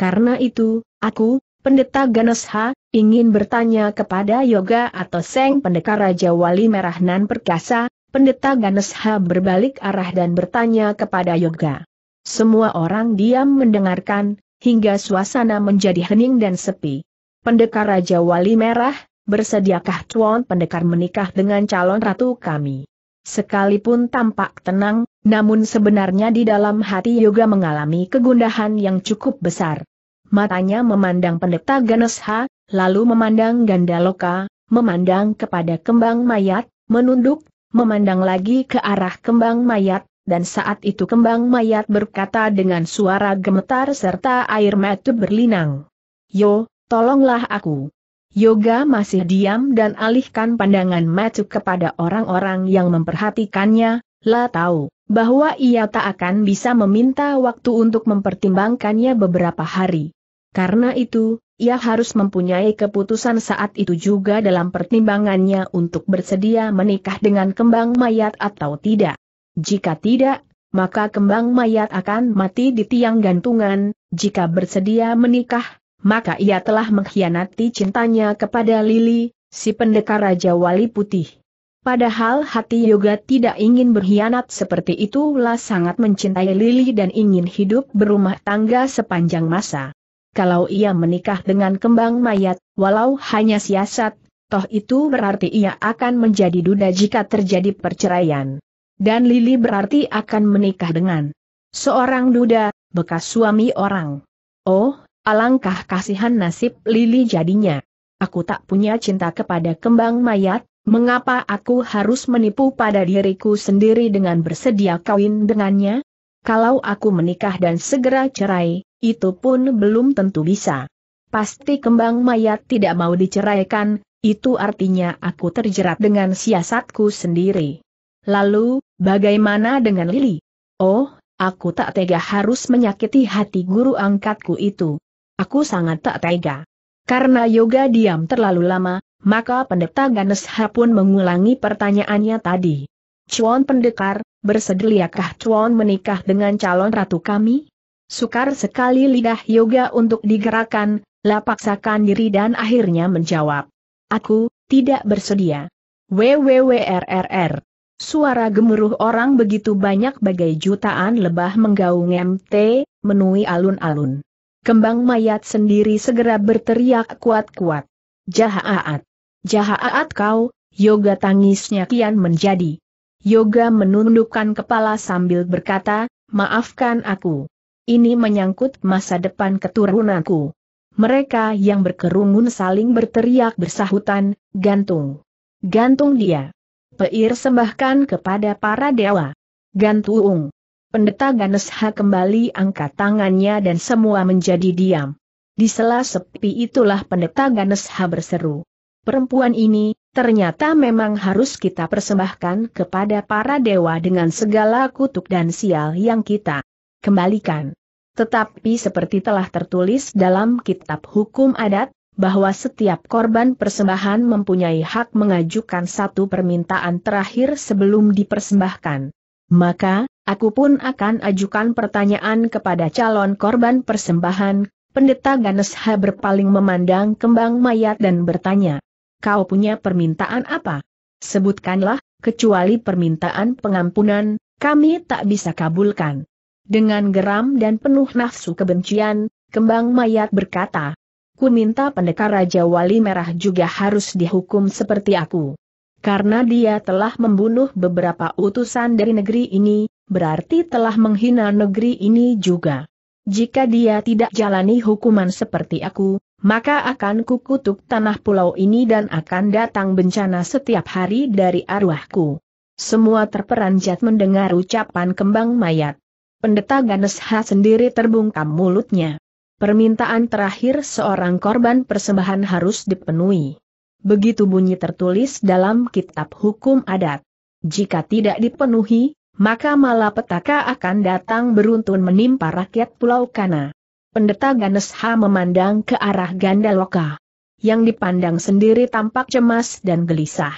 Karena itu, aku, Pendeta Ganesha, ingin bertanya kepada Yoga atau Seng Pendekar Raja Wali Merah Nan Perkasa, Pendeta Ganesha berbalik arah dan bertanya kepada Yoga. Semua orang diam mendengarkan, hingga suasana menjadi hening dan sepi. Pendekar Raja Wali Merah, bersediakah Tuan Pendekar menikah dengan calon ratu kami? Sekalipun tampak tenang, namun sebenarnya di dalam hati Yoga mengalami kegundahan yang cukup besar matanya memandang pendeta Ganesha, lalu memandang Gandaloka, memandang kepada kembang mayat, menunduk, memandang lagi ke arah kembang mayat, dan saat itu kembang mayat berkata dengan suara gemetar serta air mata berlinang. Yo, tolonglah aku. Yoga masih diam dan alihkan pandangan mata kepada orang-orang yang memperhatikannya, lah tahu bahwa ia tak akan bisa meminta waktu untuk mempertimbangkannya beberapa hari. Karena itu, ia harus mempunyai keputusan saat itu juga dalam pertimbangannya untuk bersedia menikah dengan kembang mayat atau tidak. Jika tidak, maka kembang mayat akan mati di tiang gantungan, jika bersedia menikah, maka ia telah mengkhianati cintanya kepada Lili, si pendekar Raja Wali Putih. Padahal hati Yoga tidak ingin berkhianat seperti itulah sangat mencintai Lili dan ingin hidup berumah tangga sepanjang masa. Kalau ia menikah dengan kembang mayat, walau hanya siasat, toh itu berarti ia akan menjadi duda jika terjadi perceraian. Dan Lili berarti akan menikah dengan seorang duda, bekas suami orang. Oh, alangkah kasihan nasib Lili jadinya. Aku tak punya cinta kepada kembang mayat, Mengapa aku harus menipu pada diriku sendiri dengan bersedia kawin dengannya? Kalau aku menikah dan segera cerai, itu pun belum tentu bisa. Pasti kembang mayat tidak mau diceraikan, itu artinya aku terjerat dengan siasatku sendiri. Lalu, bagaimana dengan Lili? Oh, aku tak tega harus menyakiti hati guru angkatku itu. Aku sangat tak tega. Karena yoga diam terlalu lama, maka pendeta Ganesha pun mengulangi pertanyaannya tadi. Chuan pendekar, bersediakah Chuan menikah dengan calon ratu kami? Sukar sekali lidah yoga untuk digerakkan, lapaksakan diri dan akhirnya menjawab. Aku, tidak bersedia. WWWRRR. Suara gemuruh orang begitu banyak bagai jutaan lebah menggaung MT, menui alun-alun. Kembang mayat sendiri segera berteriak kuat-kuat. Jahat! Jahat kau, Yoga tangisnya kian menjadi. Yoga menundukkan kepala sambil berkata, maafkan aku. Ini menyangkut masa depan keturunanku. Mereka yang berkerumun saling berteriak bersahutan, gantung. Gantung dia. Peir sembahkan kepada para dewa. Gantung. Pendeta Ganesha kembali angkat tangannya dan semua menjadi diam. Di sela sepi itulah pendeta Ganesha berseru perempuan ini, ternyata memang harus kita persembahkan kepada para dewa dengan segala kutuk dan sial yang kita kembalikan. Tetapi seperti telah tertulis dalam kitab hukum adat, bahwa setiap korban persembahan mempunyai hak mengajukan satu permintaan terakhir sebelum dipersembahkan. Maka, aku pun akan ajukan pertanyaan kepada calon korban persembahan, pendeta Ganesha berpaling memandang kembang mayat dan bertanya, Kau punya permintaan apa? Sebutkanlah, kecuali permintaan pengampunan, kami tak bisa kabulkan. Dengan geram dan penuh nafsu kebencian, kembang mayat berkata, Ku minta pendekar Raja Wali Merah juga harus dihukum seperti aku. Karena dia telah membunuh beberapa utusan dari negeri ini, berarti telah menghina negeri ini juga. Jika dia tidak jalani hukuman seperti aku, maka akan kukutuk tanah pulau ini dan akan datang bencana setiap hari dari arwahku. Semua terperanjat mendengar ucapan kembang mayat. Pendeta Ganesha sendiri terbungkam mulutnya. Permintaan terakhir seorang korban persembahan harus dipenuhi. Begitu bunyi tertulis dalam kitab hukum adat. Jika tidak dipenuhi, maka malapetaka akan datang beruntun menimpa rakyat Pulau Kana. Pendeta Ganesha memandang ke arah Gandaloka. Yang dipandang sendiri tampak cemas dan gelisah.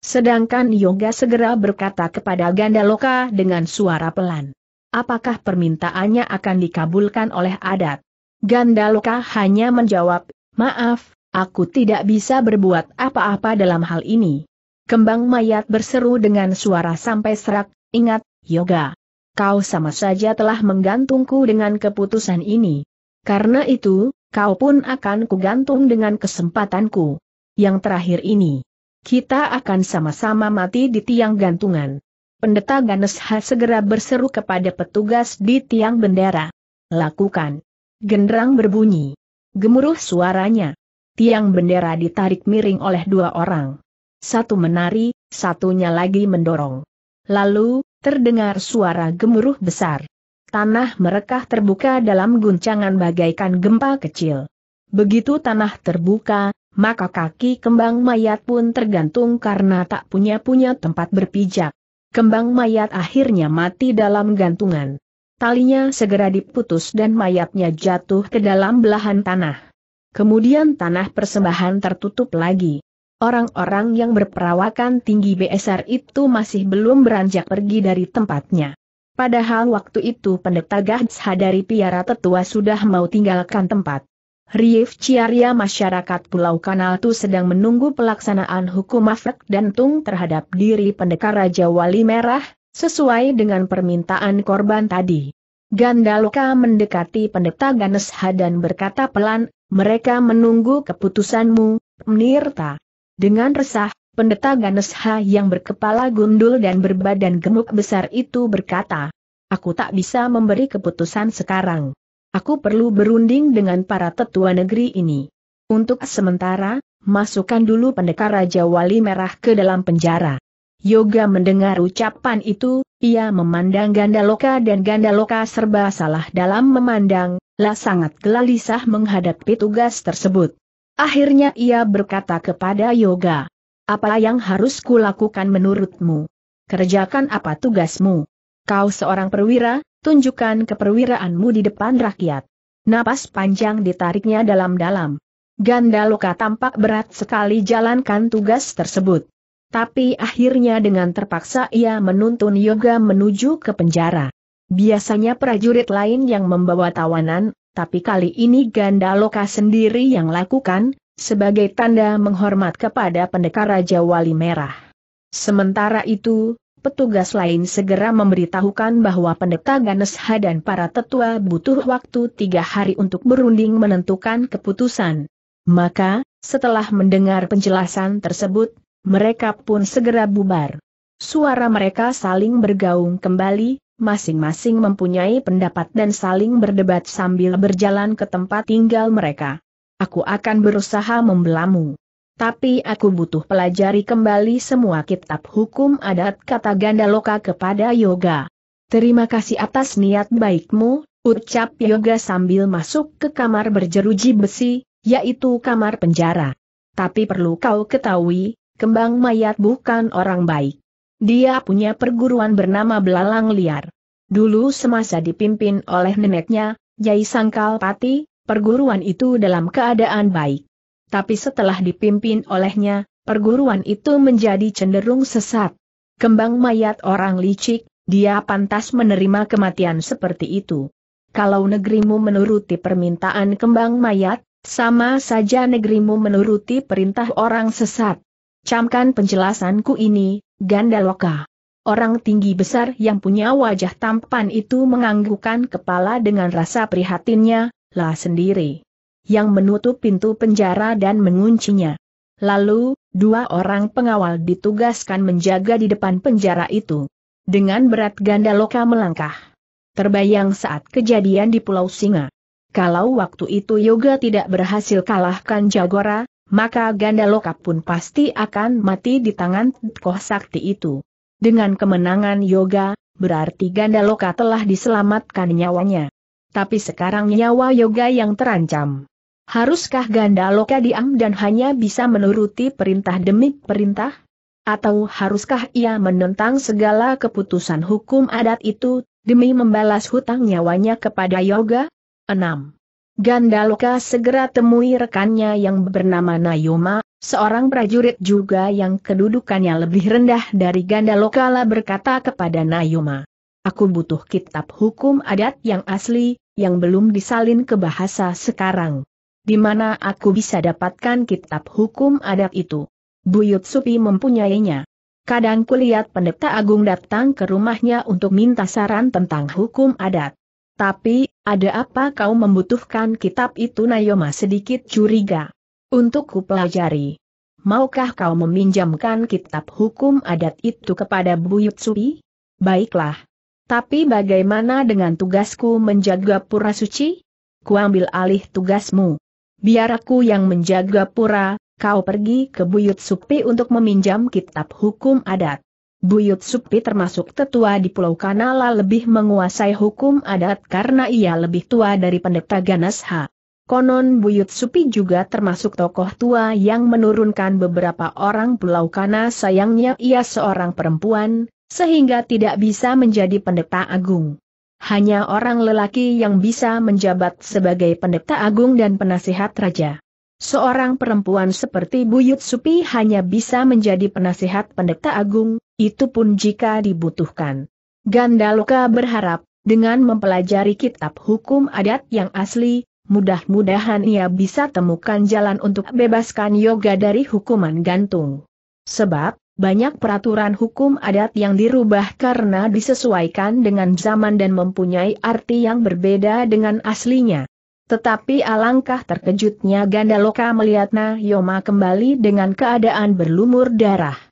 Sedangkan Yoga segera berkata kepada Gandaloka dengan suara pelan. Apakah permintaannya akan dikabulkan oleh adat? Gandaloka hanya menjawab, maaf, aku tidak bisa berbuat apa-apa dalam hal ini. Kembang mayat berseru dengan suara sampai serak, ingat, Yoga. Kau sama saja telah menggantungku dengan keputusan ini. Karena itu, kau pun akan kugantung dengan kesempatanku. Yang terakhir ini. Kita akan sama-sama mati di tiang gantungan. Pendeta Ganesha segera berseru kepada petugas di tiang bendera. Lakukan. Genderang berbunyi. Gemuruh suaranya. Tiang bendera ditarik miring oleh dua orang. Satu menari, satunya lagi mendorong. Lalu, terdengar suara gemuruh besar tanah merekah terbuka dalam guncangan bagaikan gempa kecil. Begitu tanah terbuka, maka kaki kembang mayat pun tergantung karena tak punya-punya tempat berpijak. Kembang mayat akhirnya mati dalam gantungan. Talinya segera diputus dan mayatnya jatuh ke dalam belahan tanah. Kemudian tanah persembahan tertutup lagi. Orang-orang yang berperawakan tinggi BSR itu masih belum beranjak pergi dari tempatnya. Padahal waktu itu pendeta Gadsha dari Piara Tetua sudah mau tinggalkan tempat. Rief Ciaria masyarakat Pulau Kanal Tu sedang menunggu pelaksanaan hukum afrek dan tung terhadap diri pendekar Raja Wali Merah, sesuai dengan permintaan korban tadi. Gandaloka mendekati pendeta Ganesha dan berkata pelan, mereka menunggu keputusanmu, Nirta. Dengan resah, Pendeta Ganesha yang berkepala gundul dan berbadan gemuk besar itu berkata, Aku tak bisa memberi keputusan sekarang. Aku perlu berunding dengan para tetua negeri ini. Untuk sementara, masukkan dulu pendekar Raja Wali Merah ke dalam penjara. Yoga mendengar ucapan itu, ia memandang Gandaloka dan Gandaloka serba salah dalam memandang, lah sangat gelisah menghadapi tugas tersebut. Akhirnya ia berkata kepada Yoga, apa yang harus kulakukan menurutmu? Kerjakan apa tugasmu? Kau seorang perwira, tunjukkan keperwiraanmu di depan rakyat. Napas panjang ditariknya dalam-dalam. Gandaloka tampak berat sekali jalankan tugas tersebut. Tapi akhirnya dengan terpaksa ia menuntun Yoga menuju ke penjara. Biasanya prajurit lain yang membawa tawanan, tapi kali ini Gandaloka sendiri yang lakukan, sebagai tanda menghormat kepada pendekar Raja Wali Merah. Sementara itu, petugas lain segera memberitahukan bahwa pendeta Ganesha dan para tetua butuh waktu tiga hari untuk berunding menentukan keputusan. Maka, setelah mendengar penjelasan tersebut, mereka pun segera bubar. Suara mereka saling bergaung kembali, masing-masing mempunyai pendapat dan saling berdebat sambil berjalan ke tempat tinggal mereka. Aku akan berusaha membelamu. Tapi aku butuh pelajari kembali semua kitab hukum adat kata Gandaloka kepada Yoga. Terima kasih atas niat baikmu, ucap Yoga sambil masuk ke kamar berjeruji besi, yaitu kamar penjara. Tapi perlu kau ketahui, kembang mayat bukan orang baik. Dia punya perguruan bernama Belalang Liar. Dulu semasa dipimpin oleh neneknya, Yai Sangkal Pati, perguruan itu dalam keadaan baik. Tapi setelah dipimpin olehnya, perguruan itu menjadi cenderung sesat. Kembang mayat orang licik, dia pantas menerima kematian seperti itu. Kalau negerimu menuruti permintaan kembang mayat, sama saja negerimu menuruti perintah orang sesat. Camkan penjelasanku ini, Gandaloka. Orang tinggi besar yang punya wajah tampan itu menganggukkan kepala dengan rasa prihatinnya, lah sendiri. Yang menutup pintu penjara dan menguncinya. Lalu, dua orang pengawal ditugaskan menjaga di depan penjara itu. Dengan berat ganda loka melangkah. Terbayang saat kejadian di Pulau Singa. Kalau waktu itu Yoga tidak berhasil kalahkan Jagora, maka ganda loka pun pasti akan mati di tangan Koh Sakti itu. Dengan kemenangan Yoga, berarti ganda loka telah diselamatkan nyawanya. Tapi sekarang nyawa yoga yang terancam. Haruskah ganda loka diam dan hanya bisa menuruti perintah demi perintah? Atau haruskah ia menentang segala keputusan hukum adat itu, demi membalas hutang nyawanya kepada yoga? 6. Gandaloka segera temui rekannya yang bernama Nayoma, seorang prajurit juga yang kedudukannya lebih rendah dari Gandaloka lah berkata kepada Nayoma. Aku butuh kitab hukum adat yang asli, yang belum disalin ke bahasa sekarang. Di mana aku bisa dapatkan kitab hukum adat itu? Buyut Supi mempunyainya. Kadang kulihat pendeta agung datang ke rumahnya untuk minta saran tentang hukum adat. Tapi, ada apa kau membutuhkan kitab itu Nayoma sedikit curiga. Untuk kupelajari. Maukah kau meminjamkan kitab hukum adat itu kepada Buyut Supi? Baiklah. Tapi bagaimana dengan tugasku menjaga pura suci? Kuambil alih tugasmu. Biar aku yang menjaga pura, kau pergi ke Buyut Supi untuk meminjam kitab hukum adat. Buyut Supi termasuk tetua di Pulau Kanala lebih menguasai hukum adat karena ia lebih tua dari pendeta Ganasha. Konon Buyut Supi juga termasuk tokoh tua yang menurunkan beberapa orang Pulau Kana sayangnya ia seorang perempuan, sehingga tidak bisa menjadi pendeta agung. Hanya orang lelaki yang bisa menjabat sebagai pendeta agung dan penasihat raja. Seorang perempuan seperti Buyut Supi hanya bisa menjadi penasihat pendeta agung, itu pun jika dibutuhkan. Gandaloka berharap, dengan mempelajari kitab hukum adat yang asli, mudah-mudahan ia bisa temukan jalan untuk bebaskan yoga dari hukuman gantung. Sebab, banyak peraturan hukum adat yang dirubah karena disesuaikan dengan zaman dan mempunyai arti yang berbeda dengan aslinya. Tetapi alangkah terkejutnya Gandaloka melihat Nayoma kembali dengan keadaan berlumur darah.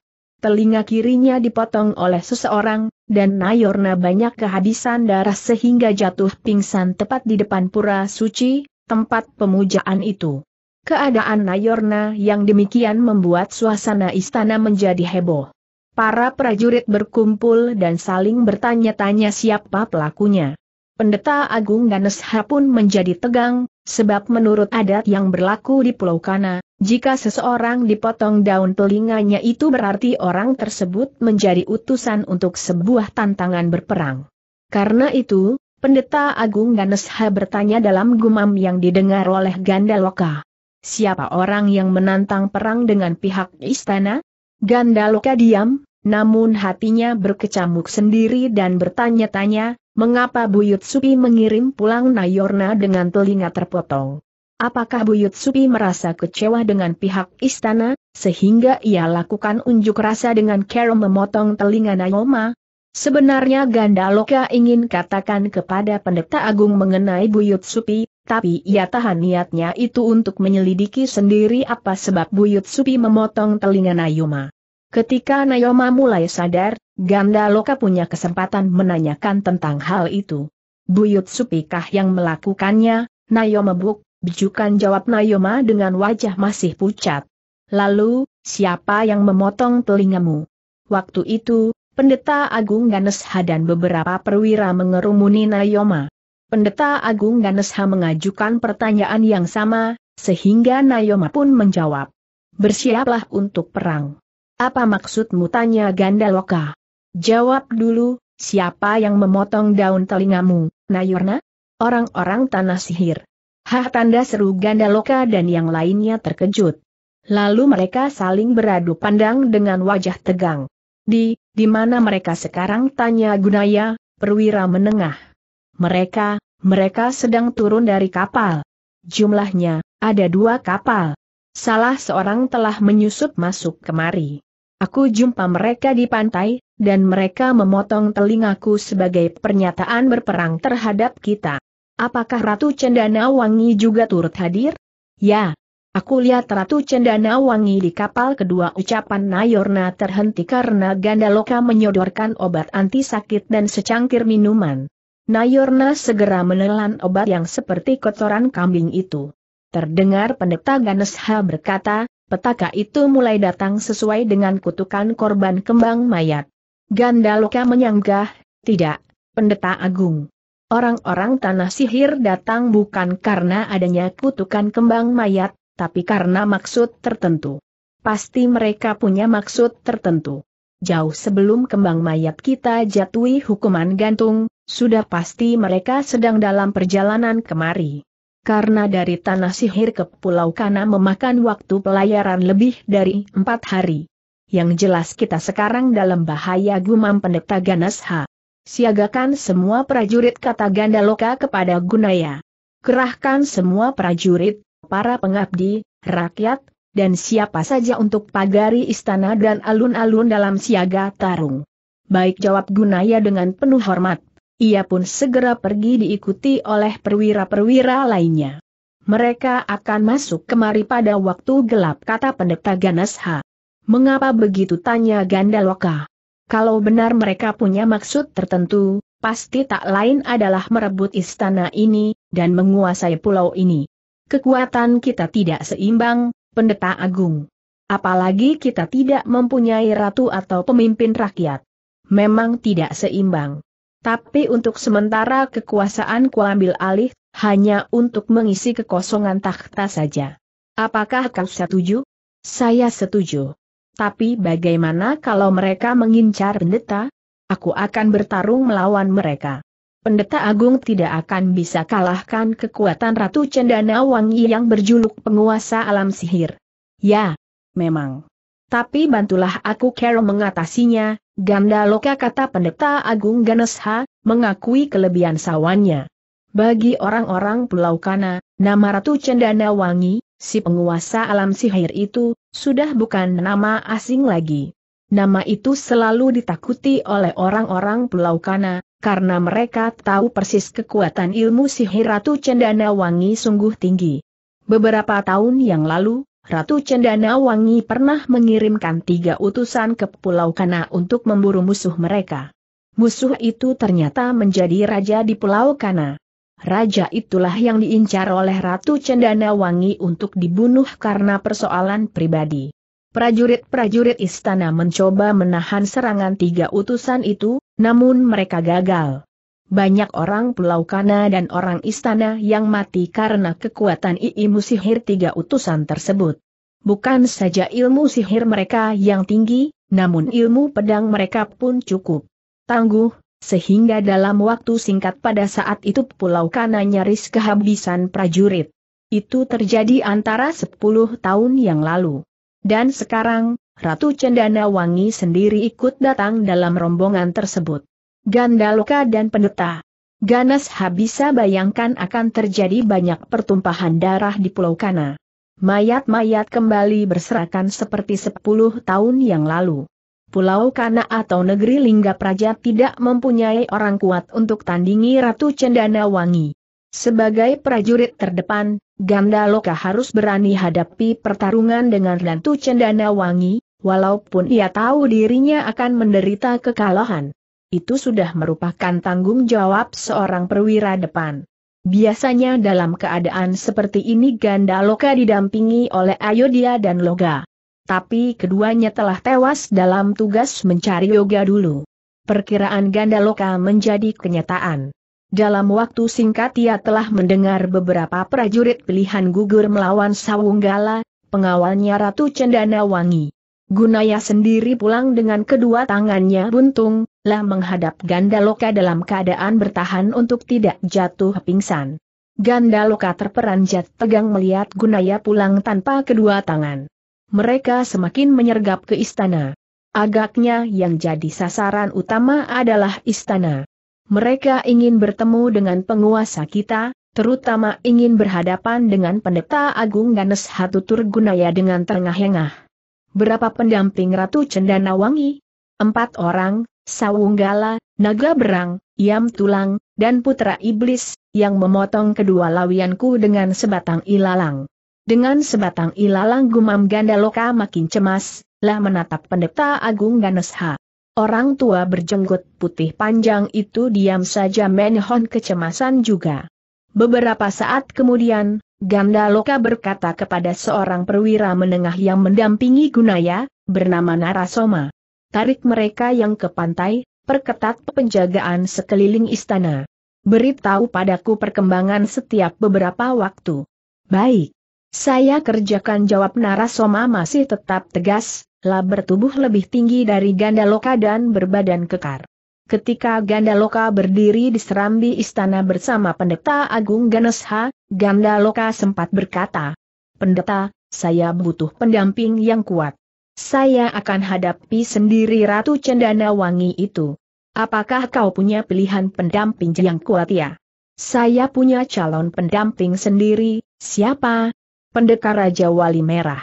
Telinga kirinya dipotong oleh seseorang, dan Nayorna banyak kehabisan darah sehingga jatuh pingsan tepat di depan pura suci, tempat pemujaan itu. Keadaan Nayorna yang demikian membuat suasana istana menjadi heboh. Para prajurit berkumpul dan saling bertanya-tanya siapa pelakunya. Pendeta Agung Ganesha pun menjadi tegang, sebab menurut adat yang berlaku di Pulau Kana, jika seseorang dipotong daun telinganya itu berarti orang tersebut menjadi utusan untuk sebuah tantangan berperang. Karena itu, Pendeta Agung Ganesha bertanya dalam gumam yang didengar oleh Gandaloka. Siapa orang yang menantang perang dengan pihak istana? Gandaloka diam, namun hatinya berkecamuk sendiri dan bertanya-tanya, Mengapa Buyut Supi mengirim pulang Nayorna dengan telinga terpotong? Apakah Buyut Supi merasa kecewa dengan pihak istana, sehingga ia lakukan unjuk rasa dengan cara memotong telinga Nayoma? Sebenarnya Gandaloka ingin katakan kepada pendeta agung mengenai Buyut Supi, tapi ia tahan niatnya itu untuk menyelidiki sendiri apa sebab Buyut Supi memotong telinga Nayoma. Ketika Nayoma mulai sadar, Ganda Loka punya kesempatan menanyakan tentang hal itu. Buyut Supikah yang melakukannya, Nayoma buk, bijukan jawab Nayoma dengan wajah masih pucat. Lalu, siapa yang memotong telingamu? Waktu itu, Pendeta Agung Ganesha dan beberapa perwira mengerumuni Nayoma. Pendeta Agung Ganesha mengajukan pertanyaan yang sama, sehingga Nayoma pun menjawab. Bersiaplah untuk perang. Apa maksudmu tanya Gandaloka? Jawab dulu, siapa yang memotong daun telingamu, Nayorna? Orang-orang tanah sihir. Hah tanda seru Gandaloka dan yang lainnya terkejut. Lalu mereka saling beradu pandang dengan wajah tegang. Di, di mana mereka sekarang tanya Gunaya, perwira menengah. Mereka, mereka sedang turun dari kapal. Jumlahnya, ada dua kapal. Salah seorang telah menyusup masuk kemari. Aku jumpa mereka di pantai, dan mereka memotong telingaku sebagai pernyataan berperang terhadap kita. Apakah Ratu Cendana Wangi juga turut hadir? Ya. Aku lihat Ratu Cendana Wangi di kapal kedua ucapan Nayorna terhenti karena Gandaloka menyodorkan obat anti sakit dan secangkir minuman. Nayorna segera menelan obat yang seperti kotoran kambing itu. Terdengar pendeta Ganesha berkata, petaka itu mulai datang sesuai dengan kutukan korban kembang mayat. Gandaloka menyanggah, tidak, pendeta agung. Orang-orang tanah sihir datang bukan karena adanya kutukan kembang mayat, tapi karena maksud tertentu. Pasti mereka punya maksud tertentu. Jauh sebelum kembang mayat kita jatuhi hukuman gantung, sudah pasti mereka sedang dalam perjalanan kemari. Karena dari tanah sihir ke Pulau Kana memakan waktu pelayaran lebih dari empat hari. Yang jelas kita sekarang dalam bahaya gumam pendeta Ganesha. Siagakan semua prajurit kata Gandaloka kepada Gunaya. Kerahkan semua prajurit, para pengabdi, rakyat, dan siapa saja untuk pagari istana dan alun-alun dalam siaga tarung. Baik jawab Gunaya dengan penuh hormat ia pun segera pergi diikuti oleh perwira-perwira lainnya. Mereka akan masuk kemari pada waktu gelap kata pendeta Ganesha. Mengapa begitu tanya Gandaloka? Kalau benar mereka punya maksud tertentu, pasti tak lain adalah merebut istana ini, dan menguasai pulau ini. Kekuatan kita tidak seimbang, pendeta agung. Apalagi kita tidak mempunyai ratu atau pemimpin rakyat. Memang tidak seimbang. Tapi untuk sementara kekuasaan kuambil alih, hanya untuk mengisi kekosongan takhta saja. Apakah kau setuju? Saya setuju. Tapi bagaimana kalau mereka mengincar pendeta? Aku akan bertarung melawan mereka. Pendeta Agung tidak akan bisa kalahkan kekuatan Ratu Cendana Wangi yang berjuluk penguasa alam sihir. Ya, memang. Tapi bantulah aku cara mengatasinya, Ganda loka kata pendeta Agung Ganesha, mengakui kelebihan sawannya. Bagi orang-orang Pulau Kana, nama Ratu Cendana Wangi, si penguasa alam sihir itu, sudah bukan nama asing lagi. Nama itu selalu ditakuti oleh orang-orang Pulau Kana, karena mereka tahu persis kekuatan ilmu sihir Ratu Cendana Wangi sungguh tinggi. Beberapa tahun yang lalu, Ratu Cendana Wangi pernah mengirimkan tiga utusan ke Pulau Kana untuk memburu musuh mereka. Musuh itu ternyata menjadi raja di Pulau Kana. Raja itulah yang diincar oleh Ratu Cendana Wangi untuk dibunuh karena persoalan pribadi. Prajurit-prajurit istana mencoba menahan serangan tiga utusan itu, namun mereka gagal. Banyak orang Pulau Kana dan orang istana yang mati karena kekuatan ilmu sihir tiga utusan tersebut. Bukan saja ilmu sihir mereka yang tinggi, namun ilmu pedang mereka pun cukup tangguh, sehingga dalam waktu singkat pada saat itu Pulau Kana nyaris kehabisan prajurit. Itu terjadi antara 10 tahun yang lalu. Dan sekarang, Ratu Cendana Wangi sendiri ikut datang dalam rombongan tersebut. Gandaloka dan pendeta. Ganas bisa bayangkan akan terjadi banyak pertumpahan darah di Pulau Kana. Mayat-mayat kembali berserakan seperti sepuluh tahun yang lalu. Pulau Kana atau negeri Lingga Praja tidak mempunyai orang kuat untuk tandingi Ratu Cendana Wangi. Sebagai prajurit terdepan, Gandaloka harus berani hadapi pertarungan dengan Ratu Cendana Wangi, walaupun ia tahu dirinya akan menderita kekalahan itu sudah merupakan tanggung jawab seorang perwira depan. Biasanya dalam keadaan seperti ini Ganda Loka didampingi oleh Ayodhya dan Loga. Tapi keduanya telah tewas dalam tugas mencari yoga dulu. Perkiraan Ganda Loka menjadi kenyataan. Dalam waktu singkat ia telah mendengar beberapa prajurit pilihan gugur melawan Sawunggala, pengawalnya Ratu Cendana Wangi. Gunaya sendiri pulang dengan kedua tangannya buntung, lah menghadap Gandaloka dalam keadaan bertahan untuk tidak jatuh pingsan. Gandaloka terperanjat tegang melihat Gunaya pulang tanpa kedua tangan. Mereka semakin menyergap ke istana. Agaknya yang jadi sasaran utama adalah istana. Mereka ingin bertemu dengan penguasa kita, terutama ingin berhadapan dengan pendeta agung Ganes Hatutur Gunaya dengan tengah-engah. Berapa pendamping Ratu Cendana Wangi? Empat orang, Sawunggala, Naga Berang, Yam Tulang, dan Putra Iblis, yang memotong kedua lawianku dengan sebatang ilalang. Dengan sebatang ilalang gumam Gandaloka makin cemas, lah menatap pendeta Agung Ganesha. Orang tua berjenggot putih panjang itu diam saja menhon kecemasan juga. Beberapa saat kemudian, Ganda Loka berkata kepada seorang perwira menengah yang mendampingi Gunaya, bernama Narasoma. Tarik mereka yang ke pantai, perketat penjagaan sekeliling istana. Beritahu padaku perkembangan setiap beberapa waktu. Baik. Saya kerjakan jawab Narasoma masih tetap tegas, lah bertubuh lebih tinggi dari Ganda Loka dan berbadan kekar. Ketika Gandaloka berdiri di serambi istana bersama pendeta Agung Ganesha, Gandaloka sempat berkata, Pendeta, saya butuh pendamping yang kuat. Saya akan hadapi sendiri Ratu Cendana Wangi itu. Apakah kau punya pilihan pendamping yang kuat ya? Saya punya calon pendamping sendiri, siapa? Pendekar Raja Wali Merah.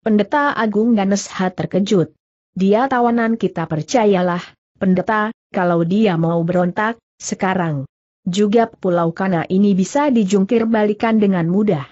Pendeta Agung Ganesha terkejut. Dia tawanan kita percayalah, pendeta, kalau dia mau berontak, sekarang. Juga Pulau Kana ini bisa dijungkir balikan dengan mudah.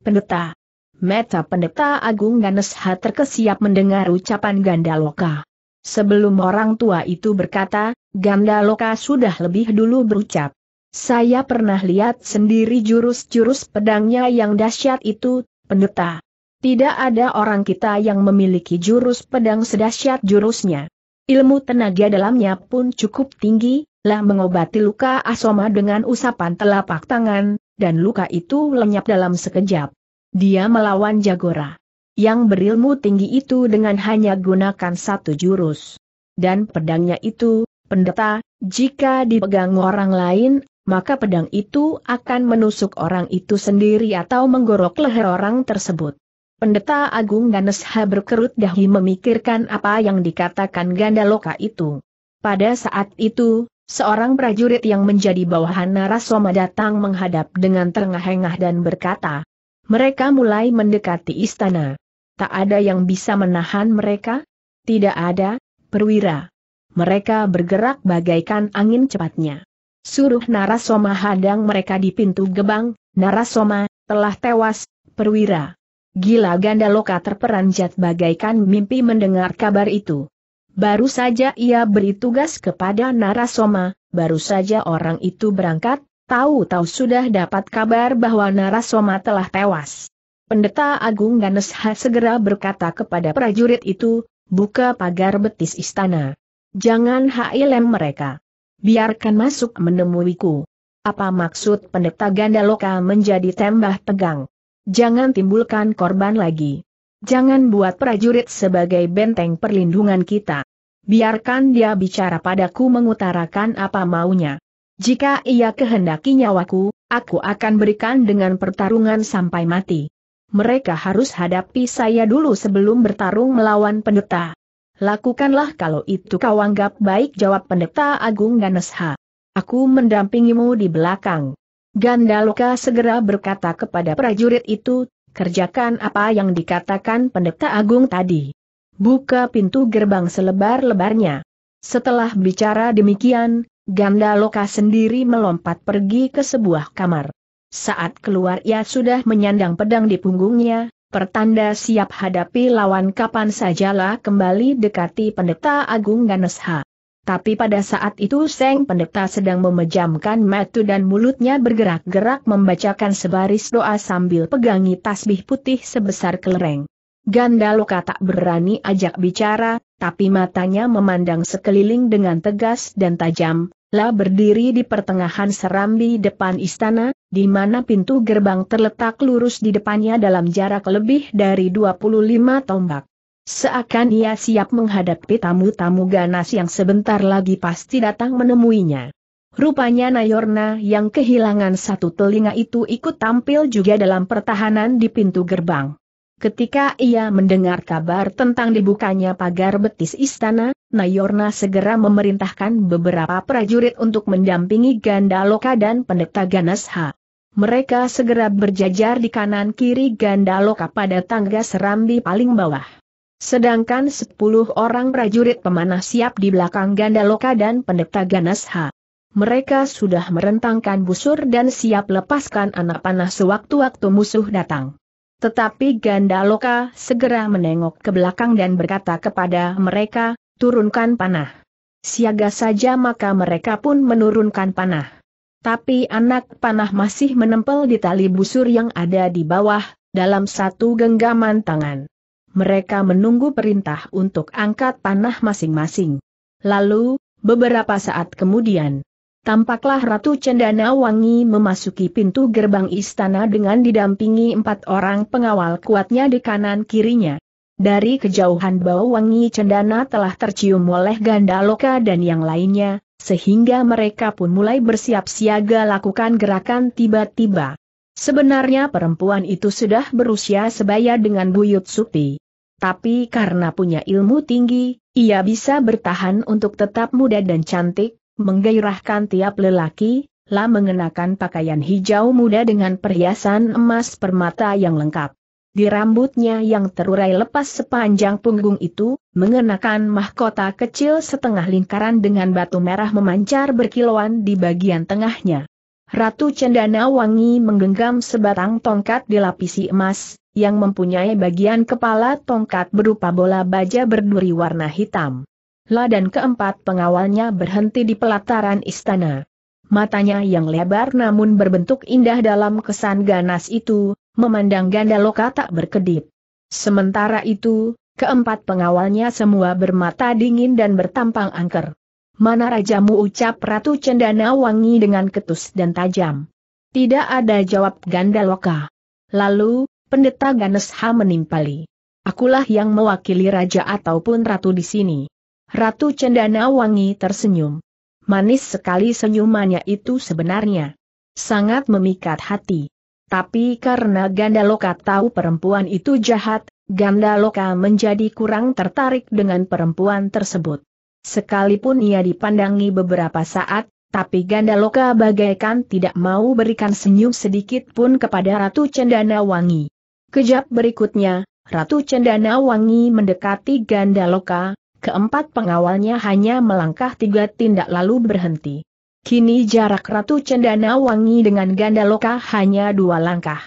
Pendeta. Meta Pendeta Agung Ganesha terkesiap mendengar ucapan Gandaloka. Sebelum orang tua itu berkata, Gandaloka sudah lebih dulu berucap. Saya pernah lihat sendiri jurus-jurus pedangnya yang dahsyat itu, pendeta. Tidak ada orang kita yang memiliki jurus pedang sedahsyat jurusnya. Ilmu tenaga dalamnya pun cukup tinggi, lah mengobati luka Asoma dengan usapan telapak tangan, dan luka itu lenyap dalam sekejap. Dia melawan Jagora. Yang berilmu tinggi itu dengan hanya gunakan satu jurus. Dan pedangnya itu, pendeta, jika dipegang orang lain, maka pedang itu akan menusuk orang itu sendiri atau menggorok leher orang tersebut. Pendeta Agung Ganesha berkerut dahi memikirkan apa yang dikatakan Gandaloka itu. Pada saat itu, seorang prajurit yang menjadi bawahan Narasoma datang menghadap dengan terengah-engah dan berkata, mereka mulai mendekati istana. Tak ada yang bisa menahan mereka? Tidak ada, perwira. Mereka bergerak bagaikan angin cepatnya. Suruh Narasoma hadang mereka di pintu gebang, Narasoma, telah tewas, perwira. Gila Gandaloka terperanjat bagaikan mimpi mendengar kabar itu. Baru saja ia beri tugas kepada Narasoma, baru saja orang itu berangkat, tahu-tahu sudah dapat kabar bahwa Narasoma telah tewas. Pendeta Agung Ganesha segera berkata kepada prajurit itu, buka pagar betis istana. Jangan hailem mereka. Biarkan masuk menemuiku. Apa maksud pendeta Gandaloka menjadi tembah tegang? Jangan timbulkan korban lagi. Jangan buat prajurit sebagai benteng perlindungan kita. Biarkan dia bicara padaku mengutarakan apa maunya. Jika ia kehendaki nyawaku, aku akan berikan dengan pertarungan sampai mati. Mereka harus hadapi saya dulu sebelum bertarung melawan pendeta. Lakukanlah kalau itu kau anggap baik jawab pendeta Agung Ganesha. Aku mendampingimu di belakang. Gandaloka segera berkata kepada prajurit itu, kerjakan apa yang dikatakan pendeta agung tadi. Buka pintu gerbang selebar-lebarnya. Setelah bicara demikian, Gandaloka sendiri melompat pergi ke sebuah kamar. Saat keluar ia sudah menyandang pedang di punggungnya, pertanda siap hadapi lawan kapan sajalah kembali dekati pendeta Agung Ganesha. Tapi pada saat itu Seng Pendeta sedang memejamkan mata dan mulutnya bergerak-gerak membacakan sebaris doa sambil pegangi tasbih putih sebesar kelereng. Gandaloka tak berani ajak bicara, tapi matanya memandang sekeliling dengan tegas dan tajam, lah berdiri di pertengahan serambi depan istana, di mana pintu gerbang terletak lurus di depannya dalam jarak lebih dari 25 tombak. Seakan ia siap menghadapi tamu-tamu ganas yang sebentar lagi pasti datang menemuinya. Rupanya Nayorna yang kehilangan satu telinga itu ikut tampil juga dalam pertahanan di pintu gerbang. Ketika ia mendengar kabar tentang dibukanya pagar betis istana, Nayorna segera memerintahkan beberapa prajurit untuk mendampingi Gandaloka dan pendeta Ganasha. Mereka segera berjajar di kanan kiri Gandaloka pada tangga serambi paling bawah. Sedangkan sepuluh orang prajurit pemanah siap di belakang Gandaloka dan pendeta Ganasha. Mereka sudah merentangkan busur dan siap lepaskan anak panah sewaktu-waktu musuh datang. Tetapi Gandaloka segera menengok ke belakang dan berkata kepada mereka, turunkan panah. Siaga saja maka mereka pun menurunkan panah. Tapi anak panah masih menempel di tali busur yang ada di bawah, dalam satu genggaman tangan mereka menunggu perintah untuk angkat panah masing-masing. Lalu, beberapa saat kemudian, tampaklah Ratu Cendana Wangi memasuki pintu gerbang istana dengan didampingi empat orang pengawal kuatnya di kanan kirinya. Dari kejauhan bau wangi cendana telah tercium oleh Gandaloka dan yang lainnya, sehingga mereka pun mulai bersiap siaga lakukan gerakan tiba-tiba. Sebenarnya perempuan itu sudah berusia sebaya dengan Buyut Supi. Tapi karena punya ilmu tinggi, ia bisa bertahan untuk tetap muda dan cantik, menggairahkan tiap lelaki, lah mengenakan pakaian hijau muda dengan perhiasan emas permata yang lengkap. Di rambutnya yang terurai lepas sepanjang punggung itu, mengenakan mahkota kecil setengah lingkaran dengan batu merah memancar berkilauan di bagian tengahnya. Ratu Cendana Wangi menggenggam sebatang tongkat dilapisi emas, yang mempunyai bagian kepala tongkat berupa bola baja berduri warna hitam. La dan keempat pengawalnya berhenti di pelataran istana. Matanya yang lebar namun berbentuk indah dalam kesan ganas itu, memandang Gandaloka tak berkedip. Sementara itu, keempat pengawalnya semua bermata dingin dan bertampang angker. Mana rajamu ucap Ratu Cendana Wangi dengan ketus dan tajam. Tidak ada jawab Gandaloka. Lalu, pendeta Ganesha menimpali. Akulah yang mewakili raja ataupun ratu di sini. Ratu Cendana Wangi tersenyum. Manis sekali senyumannya itu sebenarnya. Sangat memikat hati. Tapi karena Gandaloka tahu perempuan itu jahat, Gandaloka menjadi kurang tertarik dengan perempuan tersebut. Sekalipun ia dipandangi beberapa saat, tapi Gandaloka bagaikan tidak mau berikan senyum sedikit pun kepada Ratu Cendana Wangi. Kejap berikutnya, Ratu Cendana Wangi mendekati Gandaloka, keempat pengawalnya hanya melangkah tiga tindak lalu berhenti. Kini jarak Ratu Cendana Wangi dengan Gandaloka hanya dua langkah.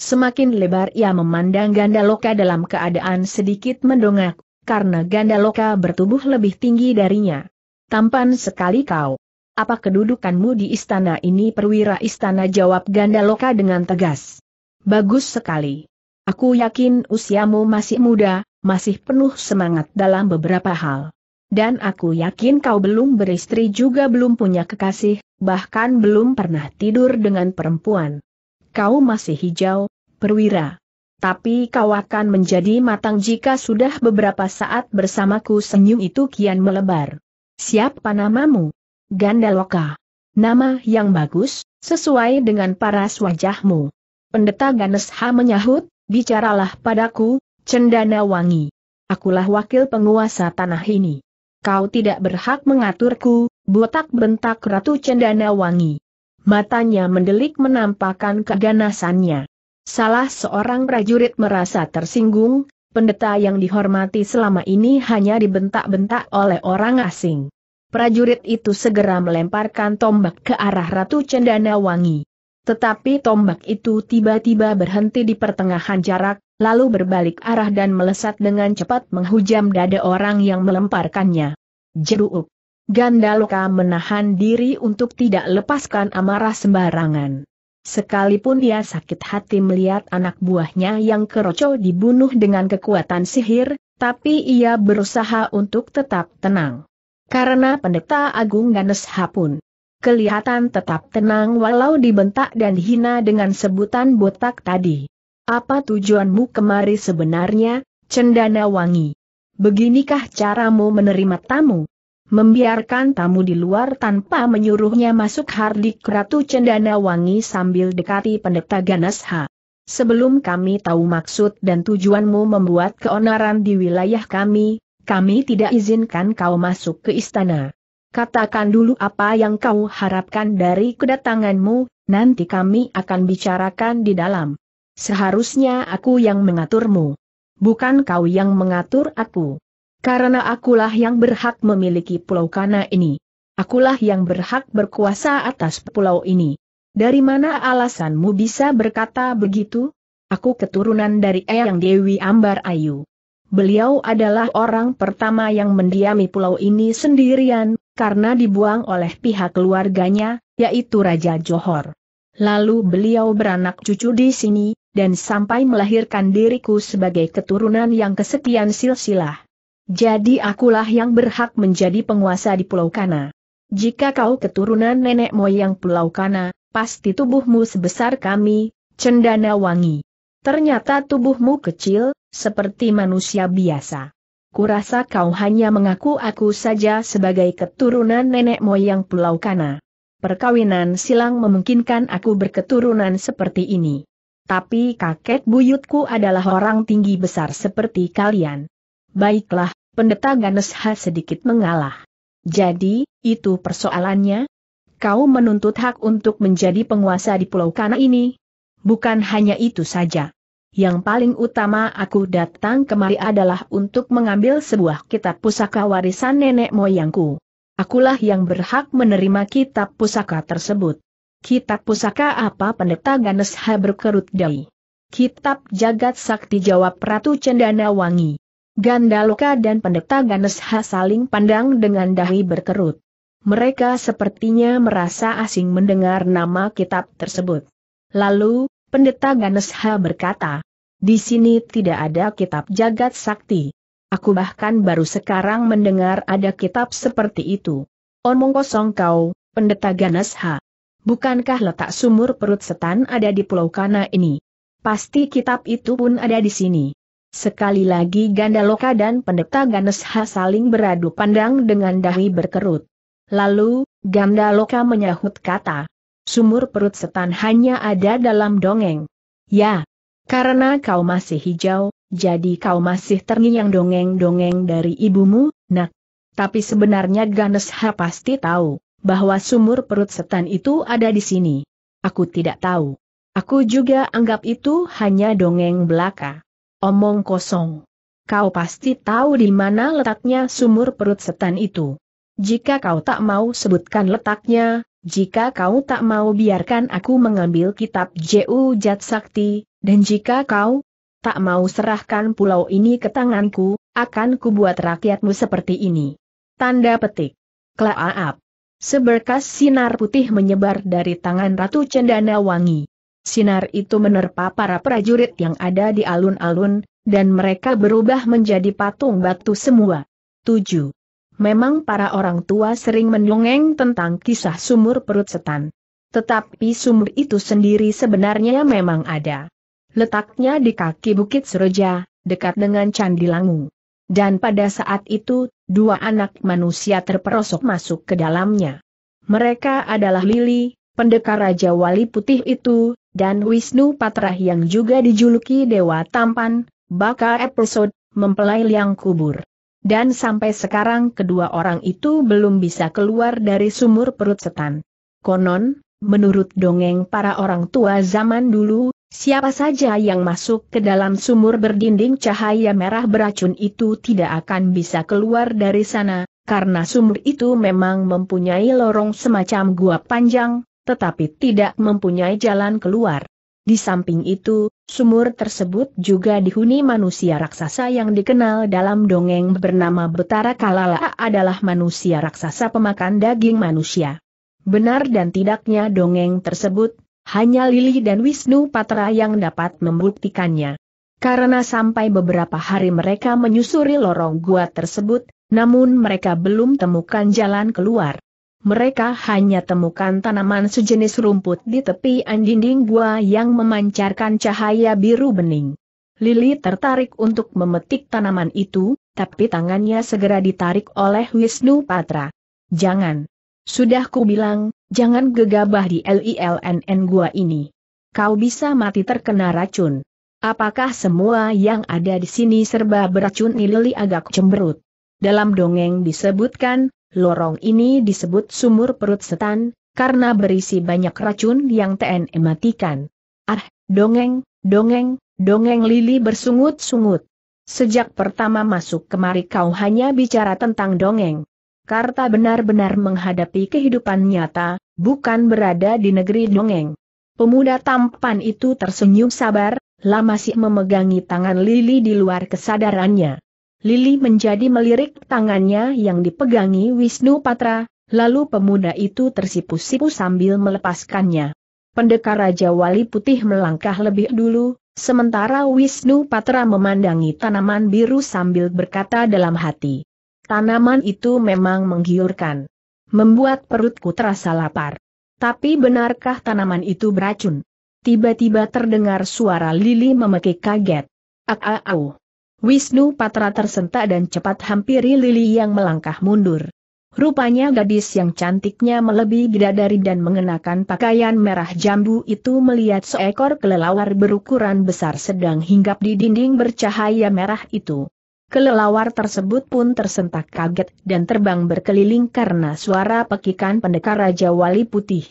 Semakin lebar ia memandang Gandaloka dalam keadaan sedikit mendongak, karena Gandaloka bertubuh lebih tinggi darinya. Tampan sekali kau. Apa kedudukanmu di istana ini perwira istana jawab Gandaloka dengan tegas. Bagus sekali. Aku yakin usiamu masih muda, masih penuh semangat dalam beberapa hal. Dan aku yakin kau belum beristri juga belum punya kekasih, bahkan belum pernah tidur dengan perempuan. Kau masih hijau, perwira. Tapi kau akan menjadi matang jika sudah beberapa saat bersamaku senyum itu kian melebar. Siapa namamu? Gandaloka. Nama yang bagus, sesuai dengan paras wajahmu. Pendeta Ganesha menyahut, bicaralah padaku, Cendana Wangi. Akulah wakil penguasa tanah ini. Kau tidak berhak mengaturku, botak bentak Ratu Cendana Wangi. Matanya mendelik menampakkan keganasannya. Salah seorang prajurit merasa tersinggung, pendeta yang dihormati selama ini hanya dibentak-bentak oleh orang asing. Prajurit itu segera melemparkan tombak ke arah Ratu Cendana Wangi. Tetapi tombak itu tiba-tiba berhenti di pertengahan jarak, lalu berbalik arah dan melesat dengan cepat menghujam dada orang yang melemparkannya. Jeruk. Gandaloka menahan diri untuk tidak lepaskan amarah sembarangan. Sekalipun dia sakit hati melihat anak buahnya yang keroco dibunuh dengan kekuatan sihir, tapi ia berusaha untuk tetap tenang. Karena pendeta Agung Ganesha pun kelihatan tetap tenang walau dibentak dan dihina dengan sebutan botak tadi. Apa tujuanmu kemari sebenarnya, Cendana Wangi? Beginikah caramu menerima tamu? Membiarkan tamu di luar tanpa menyuruhnya masuk hardik Ratu Cendana Wangi sambil dekati pendeta Ganasha. Sebelum kami tahu maksud dan tujuanmu membuat keonaran di wilayah kami, kami tidak izinkan kau masuk ke istana. Katakan dulu apa yang kau harapkan dari kedatanganmu, nanti kami akan bicarakan di dalam. Seharusnya aku yang mengaturmu. Bukan kau yang mengatur aku. Karena akulah yang berhak memiliki pulau Kana ini. Akulah yang berhak berkuasa atas pulau ini. Dari mana alasanmu bisa berkata begitu? Aku keturunan dari Eyang Dewi Ambar Ayu. Beliau adalah orang pertama yang mendiami pulau ini sendirian, karena dibuang oleh pihak keluarganya, yaitu Raja Johor. Lalu beliau beranak cucu di sini, dan sampai melahirkan diriku sebagai keturunan yang kesekian silsilah. Jadi akulah yang berhak menjadi penguasa di Pulau Kana. Jika kau keturunan nenek moyang Pulau Kana, pasti tubuhmu sebesar kami, cendana wangi. Ternyata tubuhmu kecil, seperti manusia biasa. Kurasa kau hanya mengaku aku saja sebagai keturunan nenek moyang Pulau Kana. Perkawinan silang memungkinkan aku berketurunan seperti ini tapi kakek buyutku adalah orang tinggi besar seperti kalian. Baiklah, pendeta Ganesha sedikit mengalah. Jadi, itu persoalannya? Kau menuntut hak untuk menjadi penguasa di Pulau Kana ini? Bukan hanya itu saja. Yang paling utama aku datang kemari adalah untuk mengambil sebuah kitab pusaka warisan nenek moyangku. Akulah yang berhak menerima kitab pusaka tersebut. Kitab pusaka apa pendeta Ganesha berkerut dai? Kitab Jagat Sakti jawab Ratu Cendana Wangi. Gandaloka dan pendeta Ganesha saling pandang dengan dahi berkerut. Mereka sepertinya merasa asing mendengar nama kitab tersebut. Lalu, pendeta Ganesha berkata, di sini tidak ada kitab Jagat Sakti. Aku bahkan baru sekarang mendengar ada kitab seperti itu. Omong kosong kau, pendeta Ganesha. Bukankah letak sumur perut setan ada di Pulau Kana ini? Pasti kitab itu pun ada di sini. Sekali lagi Gandaloka dan pendeta Ganesha saling beradu pandang dengan dahi berkerut. Lalu, Gandaloka menyahut kata. Sumur perut setan hanya ada dalam dongeng. Ya, karena kau masih hijau, jadi kau masih terngiang dongeng-dongeng dari ibumu, nak. Tapi sebenarnya Ganes Ha pasti tahu, bahwa sumur perut setan itu ada di sini. Aku tidak tahu. Aku juga anggap itu hanya dongeng belaka. Omong kosong. Kau pasti tahu di mana letaknya sumur perut setan itu. Jika kau tak mau sebutkan letaknya, jika kau tak mau biarkan aku mengambil kitab Ju Jat Sakti, dan jika kau tak mau serahkan pulau ini ke tanganku, akan kubuat rakyatmu seperti ini. Tanda petik. Klaap. Seberkas sinar putih menyebar dari tangan Ratu Cendana Wangi. Sinar itu menerpa para prajurit yang ada di alun-alun, dan mereka berubah menjadi patung batu semua. 7. Memang para orang tua sering mendongeng tentang kisah sumur perut setan. Tetapi sumur itu sendiri sebenarnya memang ada. Letaknya di kaki Bukit Seroja, dekat dengan Candi Langu. Dan pada saat itu, dua anak manusia terperosok masuk ke dalamnya. Mereka adalah Lili, pendekar Raja Wali Putih itu, dan Wisnu Patra yang juga dijuluki Dewa Tampan, baka episode, mempelai liang kubur. Dan sampai sekarang kedua orang itu belum bisa keluar dari sumur perut setan. Konon, menurut dongeng para orang tua zaman dulu, siapa saja yang masuk ke dalam sumur berdinding cahaya merah beracun itu tidak akan bisa keluar dari sana, karena sumur itu memang mempunyai lorong semacam gua panjang, tetapi tidak mempunyai jalan keluar. Di samping itu, sumur tersebut juga dihuni manusia raksasa yang dikenal dalam dongeng bernama Betara Kalala adalah manusia raksasa pemakan daging manusia. Benar dan tidaknya dongeng tersebut, hanya Lili dan Wisnu Patra yang dapat membuktikannya. Karena sampai beberapa hari mereka menyusuri lorong gua tersebut, namun mereka belum temukan jalan keluar mereka hanya temukan tanaman sejenis rumput di tepi dinding gua yang memancarkan cahaya biru bening. Lili tertarik untuk memetik tanaman itu, tapi tangannya segera ditarik oleh Wisnu Patra. Jangan. Sudah ku bilang, jangan gegabah di LILNN gua ini. Kau bisa mati terkena racun. Apakah semua yang ada di sini serba beracun Lili agak cemberut. Dalam dongeng disebutkan, Lorong ini disebut sumur perut setan, karena berisi banyak racun yang TNE matikan. Ah, dongeng, dongeng, dongeng Lili bersungut-sungut. Sejak pertama masuk kemari kau hanya bicara tentang dongeng. Karta benar-benar menghadapi kehidupan nyata, bukan berada di negeri dongeng. Pemuda tampan itu tersenyum sabar, lama masih memegangi tangan Lili di luar kesadarannya. Lili menjadi melirik tangannya yang dipegangi Wisnu Patra, lalu pemuda itu tersipu-sipu sambil melepaskannya. Pendekar Raja Wali Putih melangkah lebih dulu, sementara Wisnu Patra memandangi tanaman biru sambil berkata dalam hati. Tanaman itu memang menggiurkan. Membuat perutku terasa lapar. Tapi benarkah tanaman itu beracun? Tiba-tiba terdengar suara Lili memekik kaget. Ak au. Wisnu Patra tersentak dan cepat hampiri Lili yang melangkah mundur. Rupanya gadis yang cantiknya melebihi bidadari dan mengenakan pakaian merah jambu itu melihat seekor kelelawar berukuran besar sedang hinggap di dinding bercahaya merah itu. Kelelawar tersebut pun tersentak kaget dan terbang berkeliling karena suara pekikan pendekar Raja Wali Putih.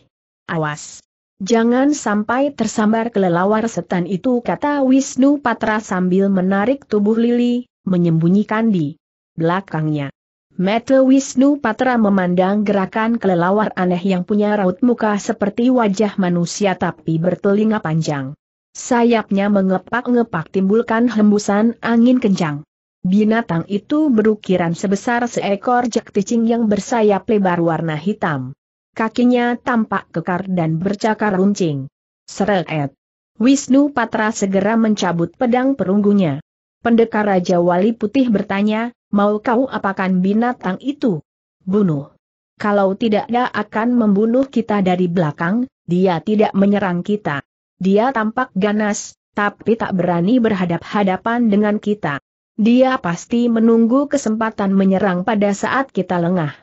Awas! Jangan sampai tersambar kelelawar setan itu kata Wisnu Patra sambil menarik tubuh Lili, menyembunyikan di belakangnya. Mata Wisnu Patra memandang gerakan kelelawar aneh yang punya raut muka seperti wajah manusia tapi bertelinga panjang. Sayapnya mengepak-ngepak timbulkan hembusan angin kencang. Binatang itu berukiran sebesar seekor jakticing yang bersayap lebar warna hitam. Kakinya tampak kekar dan bercakar runcing. Seret. Wisnu Patra segera mencabut pedang perunggunya. Pendekar Raja Wali Putih bertanya, mau kau apakan binatang itu? Bunuh. Kalau tidak dia akan membunuh kita dari belakang, dia tidak menyerang kita. Dia tampak ganas, tapi tak berani berhadap-hadapan dengan kita. Dia pasti menunggu kesempatan menyerang pada saat kita lengah.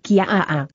Kiaa.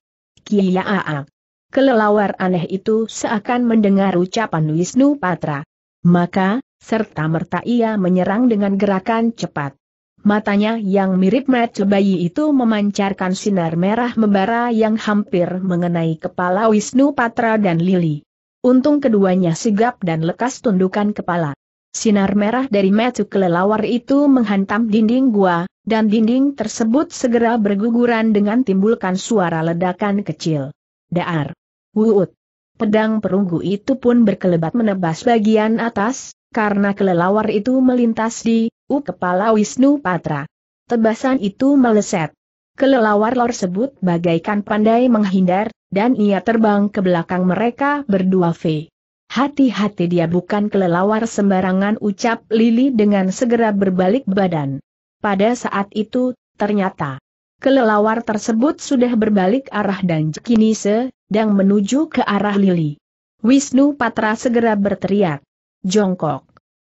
Kiaa. Kelelawar aneh itu seakan mendengar ucapan Wisnu Patra. Maka, serta-merta ia menyerang dengan gerakan cepat. Matanya yang mirip mata bayi itu memancarkan sinar merah membara yang hampir mengenai kepala Wisnu Patra dan Lili. Untung keduanya sigap dan lekas tundukkan kepala. Sinar merah dari mata kelelawar itu menghantam dinding gua, dan dinding tersebut segera berguguran dengan timbulkan suara ledakan kecil. Daar. Wuut. Pedang perunggu itu pun berkelebat menebas bagian atas, karena kelelawar itu melintas di u kepala Wisnu Patra. Tebasan itu meleset. Kelelawar tersebut bagaikan pandai menghindar, dan ia terbang ke belakang mereka berdua V. Hati-hati dia bukan kelelawar sembarangan ucap Lili dengan segera berbalik badan. Pada saat itu, ternyata kelelawar tersebut sudah berbalik arah dan kini se, dan menuju ke arah Lili. Wisnu Patra segera berteriak. Jongkok.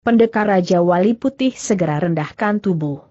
Pendekar Raja Wali Putih segera rendahkan tubuh.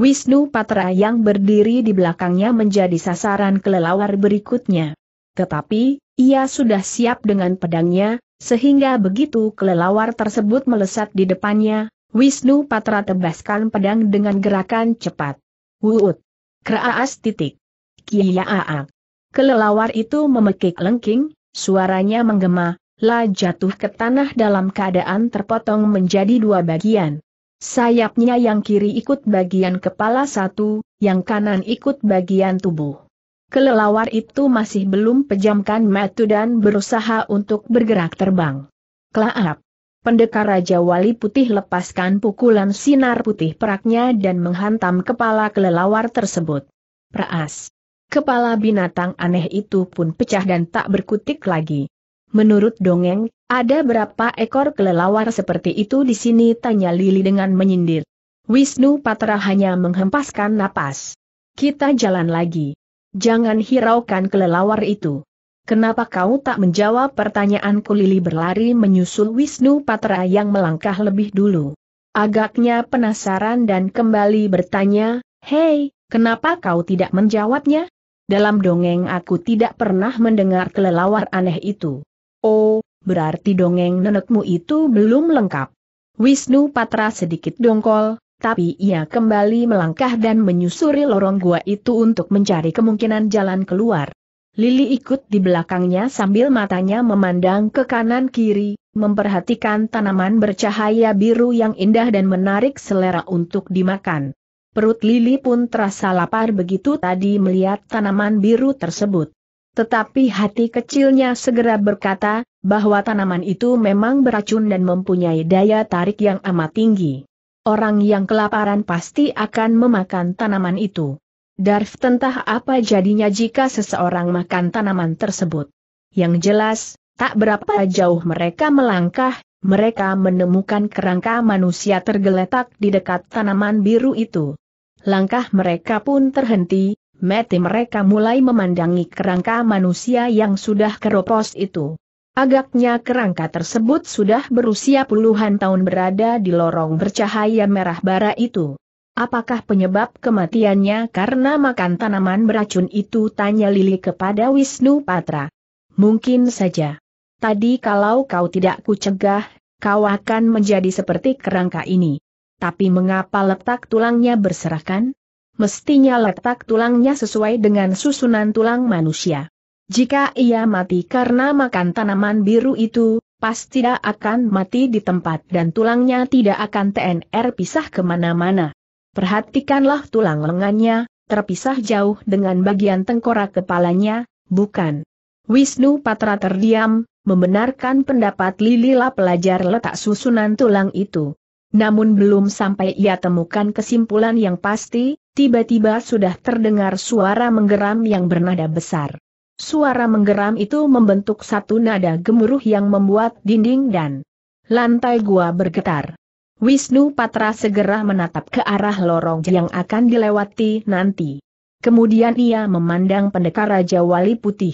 Wisnu Patra yang berdiri di belakangnya menjadi sasaran kelelawar berikutnya. Tetapi, ia sudah siap dengan pedangnya, sehingga begitu kelelawar tersebut melesat di depannya, Wisnu Patra tebaskan pedang dengan gerakan cepat. Wuut. Kraas titik. Kiyaak. Kelelawar itu memekik lengking, suaranya menggema, lah jatuh ke tanah dalam keadaan terpotong menjadi dua bagian. Sayapnya yang kiri ikut bagian kepala satu, yang kanan ikut bagian tubuh. Kelelawar itu masih belum pejamkan mata dan berusaha untuk bergerak terbang. Klaap. Pendekar Raja Wali Putih lepaskan pukulan sinar putih peraknya dan menghantam kepala kelelawar tersebut. Praas. Kepala binatang aneh itu pun pecah dan tak berkutik lagi. Menurut dongeng, ada berapa ekor kelelawar seperti itu di sini tanya Lili dengan menyindir. Wisnu Patra hanya menghempaskan napas. Kita jalan lagi. Jangan hiraukan kelelawar itu. Kenapa kau tak menjawab pertanyaanku Lili berlari menyusul Wisnu Patra yang melangkah lebih dulu. Agaknya penasaran dan kembali bertanya, Hei, kenapa kau tidak menjawabnya? Dalam dongeng aku tidak pernah mendengar kelelawar aneh itu. Oh, berarti dongeng nenekmu itu belum lengkap. Wisnu Patra sedikit dongkol, tapi ia kembali melangkah dan menyusuri lorong gua itu untuk mencari kemungkinan jalan keluar. Lili ikut di belakangnya sambil matanya memandang ke kanan kiri, memperhatikan tanaman bercahaya biru yang indah dan menarik selera untuk dimakan. Perut Lili pun terasa lapar begitu tadi melihat tanaman biru tersebut. Tetapi hati kecilnya segera berkata, bahwa tanaman itu memang beracun dan mempunyai daya tarik yang amat tinggi. Orang yang kelaparan pasti akan memakan tanaman itu. Darf tentah apa jadinya jika seseorang makan tanaman tersebut. Yang jelas, tak berapa jauh mereka melangkah, mereka menemukan kerangka manusia tergeletak di dekat tanaman biru itu. Langkah mereka pun terhenti, mati mereka mulai memandangi kerangka manusia yang sudah keropos itu. Agaknya kerangka tersebut sudah berusia puluhan tahun berada di lorong bercahaya merah bara itu. Apakah penyebab kematiannya karena makan tanaman beracun itu? Tanya Lili kepada Wisnu Patra. Mungkin saja. Tadi kalau kau tidak kucegah, kau akan menjadi seperti kerangka ini. Tapi mengapa letak tulangnya berserakan? Mestinya letak tulangnya sesuai dengan susunan tulang manusia. Jika ia mati karena makan tanaman biru itu, pasti tidak akan mati di tempat dan tulangnya tidak akan TNR pisah ke mana-mana. Perhatikanlah tulang lengannya, terpisah jauh dengan bagian tengkorak kepalanya, bukan. Wisnu Patra terdiam, membenarkan pendapat Lilila pelajar letak susunan tulang itu. Namun belum sampai ia temukan kesimpulan yang pasti, tiba-tiba sudah terdengar suara menggeram yang bernada besar. Suara menggeram itu membentuk satu nada gemuruh yang membuat dinding dan lantai gua bergetar. Wisnu Patra segera menatap ke arah lorong yang akan dilewati nanti. Kemudian ia memandang pendekar Raja Wali Putih.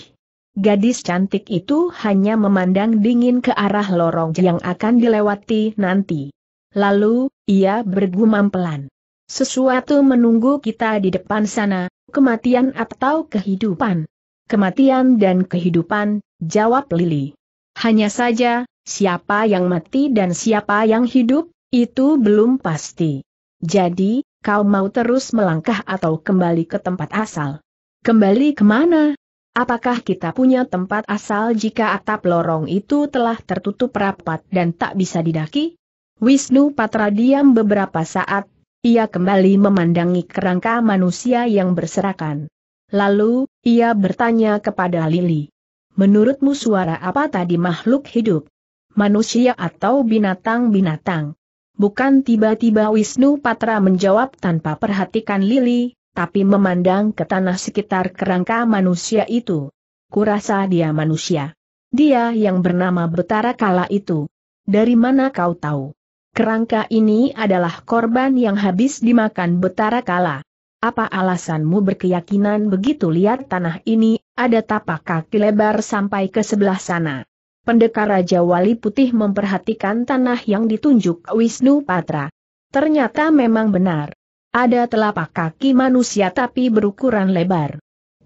Gadis cantik itu hanya memandang dingin ke arah lorong yang akan dilewati nanti. Lalu, ia bergumam pelan. Sesuatu menunggu kita di depan sana, kematian atau kehidupan. Kematian dan kehidupan, Jawab Lili. Hanya saja, siapa yang mati dan siapa yang hidup, itu belum pasti. Jadi, kau mau terus melangkah atau kembali ke tempat asal? Kembali ke mana? Apakah kita punya tempat asal jika atap lorong itu telah tertutup rapat dan tak bisa didaki? Wisnu Patra diam beberapa saat, ia kembali memandangi kerangka manusia yang berserakan. Lalu, ia bertanya kepada Lili. Menurutmu suara apa tadi makhluk hidup? Manusia atau binatang-binatang? Bukan tiba-tiba Wisnu Patra menjawab tanpa perhatikan Lili, tapi memandang ke tanah sekitar kerangka manusia itu. Kurasa dia manusia. Dia yang bernama Betara Kala itu. Dari mana kau tahu? Kerangka ini adalah korban yang habis dimakan Betara Kala. Apa alasanmu berkeyakinan begitu lihat tanah ini, ada tapak kaki lebar sampai ke sebelah sana. Pendekar Raja Wali Putih memperhatikan tanah yang ditunjuk Wisnu Patra. Ternyata memang benar. Ada telapak kaki manusia tapi berukuran lebar.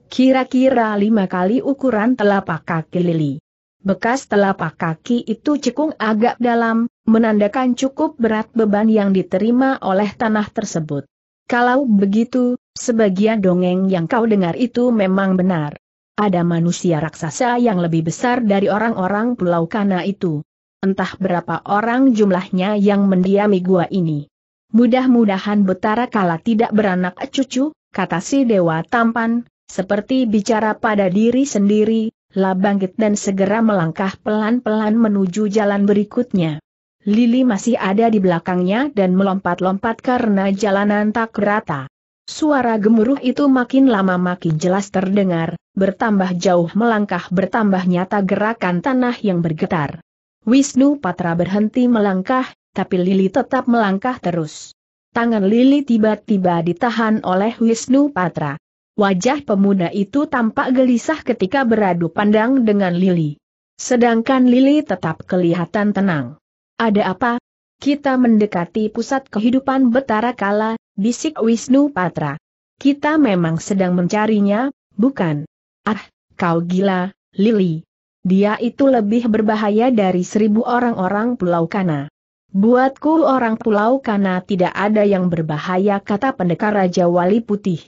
Kira-kira lima kali ukuran telapak kaki lili. Bekas telapak kaki itu cekung agak dalam, menandakan cukup berat beban yang diterima oleh tanah tersebut. Kalau begitu, sebagian dongeng yang kau dengar itu memang benar. Ada manusia raksasa yang lebih besar dari orang-orang Pulau Kana itu. Entah berapa orang jumlahnya yang mendiami gua ini. Mudah-mudahan Betara Kala tidak beranak cucu, kata si Dewa Tampan, seperti bicara pada diri sendiri, lah bangkit dan segera melangkah pelan-pelan menuju jalan berikutnya. Lili masih ada di belakangnya dan melompat-lompat karena jalanan tak rata. Suara gemuruh itu makin lama makin jelas terdengar, bertambah jauh melangkah bertambah nyata gerakan tanah yang bergetar. Wisnu Patra berhenti melangkah, tapi Lili tetap melangkah terus. Tangan Lili tiba-tiba ditahan oleh Wisnu Patra. Wajah pemuda itu tampak gelisah ketika beradu pandang dengan Lili. Sedangkan Lili tetap kelihatan tenang. Ada apa? Kita mendekati pusat kehidupan Betara Kala, bisik Wisnu Patra. Kita memang sedang mencarinya, bukan? Ah, kau gila, Lili. Dia itu lebih berbahaya dari seribu orang-orang Pulau Kana. Buatku orang Pulau Kana tidak ada yang berbahaya kata pendekar Raja Wali Putih.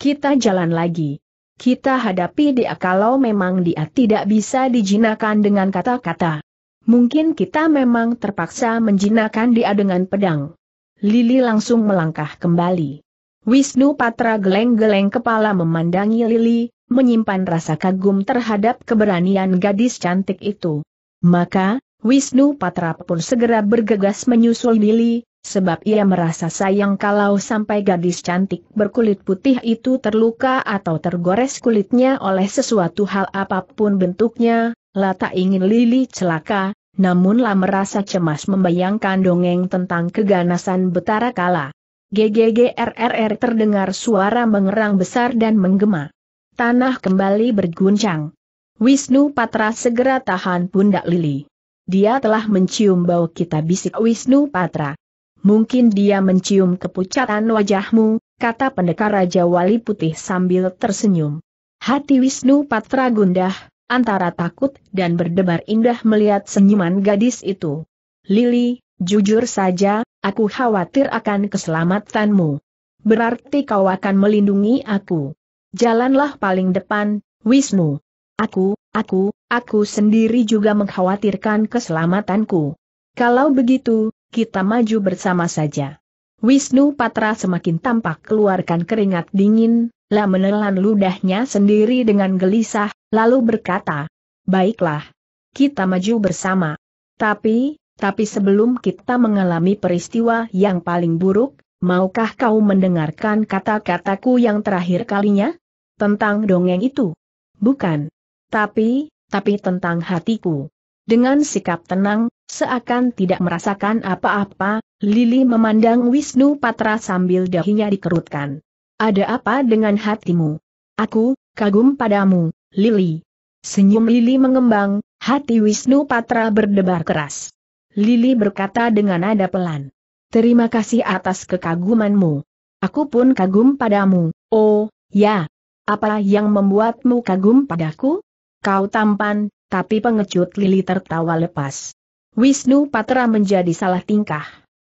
Kita jalan lagi. Kita hadapi dia kalau memang dia tidak bisa dijinakan dengan kata-kata. Mungkin kita memang terpaksa menjinakkan dia dengan pedang. Lili langsung melangkah kembali. Wisnu Patra geleng-geleng kepala memandangi Lili, menyimpan rasa kagum terhadap keberanian gadis cantik itu. Maka, Wisnu Patra pun segera bergegas menyusul Lili, sebab ia merasa sayang kalau sampai gadis cantik berkulit putih itu terluka atau tergores kulitnya oleh sesuatu hal apa pun bentuknya, lah tak ingin Lili celaka, namun lah merasa cemas membayangkan dongeng tentang keganasan Betara Kala. GGGRRR terdengar suara mengerang besar dan menggema. Tanah kembali berguncang. Wisnu Patra segera tahan pundak Lili. Dia telah mencium bau kita bisik Wisnu Patra. Mungkin dia mencium kepucatan wajahmu, kata pendekar Raja Wali Putih sambil tersenyum. Hati Wisnu Patra gundah, antara takut dan berdebar indah melihat senyuman gadis itu. Lili, jujur saja, aku khawatir akan keselamatanmu. Berarti kau akan melindungi aku. Jalanlah paling depan, Wisnu. Aku, aku, aku sendiri juga mengkhawatirkan keselamatanku. Kalau begitu, kita maju bersama saja. Wisnu Patra semakin tampak keluarkan keringat dingin, lah menelan ludahnya sendiri dengan gelisah, lalu berkata, Baiklah. Kita maju bersama. Tapi, tapi sebelum kita mengalami peristiwa yang paling buruk, maukah kau mendengarkan kata-kataku yang terakhir kalinya? Tentang dongeng itu? Bukan. Tapi, tapi tentang hatiku. Dengan sikap tenang, seakan tidak merasakan apa-apa, Lili memandang Wisnu Patra sambil dahinya dikerutkan. Ada apa dengan hatimu? Aku, kagum padamu, Lili. Senyum Lili mengembang, hati Wisnu Patra berdebar keras. Lili berkata dengan nada pelan. Terima kasih atas kekagumanmu. Aku pun kagum padamu, oh, ya. Apa yang membuatmu kagum padaku? Kau tampan, tapi pengecut Lili tertawa lepas. Wisnu Patra menjadi salah tingkah.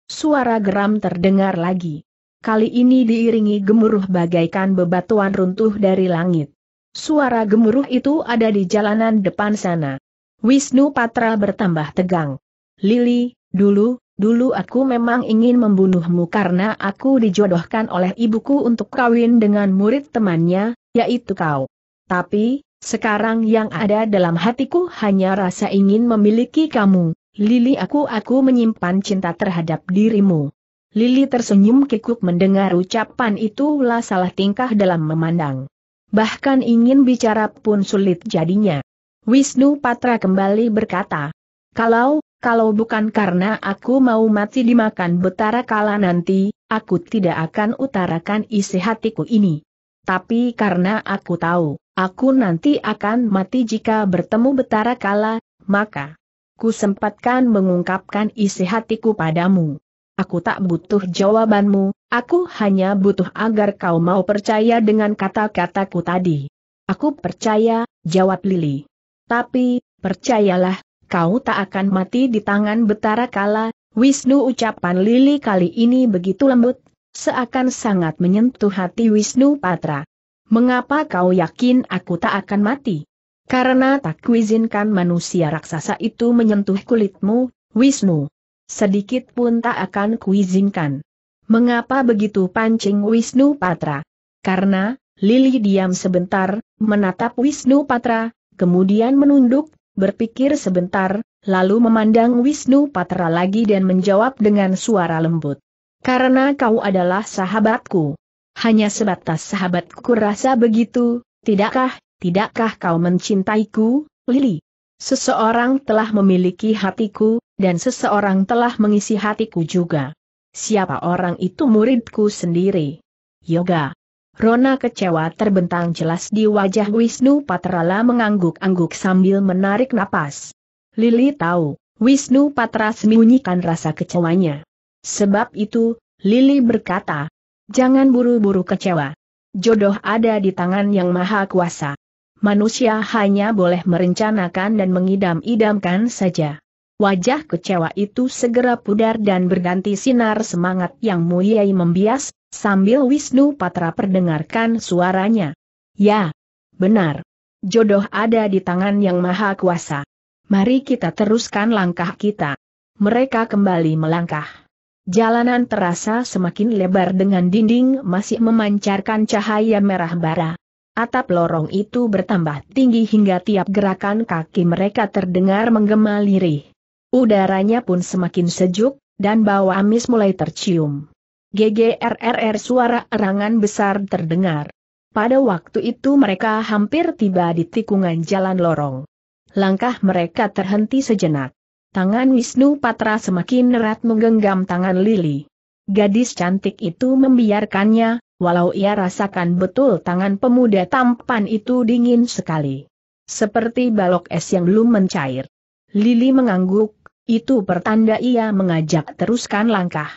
Suara geram terdengar lagi. Kali ini diiringi gemuruh bagaikan bebatuan runtuh dari langit. Suara gemuruh itu ada di jalanan depan sana. Wisnu Patra bertambah tegang. Lili, dulu, dulu aku memang ingin membunuhmu karena aku dijodohkan oleh ibuku untuk kawin dengan murid temannya, yaitu kau. Tapi, sekarang yang ada dalam hatiku hanya rasa ingin memiliki kamu. Lili aku aku menyimpan cinta terhadap dirimu. Lili tersenyum kikuk mendengar ucapan itu lah salah tingkah dalam memandang. Bahkan ingin bicara pun sulit jadinya. Wisnu Patra kembali berkata, Kalau, kalau bukan karena aku mau mati dimakan betara kala nanti, aku tidak akan utarakan isi hatiku ini. Tapi karena aku tahu, aku nanti akan mati jika bertemu betara kala, maka ku sempatkan mengungkapkan isi hatiku padamu. Aku tak butuh jawabanmu, aku hanya butuh agar kau mau percaya dengan kata-kataku tadi. Aku percaya, jawab Lili. Tapi, percayalah, kau tak akan mati di tangan Betara Kala, Wisnu ucapan Lili kali ini begitu lembut, seakan sangat menyentuh hati Wisnu Patra. Mengapa kau yakin aku tak akan mati? Karena tak kuizinkan manusia raksasa itu menyentuh kulitmu, Wisnu. Sedikit pun tak akan kuizinkan. Mengapa begitu pancing Wisnu Patra? Karena, Lili diam sebentar, menatap Wisnu Patra, kemudian menunduk, berpikir sebentar, lalu memandang Wisnu Patra lagi dan menjawab dengan suara lembut. Karena kau adalah sahabatku. Hanya sebatas sahabatku rasa begitu, tidakkah, tidakkah kau mencintaiku, Lili? Seseorang telah memiliki hatiku, dan seseorang telah mengisi hatiku juga. Siapa orang itu muridku sendiri? Yoga. Rona kecewa terbentang jelas di wajah Wisnu Patrala mengangguk-angguk sambil menarik napas. Lili tahu, Wisnu Patra sembunyikan rasa kecewanya. Sebab itu, Lili berkata, jangan buru-buru kecewa. Jodoh ada di tangan yang maha kuasa. Manusia hanya boleh merencanakan dan mengidam-idamkan saja. Wajah kecewa itu segera pudar dan berganti sinar semangat yang mulia membias, Sambil Wisnu Patra perdengarkan suaranya. Ya, benar. Jodoh ada di tangan yang maha kuasa. Mari kita teruskan langkah kita. Mereka kembali melangkah. Jalanan terasa semakin lebar dengan dinding masih memancarkan cahaya merah bara. Atap lorong itu bertambah tinggi hingga tiap gerakan kaki mereka terdengar menggema lirih. Udaranya pun semakin sejuk, dan bau amis mulai tercium. GGRRR suara erangan besar terdengar. Pada waktu itu mereka hampir tiba di tikungan jalan lorong. Langkah mereka terhenti sejenak. Tangan Wisnu Patra semakin erat menggenggam tangan Lili. Gadis cantik itu membiarkannya, walau ia rasakan betul tangan pemuda tampan itu dingin sekali. Seperti balok es yang belum mencair. Lili mengangguk, itu pertanda ia mengajak teruskan langkah.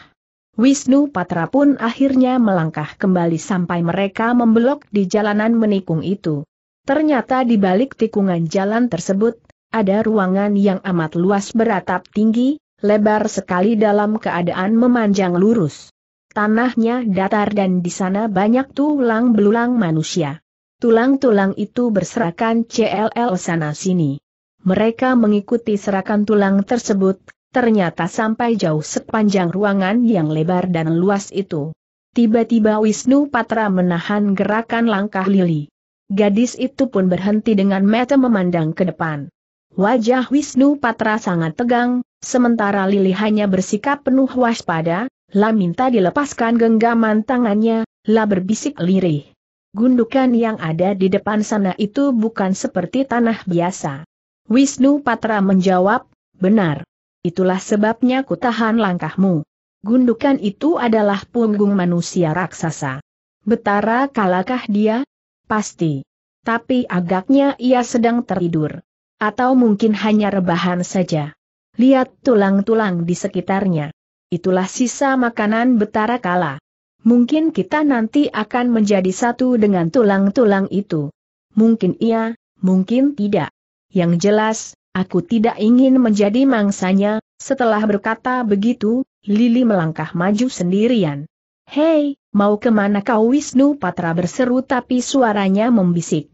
Wisnu Patra pun akhirnya melangkah kembali sampai mereka membelok di jalanan menikung itu. Ternyata di balik tikungan jalan tersebut, ada ruangan yang amat luas beratap tinggi, lebar sekali dalam keadaan memanjang lurus. Tanahnya datar dan di sana banyak tulang belulang manusia. Tulang-tulang itu berserakan CLL sana-sini. Mereka mengikuti serakan tulang tersebut, ternyata sampai jauh sepanjang ruangan yang lebar dan luas itu. Tiba-tiba Wisnu Patra menahan gerakan langkah Lili. Gadis itu pun berhenti dengan mata memandang ke depan. Wajah Wisnu Patra sangat tegang, sementara Lili hanya bersikap penuh waspada, lah minta dilepaskan genggaman tangannya, lah berbisik lirih. Gundukan yang ada di depan sana itu bukan seperti tanah biasa. Wisnu Patra menjawab, benar. Itulah sebabnya ku tahan langkahmu. Gundukan itu adalah punggung manusia raksasa. Betara kalakah dia? Pasti. Tapi agaknya ia sedang tertidur. Atau mungkin hanya rebahan saja. Lihat tulang-tulang di sekitarnya. Itulah sisa makanan betara kala. Mungkin kita nanti akan menjadi satu dengan tulang-tulang itu. Mungkin iya, mungkin tidak. Yang jelas, aku tidak ingin menjadi mangsanya, setelah berkata begitu, Lili melangkah maju sendirian. Hei, mau ke mana kau Wisnu Patra berseru tapi suaranya membisik.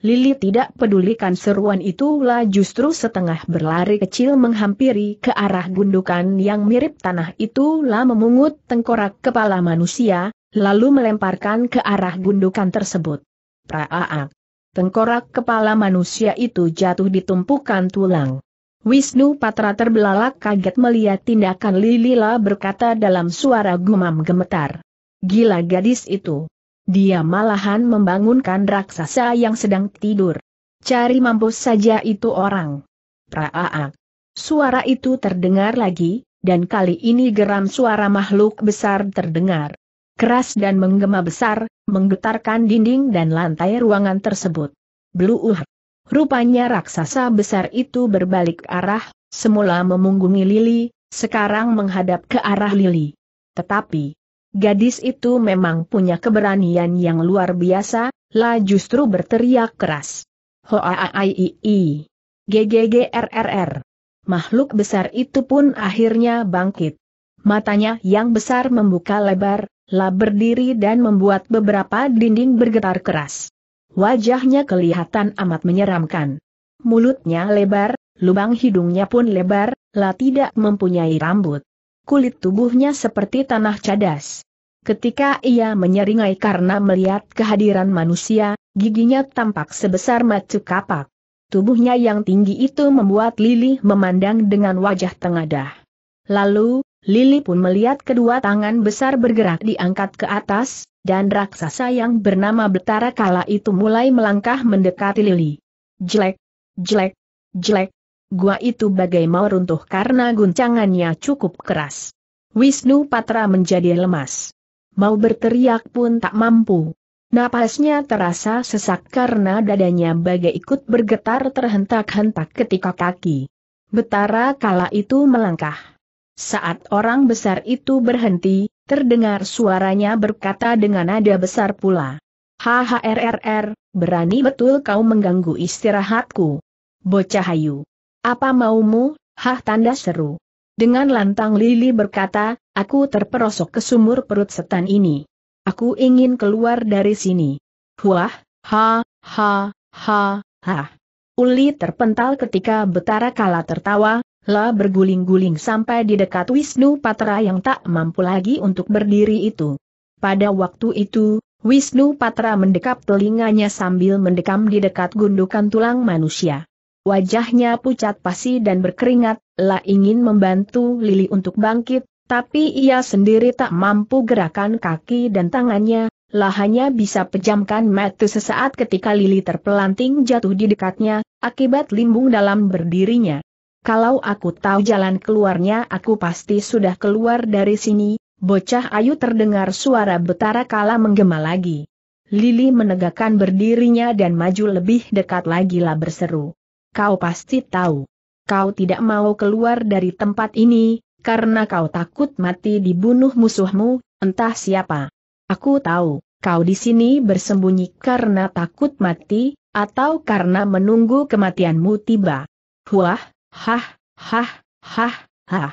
Lili tidak pedulikan seruan itu lah justru setengah berlari kecil menghampiri ke arah gundukan yang mirip tanah itu lah memungut tengkorak kepala manusia, lalu melemparkan ke arah gundukan tersebut. Praaak. Tengkorak kepala manusia itu jatuh di tumpukan tulang. Wisnu Patra terbelalak kaget melihat tindakan Lili lah berkata dalam suara gumam gemetar. Gila gadis itu. Dia malahan membangunkan raksasa yang sedang tidur. Cari mampus saja itu orang. Praaak. Suara itu terdengar lagi, dan kali ini geram suara makhluk besar terdengar. Keras dan menggema besar, menggetarkan dinding dan lantai ruangan tersebut. Bluuh. Rupanya raksasa besar itu berbalik arah, semula memunggungi Lili, sekarang menghadap ke arah Lili. Tetapi, Gadis itu memang punya keberanian yang luar biasa, lah justru berteriak keras. Hoaaii. GGGRRR. Makhluk besar itu pun akhirnya bangkit. Matanya yang besar membuka lebar, lah berdiri dan membuat beberapa dinding bergetar keras. Wajahnya kelihatan amat menyeramkan. Mulutnya lebar, lubang hidungnya pun lebar, lah tidak mempunyai rambut kulit tubuhnya seperti tanah cadas. Ketika ia menyeringai karena melihat kehadiran manusia, giginya tampak sebesar matu kapak. Tubuhnya yang tinggi itu membuat Lili memandang dengan wajah tengadah. Lalu, Lili pun melihat kedua tangan besar bergerak diangkat ke atas, dan raksasa yang bernama Betara Kala itu mulai melangkah mendekati Lili. Jelek, jelek, jelek, gua itu bagai mau runtuh karena guncangannya cukup keras. Wisnu Patra menjadi lemas. Mau berteriak pun tak mampu. Napasnya terasa sesak karena dadanya bagai ikut bergetar terhentak-hentak ketika kaki. Betara kala itu melangkah. Saat orang besar itu berhenti, terdengar suaranya berkata dengan nada besar pula. HHRRR, berani betul kau mengganggu istirahatku. Bocah hayu. Apa maumu, hah tanda seru. Dengan lantang Lili berkata, aku terperosok ke sumur perut setan ini. Aku ingin keluar dari sini. Wah, ha, ha, ha, ha. Uli terpental ketika Betara Kala tertawa, lah berguling-guling sampai di dekat Wisnu Patra yang tak mampu lagi untuk berdiri itu. Pada waktu itu, Wisnu Patra mendekap telinganya sambil mendekam di dekat gundukan tulang manusia. Wajahnya pucat pasi dan berkeringat, lah ingin membantu Lili untuk bangkit, tapi ia sendiri tak mampu gerakan kaki dan tangannya, lah hanya bisa pejamkan mata sesaat ketika Lili terpelanting jatuh di dekatnya, akibat limbung dalam berdirinya. Kalau aku tahu jalan keluarnya aku pasti sudah keluar dari sini, bocah ayu terdengar suara betara kala menggema lagi. Lili menegakkan berdirinya dan maju lebih dekat lagi lah berseru. Kau pasti tahu. Kau tidak mau keluar dari tempat ini, karena kau takut mati dibunuh musuhmu, entah siapa. Aku tahu, kau di sini bersembunyi karena takut mati, atau karena menunggu kematianmu tiba. Wah, hah, hah, hah, hah.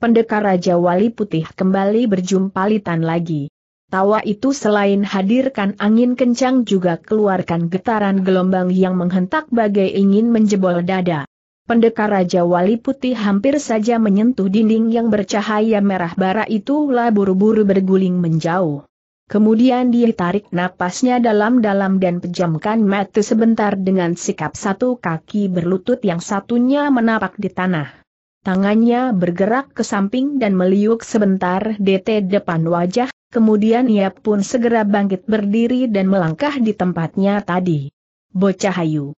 Pendekar Raja Wali Putih kembali berjumpalitan lagi. Tawa itu selain hadirkan angin kencang juga keluarkan getaran gelombang yang menghentak bagai ingin menjebol dada. Pendekar Raja Wali Putih hampir saja menyentuh dinding yang bercahaya merah bara itu lah buru-buru berguling menjauh. Kemudian dia tarik napasnya dalam-dalam dan pejamkan mata sebentar dengan sikap satu kaki berlutut yang satunya menapak di tanah. Tangannya bergerak ke samping dan meliuk sebentar di depan wajah, kemudian ia pun segera bangkit berdiri dan melangkah di tempatnya tadi. Bocah Hayu.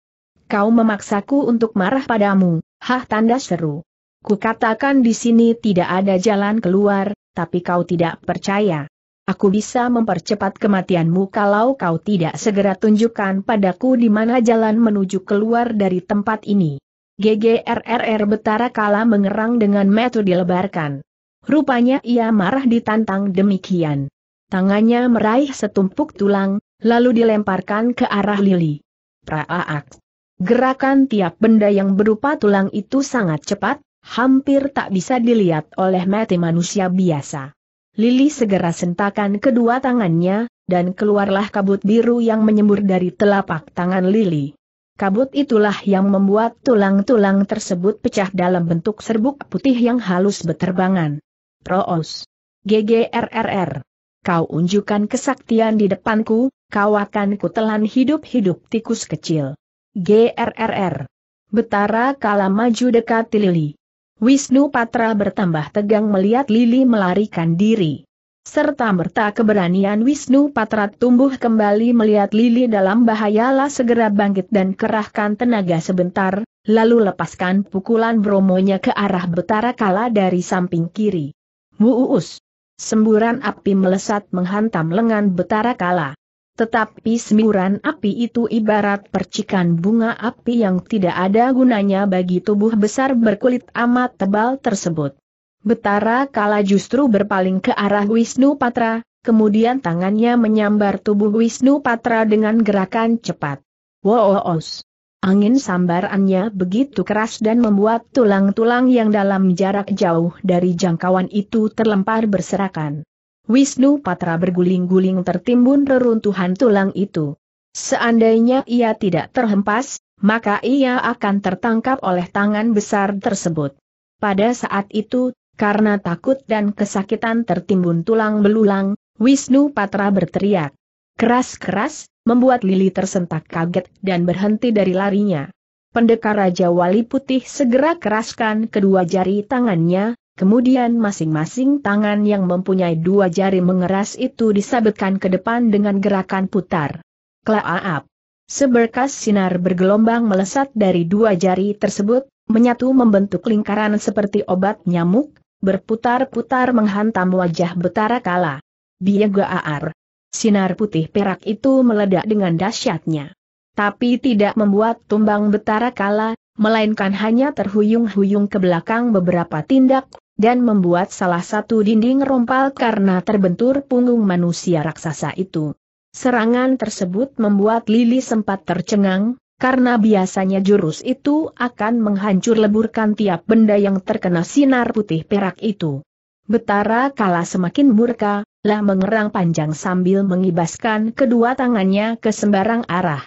Kau memaksaku untuk marah padamu, hah tanda seru. Kukatakan di sini tidak ada jalan keluar, tapi kau tidak percaya. Aku bisa mempercepat kematianmu kalau kau tidak segera tunjukkan padaku di mana jalan menuju keluar dari tempat ini. GGRRR Betara Kala mengerang dengan metode dilebarkan. Rupanya ia marah ditantang demikian. Tangannya meraih setumpuk tulang, lalu dilemparkan ke arah Lili. Praaak. Gerakan tiap benda yang berupa tulang itu sangat cepat, hampir tak bisa dilihat oleh mata manusia biasa. Lili segera sentakan kedua tangannya, dan keluarlah kabut biru yang menyembur dari telapak tangan Lili. Kabut itulah yang membuat tulang-tulang tersebut pecah dalam bentuk serbuk putih yang halus beterbangan. Proos. GGRRR. Kau unjukkan kesaktian di depanku, kau akan kutelan hidup-hidup tikus kecil. GRRR. Betara kala maju dekat Lili. Wisnu Patra bertambah tegang melihat Lili melarikan diri. Serta merta keberanian Wisnu Patra tumbuh kembali melihat Lili dalam bahayalah segera bangkit dan kerahkan tenaga sebentar, lalu lepaskan pukulan bromonya ke arah Betara Kala dari samping kiri. Muus! Semburan api melesat menghantam lengan Betara Kala. Tetapi semburan api itu ibarat percikan bunga api yang tidak ada gunanya bagi tubuh besar berkulit amat tebal tersebut. Betara kala justru berpaling ke arah Wisnu Patra, kemudian tangannya menyambar tubuh Wisnu Patra dengan gerakan cepat. Woos! Angin sambarannya begitu keras dan membuat tulang-tulang yang dalam jarak jauh dari jangkauan itu terlempar berserakan. Wisnu Patra berguling-guling tertimbun reruntuhan tulang itu. Seandainya ia tidak terhempas, maka ia akan tertangkap oleh tangan besar tersebut. Pada saat itu, karena takut dan kesakitan tertimbun tulang belulang, Wisnu Patra berteriak. Keras-keras, membuat Lili tersentak kaget dan berhenti dari larinya. Pendekar Raja Wali Putih segera keraskan kedua jari tangannya, Kemudian masing-masing tangan yang mempunyai dua jari mengeras itu disabetkan ke depan dengan gerakan putar. Klaap. Seberkas sinar bergelombang melesat dari dua jari tersebut, menyatu membentuk lingkaran seperti obat nyamuk, berputar-putar menghantam wajah Betara Kala. Biaga Aar. Sinar putih perak itu meledak dengan dahsyatnya. Tapi tidak membuat tumbang Betara Kala, melainkan hanya terhuyung-huyung ke belakang beberapa tindak, dan membuat salah satu dinding rompal karena terbentur punggung manusia raksasa itu. Serangan tersebut membuat Lili sempat tercengang, karena biasanya jurus itu akan menghancur leburkan tiap benda yang terkena sinar putih perak itu. Betara kala semakin murka, lah mengerang panjang sambil mengibaskan kedua tangannya ke sembarang arah.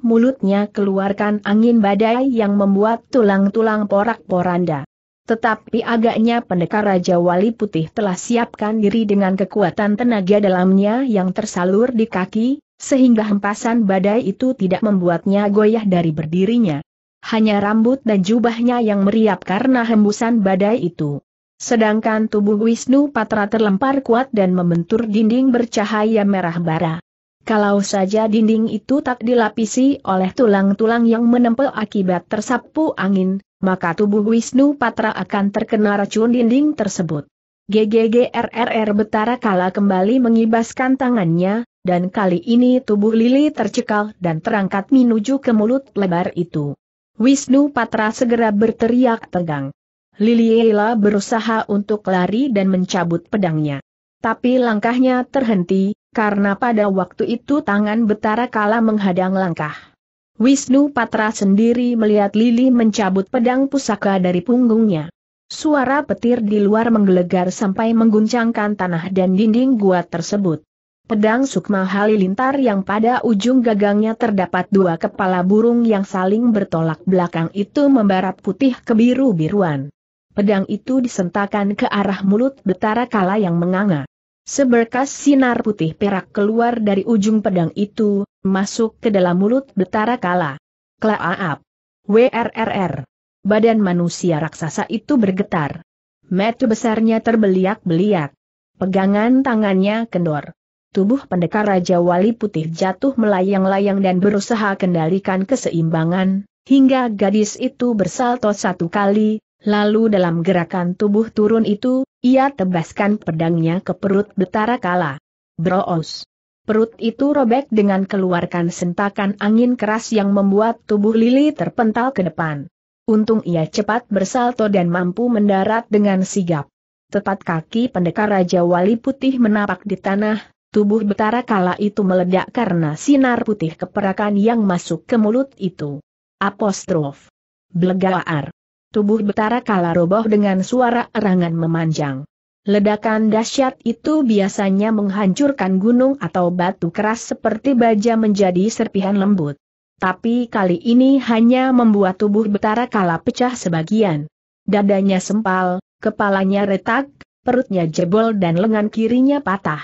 Mulutnya keluarkan angin badai yang membuat tulang-tulang porak-poranda. Tetapi agaknya pendekar Raja Wali Putih telah siapkan diri dengan kekuatan tenaga dalamnya yang tersalur di kaki, sehingga hempasan badai itu tidak membuatnya goyah dari berdirinya. Hanya rambut dan jubahnya yang meriap karena hembusan badai itu. Sedangkan tubuh Wisnu Patra terlempar kuat dan membentur dinding bercahaya merah bara. Kalau saja dinding itu tak dilapisi oleh tulang-tulang yang menempel akibat tersapu angin, maka tubuh Wisnu Patra akan terkena racun dinding tersebut. GGGRRR Betara Kala kembali mengibaskan tangannya, dan kali ini tubuh Lili tercekal dan terangkat menuju ke mulut lebar itu. Wisnu Patra segera berteriak tegang. Liliela berusaha untuk lari dan mencabut pedangnya. Tapi langkahnya terhenti, karena pada waktu itu tangan Betara Kala menghadang langkah. Wisnu Patra sendiri melihat Lili mencabut pedang pusaka dari punggungnya. Suara petir di luar menggelegar sampai mengguncangkan tanah dan dinding gua tersebut. Pedang Sukma Halilintar yang pada ujung gagangnya terdapat dua kepala burung yang saling bertolak belakang itu membarat putih kebiru-biruan. Pedang itu disentakan ke arah mulut betara kala yang menganga. Seberkas sinar putih perak keluar dari ujung pedang itu, masuk ke dalam mulut betara kala. Klaap. WRRR. Badan manusia raksasa itu bergetar. Metu besarnya terbeliak-beliak. Pegangan tangannya kendor. Tubuh pendekar Raja Wali Putih jatuh melayang-layang dan berusaha kendalikan keseimbangan, hingga gadis itu bersalto satu kali, lalu dalam gerakan tubuh turun itu, ia tebaskan pedangnya ke perut betara kala. Broos. Perut itu robek dengan keluarkan sentakan angin keras yang membuat tubuh Lili terpental ke depan. Untung ia cepat bersalto dan mampu mendarat dengan sigap. Tepat kaki pendekar Raja Wali Putih menapak di tanah, tubuh betara kala itu meledak karena sinar putih keperakan yang masuk ke mulut itu. Apostrof. Blegaar. Tubuh Betara Kala roboh dengan suara erangan memanjang. Ledakan dahsyat itu biasanya menghancurkan gunung atau batu keras seperti baja menjadi serpihan lembut. Tapi kali ini hanya membuat tubuh Betara Kala pecah sebagian. Dadanya sempal, kepalanya retak, perutnya jebol dan lengan kirinya patah.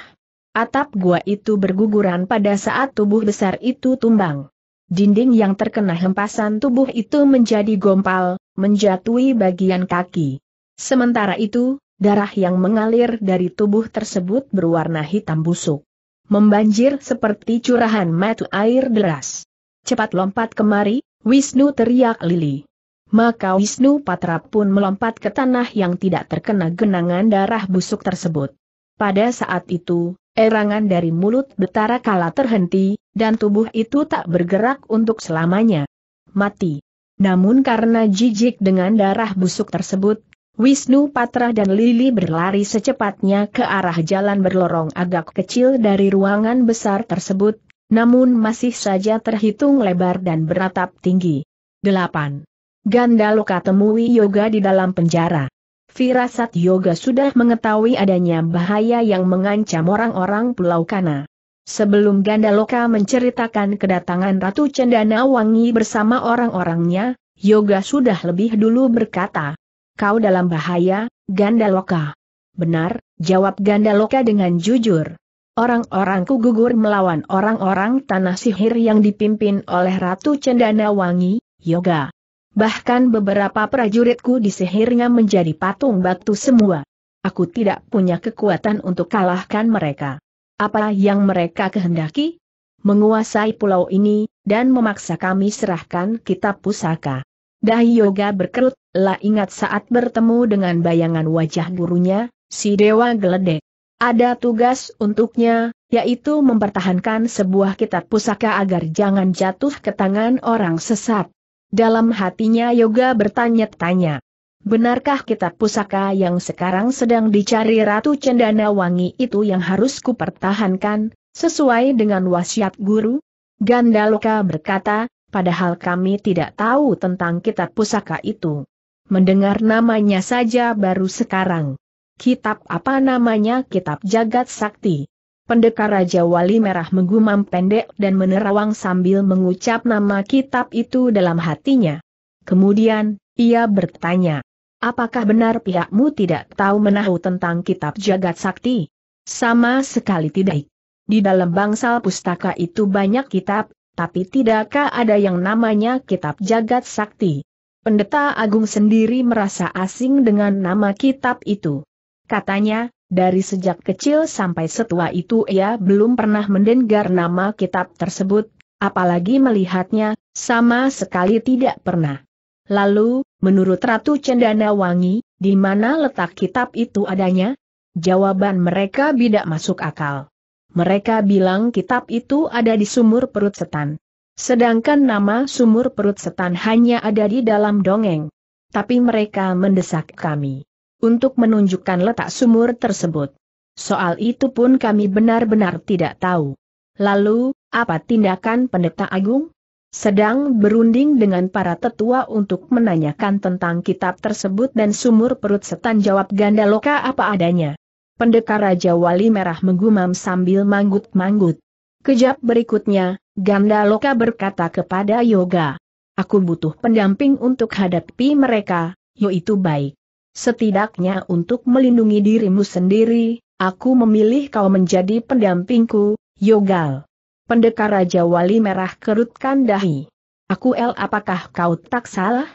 Atap gua itu berguguran pada saat tubuh besar itu tumbang. Dinding yang terkena hempasan tubuh itu menjadi gompal, menjatuhi bagian kaki. Sementara itu, darah yang mengalir dari tubuh tersebut berwarna hitam busuk. Membanjir seperti curahan mata air deras. Cepat lompat kemari, Wisnu teriak Lili. Maka Wisnu Patra pun melompat ke tanah yang tidak terkena genangan darah busuk tersebut. Pada saat itu, erangan dari mulut Betara Kala terhenti, dan tubuh itu tak bergerak untuk selamanya. Mati. Namun karena jijik dengan darah busuk tersebut, Wisnu Patra dan Lili berlari secepatnya ke arah jalan berlorong agak kecil dari ruangan besar tersebut, namun masih saja terhitung lebar dan beratap tinggi. 8. Gandaloka temui Yoga di dalam penjara. Firasat Yoga sudah mengetahui adanya bahaya yang mengancam orang-orang Pulau Kana. Sebelum Gandaloka menceritakan kedatangan Ratu Cendana Wangi bersama orang-orangnya, Yoga sudah lebih dulu berkata, kau dalam bahaya, Gandaloka. Benar, jawab Gandaloka dengan jujur. Orang-orangku gugur melawan orang-orang tanah sihir yang dipimpin oleh Ratu Cendana Wangi, Yoga. Bahkan beberapa prajuritku disihirnya menjadi patung batu semua. Aku tidak punya kekuatan untuk kalahkan mereka. Apa yang mereka kehendaki? Menguasai pulau ini, dan memaksa kami serahkan kitab pusaka. Dahi Yoga berkerut, lah ingat saat bertemu dengan bayangan wajah gurunya, si Dewa Geledek. Ada tugas untuknya, yaitu mempertahankan sebuah kitab pusaka agar jangan jatuh ke tangan orang sesat. Dalam hatinya Yoga bertanya-tanya. Benarkah kitab pusaka yang sekarang sedang dicari Ratu Cendana Wangi itu yang harus kupertahankan, sesuai dengan wasiat guru? Gandaloka berkata, padahal kami tidak tahu tentang kitab pusaka itu. Mendengar namanya saja baru sekarang. Kitab apa namanya? Kitab Jagat Sakti. Pendekar Raja Wali Merah menggumam pendek dan menerawang sambil mengucap nama kitab itu dalam hatinya. Kemudian, ia bertanya, apakah benar pihakmu tidak tahu menahu tentang kitab Jagat Sakti? Sama sekali tidak. Di dalam bangsal pustaka itu banyak kitab, tapi tidakkah ada yang namanya kitab jagat sakti? Pendeta Agung sendiri merasa asing dengan nama kitab itu. Katanya, dari sejak kecil sampai setua itu ia belum pernah mendengar nama kitab tersebut, apalagi melihatnya, sama sekali tidak pernah. Lalu, menurut Ratu Cendana Wangi, di mana letak kitab itu adanya? Jawaban mereka tidak masuk akal. Mereka bilang kitab itu ada di sumur perut setan. Sedangkan nama sumur perut setan hanya ada di dalam dongeng. Tapi mereka mendesak kami untuk menunjukkan letak sumur tersebut. Soal itu pun kami benar-benar tidak tahu. Lalu, apa tindakan pendeta agung? Sedang berunding dengan para tetua untuk menanyakan tentang kitab tersebut dan sumur perut setan jawab Gandaloka apa adanya. Pendekar Raja Wali Merah menggumam sambil manggut-manggut. Kejap berikutnya, Ganda Loka berkata kepada Yoga. Aku butuh pendamping untuk hadapi mereka, yaitu baik. Setidaknya untuk melindungi dirimu sendiri, aku memilih kau menjadi pendampingku, Yogal. Pendekar Raja Wali Merah kerutkan dahi. Aku El apakah kau tak salah?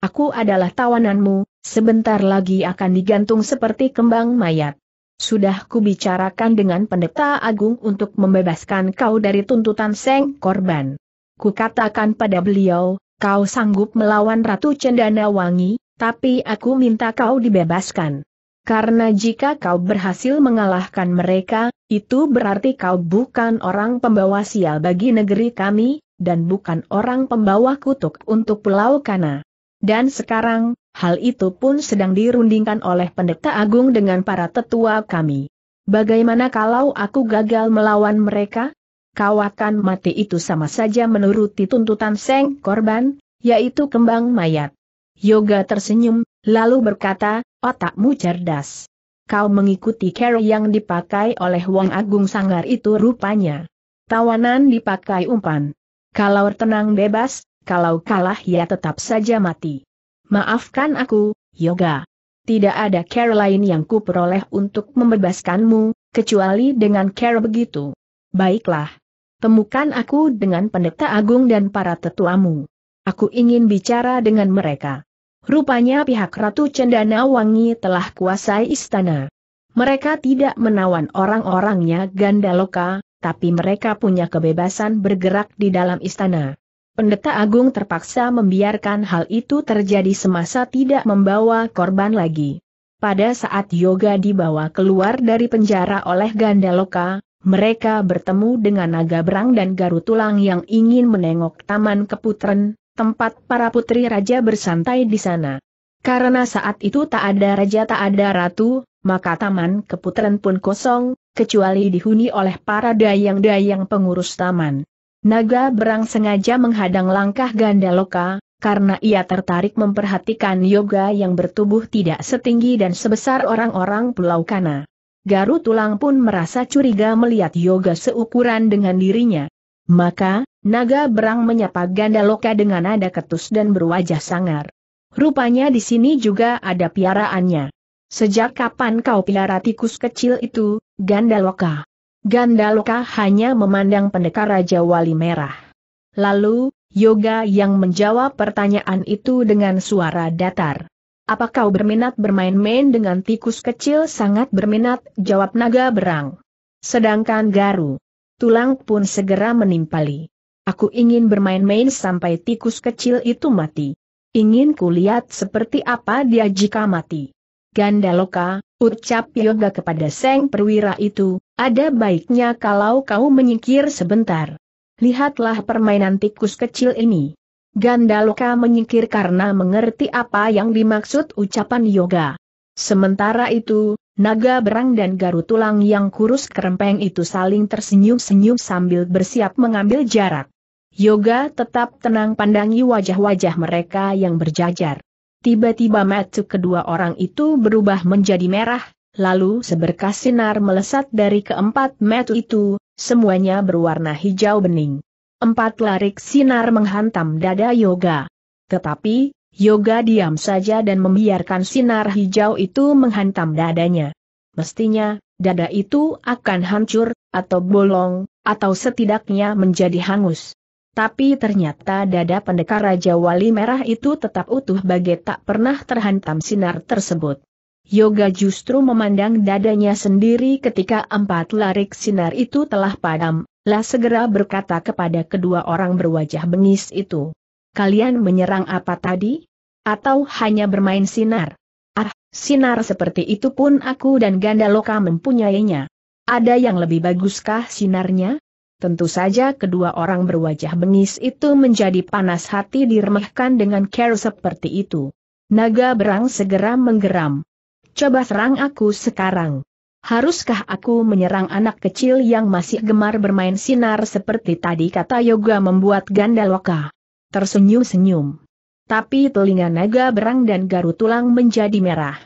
Aku adalah tawananmu, sebentar lagi akan digantung seperti kembang mayat. Sudah kubicarakan dengan pendeta agung untuk membebaskan kau dari tuntutan seng korban. Kukatakan pada beliau, kau sanggup melawan Ratu Cendana Wangi, tapi aku minta kau dibebaskan. Karena jika kau berhasil mengalahkan mereka, itu berarti kau bukan orang pembawa sial bagi negeri kami, dan bukan orang pembawa kutuk untuk Pulau Kana. Dan sekarang, hal itu pun sedang dirundingkan oleh pendeta agung dengan para tetua kami. Bagaimana kalau aku gagal melawan mereka? Kau akan mati itu sama saja menuruti tuntutan Seng korban, yaitu kembang mayat. Yoga tersenyum, lalu berkata, otakmu cerdas. Kau mengikuti cara yang dipakai oleh Wong Agung Sanggar itu rupanya. Tawanan dipakai umpan. Kalau tenang bebas, kalau kalah ya tetap saja mati. Maafkan aku, Yoga. Tidak ada cara lain yang ku peroleh untuk membebaskanmu, kecuali dengan cara begitu. Baiklah. Temukan aku dengan pendeta agung dan para tetuamu. Aku ingin bicara dengan mereka. Rupanya pihak Ratu Cendana Wangi telah kuasai istana. Mereka tidak menawan orang-orangnya Gandaloka, tapi mereka punya kebebasan bergerak di dalam istana. Pendeta Agung terpaksa membiarkan hal itu terjadi semasa tidak membawa korban lagi. Pada saat Yoga dibawa keluar dari penjara oleh Gandaloka, mereka bertemu dengan Naga Berang dan Garutulang yang ingin menengok Taman Keputren, tempat para putri raja bersantai di sana. Karena saat itu tak ada raja tak ada ratu, maka taman keputaran pun kosong, kecuali dihuni oleh para dayang-dayang pengurus taman. Naga berang sengaja menghadang langkah Gandaloka, karena ia tertarik memperhatikan yoga yang bertubuh tidak setinggi dan sebesar orang-orang Pulau Kana. Garu Tulang pun merasa curiga melihat yoga seukuran dengan dirinya. Maka, naga berang menyapa Gandaloka dengan nada ketus dan berwajah sangar. Rupanya di sini juga ada piaraannya. Sejak kapan kau piara tikus kecil itu, Gandaloka? Gandaloka hanya memandang pendekar Raja Wali Merah. Lalu, Yoga yang menjawab pertanyaan itu dengan suara datar. Apa kau berminat bermain-main dengan tikus kecil sangat berminat, jawab naga berang. Sedangkan Garu, tulang pun segera menimpali. Aku ingin bermain-main sampai tikus kecil itu mati. Ingin kulihat seperti apa dia jika mati. Gandaloka, ucap Yoga kepada Seng Perwira itu, ada baiknya kalau kau menyingkir sebentar. Lihatlah permainan tikus kecil ini. Gandaloka menyingkir karena mengerti apa yang dimaksud ucapan Yoga. Sementara itu, Naga berang dan garu tulang yang kurus kerempeng itu saling tersenyum-senyum sambil bersiap mengambil jarak. Yoga tetap tenang pandangi wajah-wajah mereka yang berjajar. Tiba-tiba mata kedua orang itu berubah menjadi merah, lalu seberkas sinar melesat dari keempat mata itu, semuanya berwarna hijau bening. Empat larik sinar menghantam dada Yoga. Tetapi, Yoga diam saja dan membiarkan sinar hijau itu menghantam dadanya. Mestinya, dada itu akan hancur, atau bolong, atau setidaknya menjadi hangus. Tapi ternyata dada pendekar Raja Wali Merah itu tetap utuh bagai tak pernah terhantam sinar tersebut. Yoga justru memandang dadanya sendiri ketika empat larik sinar itu telah padam, lah segera berkata kepada kedua orang berwajah bengis itu. Kalian menyerang apa tadi? Atau hanya bermain sinar? Ah, sinar seperti itu pun aku dan Gandaloka mempunyainya. Ada yang lebih baguskah sinarnya? Tentu saja kedua orang berwajah bengis itu menjadi panas hati diremehkan dengan care seperti itu. Naga berang segera menggeram. Coba serang aku sekarang. Haruskah aku menyerang anak kecil yang masih gemar bermain sinar seperti tadi kata Yoga membuat Gandaloka tersenyum-senyum. Tapi telinga naga berang dan garu tulang menjadi merah.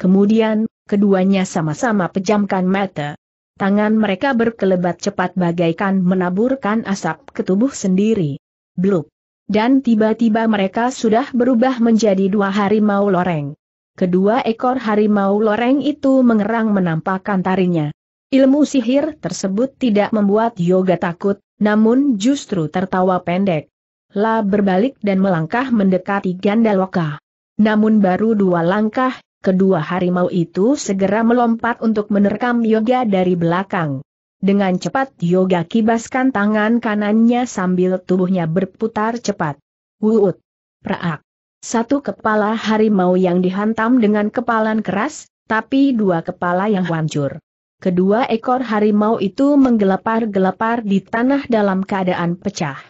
Kemudian, keduanya sama-sama pejamkan mata. Tangan mereka berkelebat cepat bagaikan menaburkan asap ke tubuh sendiri. Bluk. Dan tiba-tiba mereka sudah berubah menjadi dua harimau loreng. Kedua ekor harimau loreng itu mengerang menampakkan tarinya. Ilmu sihir tersebut tidak membuat Yoga takut, namun justru tertawa pendek. La berbalik dan melangkah mendekati Gandaloka. Namun baru dua langkah, kedua harimau itu segera melompat untuk menerkam Yoga dari belakang. Dengan cepat Yoga kibaskan tangan kanannya sambil tubuhnya berputar cepat. Wuut! Praak! Satu kepala harimau yang dihantam dengan kepalan keras, tapi dua kepala yang hancur. Kedua ekor harimau itu menggelepar-gelepar di tanah dalam keadaan pecah.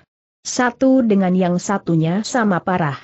Satu dengan yang satunya sama parah.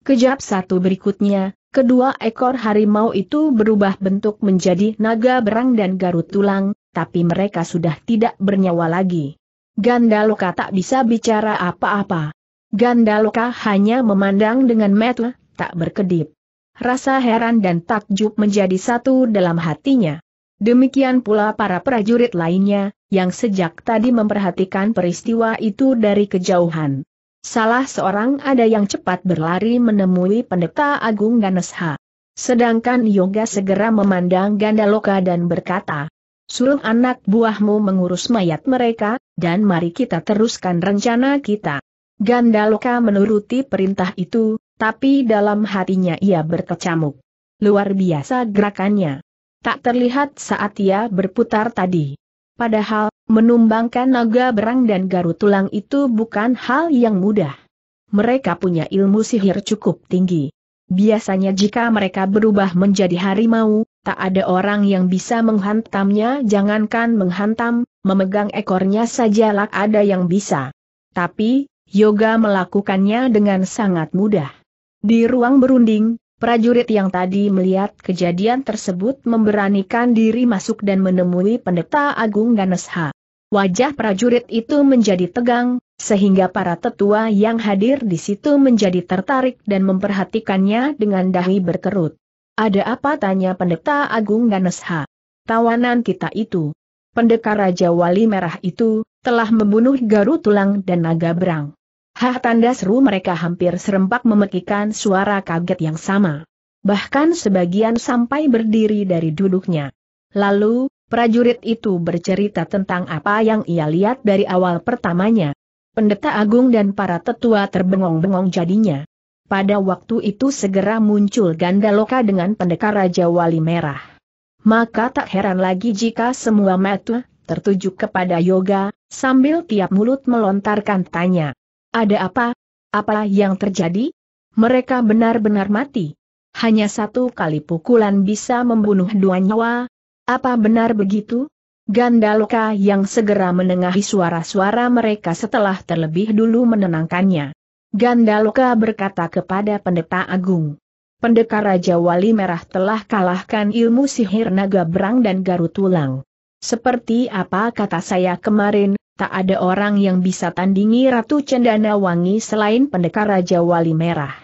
Kejap satu berikutnya, kedua ekor harimau itu berubah bentuk menjadi naga berang dan garut tulang, tapi mereka sudah tidak bernyawa lagi. Gandaloka tak bisa bicara apa-apa. Gandaloka hanya memandang dengan mata, tak berkedip. Rasa heran dan takjub menjadi satu dalam hatinya. Demikian pula para prajurit lainnya, yang sejak tadi memperhatikan peristiwa itu dari kejauhan. Salah seorang ada yang cepat berlari menemui pendeta Agung Ganesha. Sedangkan Yoga segera memandang Gandaloka dan berkata, Suruh anak buahmu mengurus mayat mereka, dan mari kita teruskan rencana kita. Gandaloka menuruti perintah itu, tapi dalam hatinya ia berkecamuk. Luar biasa gerakannya. Tak terlihat saat ia berputar tadi. Padahal, menumbangkan naga berang dan garu tulang itu bukan hal yang mudah. Mereka punya ilmu sihir cukup tinggi. Biasanya jika mereka berubah menjadi harimau, tak ada orang yang bisa menghantamnya jangankan menghantam, memegang ekornya sajalah ada yang bisa. Tapi, Yoga melakukannya dengan sangat mudah. Di ruang berunding, prajurit yang tadi melihat kejadian tersebut memberanikan diri masuk dan menemui pendeta Agung Ganesha. Wajah prajurit itu menjadi tegang, sehingga para tetua yang hadir di situ menjadi tertarik dan memperhatikannya dengan dahi berkerut. Ada apa tanya pendeta Agung Ganesha? Tawanan kita itu. Pendekar Raja Wali Merah itu, telah membunuh Garu Tulang dan Naga Berang. Hah tanda seru mereka hampir serempak memekikan suara kaget yang sama. Bahkan sebagian sampai berdiri dari duduknya. Lalu, prajurit itu bercerita tentang apa yang ia lihat dari awal pertamanya. Pendeta Agung dan para tetua terbengong-bengong jadinya. Pada waktu itu segera muncul Gandaloka dengan pendekar Raja Wali Merah. Maka tak heran lagi jika semua mata tertuju kepada Yoga, sambil tiap mulut melontarkan tanya. Ada apa? Apa yang terjadi? Mereka benar-benar mati. Hanya satu kali pukulan bisa membunuh dua nyawa. Apa benar begitu? Gandaloka yang segera menengahi suara-suara mereka setelah terlebih dulu menenangkannya. Gandaloka berkata kepada pendeta agung. Pendekar Raja Wali Merah telah kalahkan ilmu sihir naga berang dan garut tulang. Seperti apa kata saya kemarin, tak ada orang yang bisa tandingi Ratu Cendana Wangi selain pendekar Raja Wali Merah.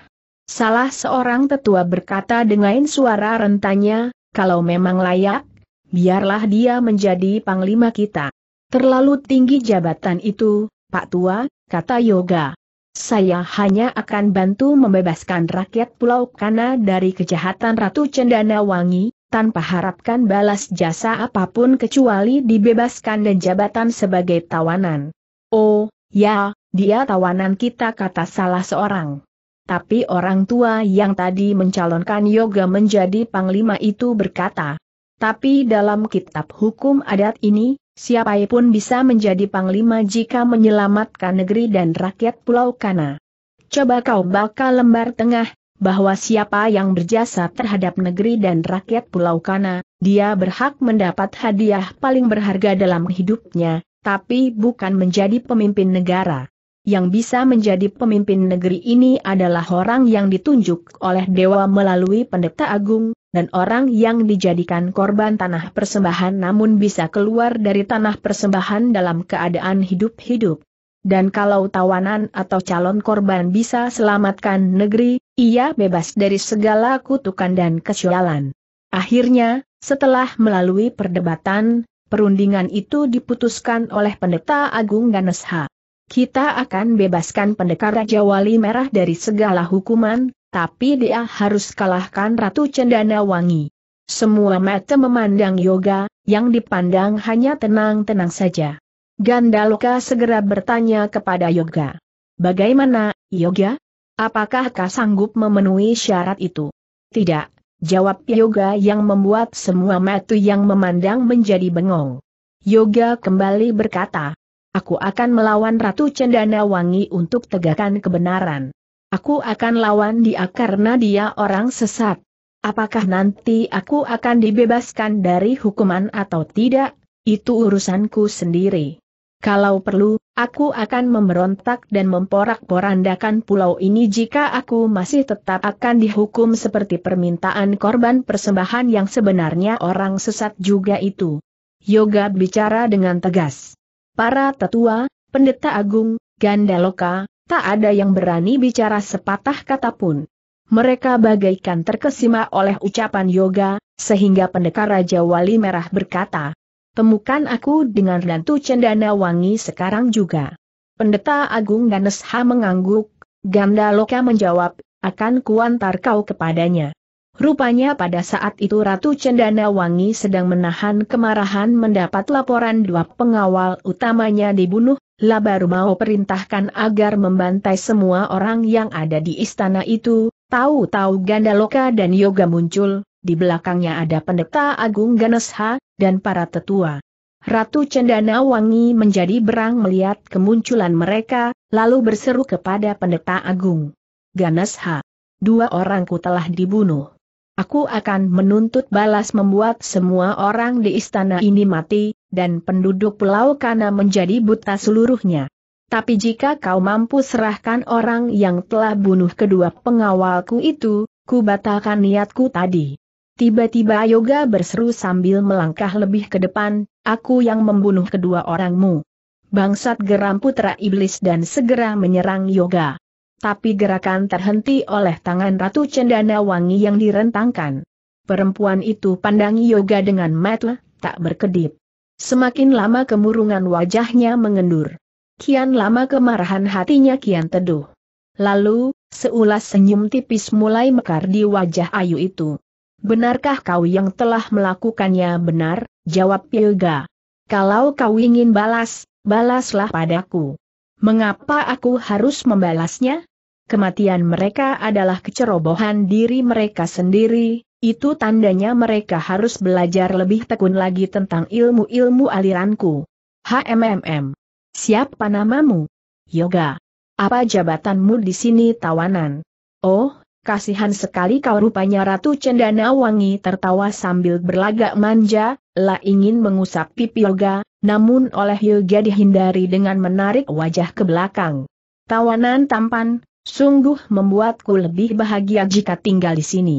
Salah seorang tetua berkata dengan suara rentanya, kalau memang layak, biarlah dia menjadi panglima kita. Terlalu tinggi jabatan itu, Pak Tua, kata Yoga. Saya hanya akan bantu membebaskan rakyat Pulau Kana dari kejahatan Ratu Cendana Wangi, tanpa harapkan balas jasa apa pun kecuali dibebaskan dan jabatan sebagai tawanan. Oh, ya, dia tawanan kita kata salah seorang. Tapi orang tua yang tadi mencalonkan Yoga menjadi panglima itu berkata, tapi dalam kitab hukum adat ini, siapa pun bisa menjadi panglima jika menyelamatkan negeri dan rakyat Pulau Kana. Coba kau baca lembar tengah, bahwa siapa yang berjasa terhadap negeri dan rakyat Pulau Kana, dia berhak mendapat hadiah paling berharga dalam hidupnya, tapi bukan menjadi pemimpin negara. Yang bisa menjadi pemimpin negeri ini adalah orang yang ditunjuk oleh dewa melalui pendeta agung, dan orang yang dijadikan korban tanah persembahan namun bisa keluar dari tanah persembahan dalam keadaan hidup-hidup. Dan kalau tawanan atau calon korban bisa selamatkan negeri, ia bebas dari segala kutukan dan kesialan. Akhirnya, setelah melalui perdebatan, perundingan itu diputuskan oleh pendeta Agung Ganesha. Kita akan bebaskan pendekar Raja Wali Merah dari segala hukuman, tapi dia harus kalahkan Ratu Cendana Wangi. Semua mata memandang yoga, yang dipandang hanya tenang-tenang saja. Gandaloka segera bertanya kepada Yoga. Bagaimana, Yoga? Apakah kau sanggup memenuhi syarat itu? Tidak, jawab Yoga yang membuat semua mata yang memandang menjadi bengong. Yoga kembali berkata, Aku akan melawan Ratu Cendana Wangi untuk tegakkan kebenaran. Aku akan lawan dia karena dia orang sesat. Apakah nanti aku akan dibebaskan dari hukuman atau tidak, itu urusanku sendiri. Kalau perlu, aku akan memberontak dan memporak-porandakan pulau ini jika aku masih tetap akan dihukum seperti permintaan korban persembahan yang sebenarnya orang sesat juga itu. Yoga bicara dengan tegas. Para tetua, pendeta agung, Gandaloka, Tak ada yang berani bicara sepatah kata pun. Mereka bagaikan terkesima oleh ucapan yoga, sehingga pendekar Raja Wali Merah berkata, Temukan aku dengan Dantu Cendana Wangi sekarang juga. Pendeta Agung Ganesha mengangguk, Ganda Loka menjawab, akan kuantar kau kepadanya. Rupanya pada saat itu Ratu Cendana Wangi sedang menahan kemarahan mendapat laporan dua pengawal utamanya dibunuh, lah baru mau perintahkan agar membantai semua orang yang ada di istana itu, Tahu-tahu Gandaloka dan Yoga muncul, di belakangnya ada pendeta Agung Ganesha, dan para tetua. Ratu Cendana Wangi menjadi berang melihat kemunculan mereka, lalu berseru kepada pendeta Agung. Ganesha, dua orangku telah dibunuh. Aku akan menuntut balas membuat semua orang di istana ini mati, dan penduduk Pulau Kana menjadi buta seluruhnya. Tapi jika kau mampu serahkan orang yang telah bunuh kedua pengawalku itu, ku batalkan niatku tadi. Tiba-tiba Yoga berseru sambil melangkah lebih ke depan, aku yang membunuh kedua orangmu. Bangsat geram putra iblis dan segera menyerang Yoga. Tapi gerakan terhenti oleh tangan Ratu Cendana Wangi yang direntangkan. Perempuan itu pandangi Yoga dengan mata, tak berkedip. Semakin lama kemurungan wajahnya mengendur. Kian lama kemarahan hatinya kian teduh. Lalu, seulas senyum tipis mulai mekar di wajah Ayu itu. Benarkah kau yang telah melakukannya benar? Jawab Yoga. Kalau kau ingin balas, balaslah padaku. Mengapa aku harus membalasnya? Kematian mereka adalah kecerobohan diri mereka sendiri, itu tandanya mereka harus belajar lebih tekun lagi tentang ilmu-ilmu aliranku. HMMM Siapa namamu? Yoga. Apa jabatanmu di sini tawanan? Oh, kasihan sekali kau rupanya Ratu Cendana Wangi tertawa sambil berlagak manja, lah ingin mengusap pipi Yoga, namun oleh Yoga dihindari dengan menarik wajah ke belakang. Tawanan tampan, sungguh membuatku lebih bahagia jika tinggal di sini.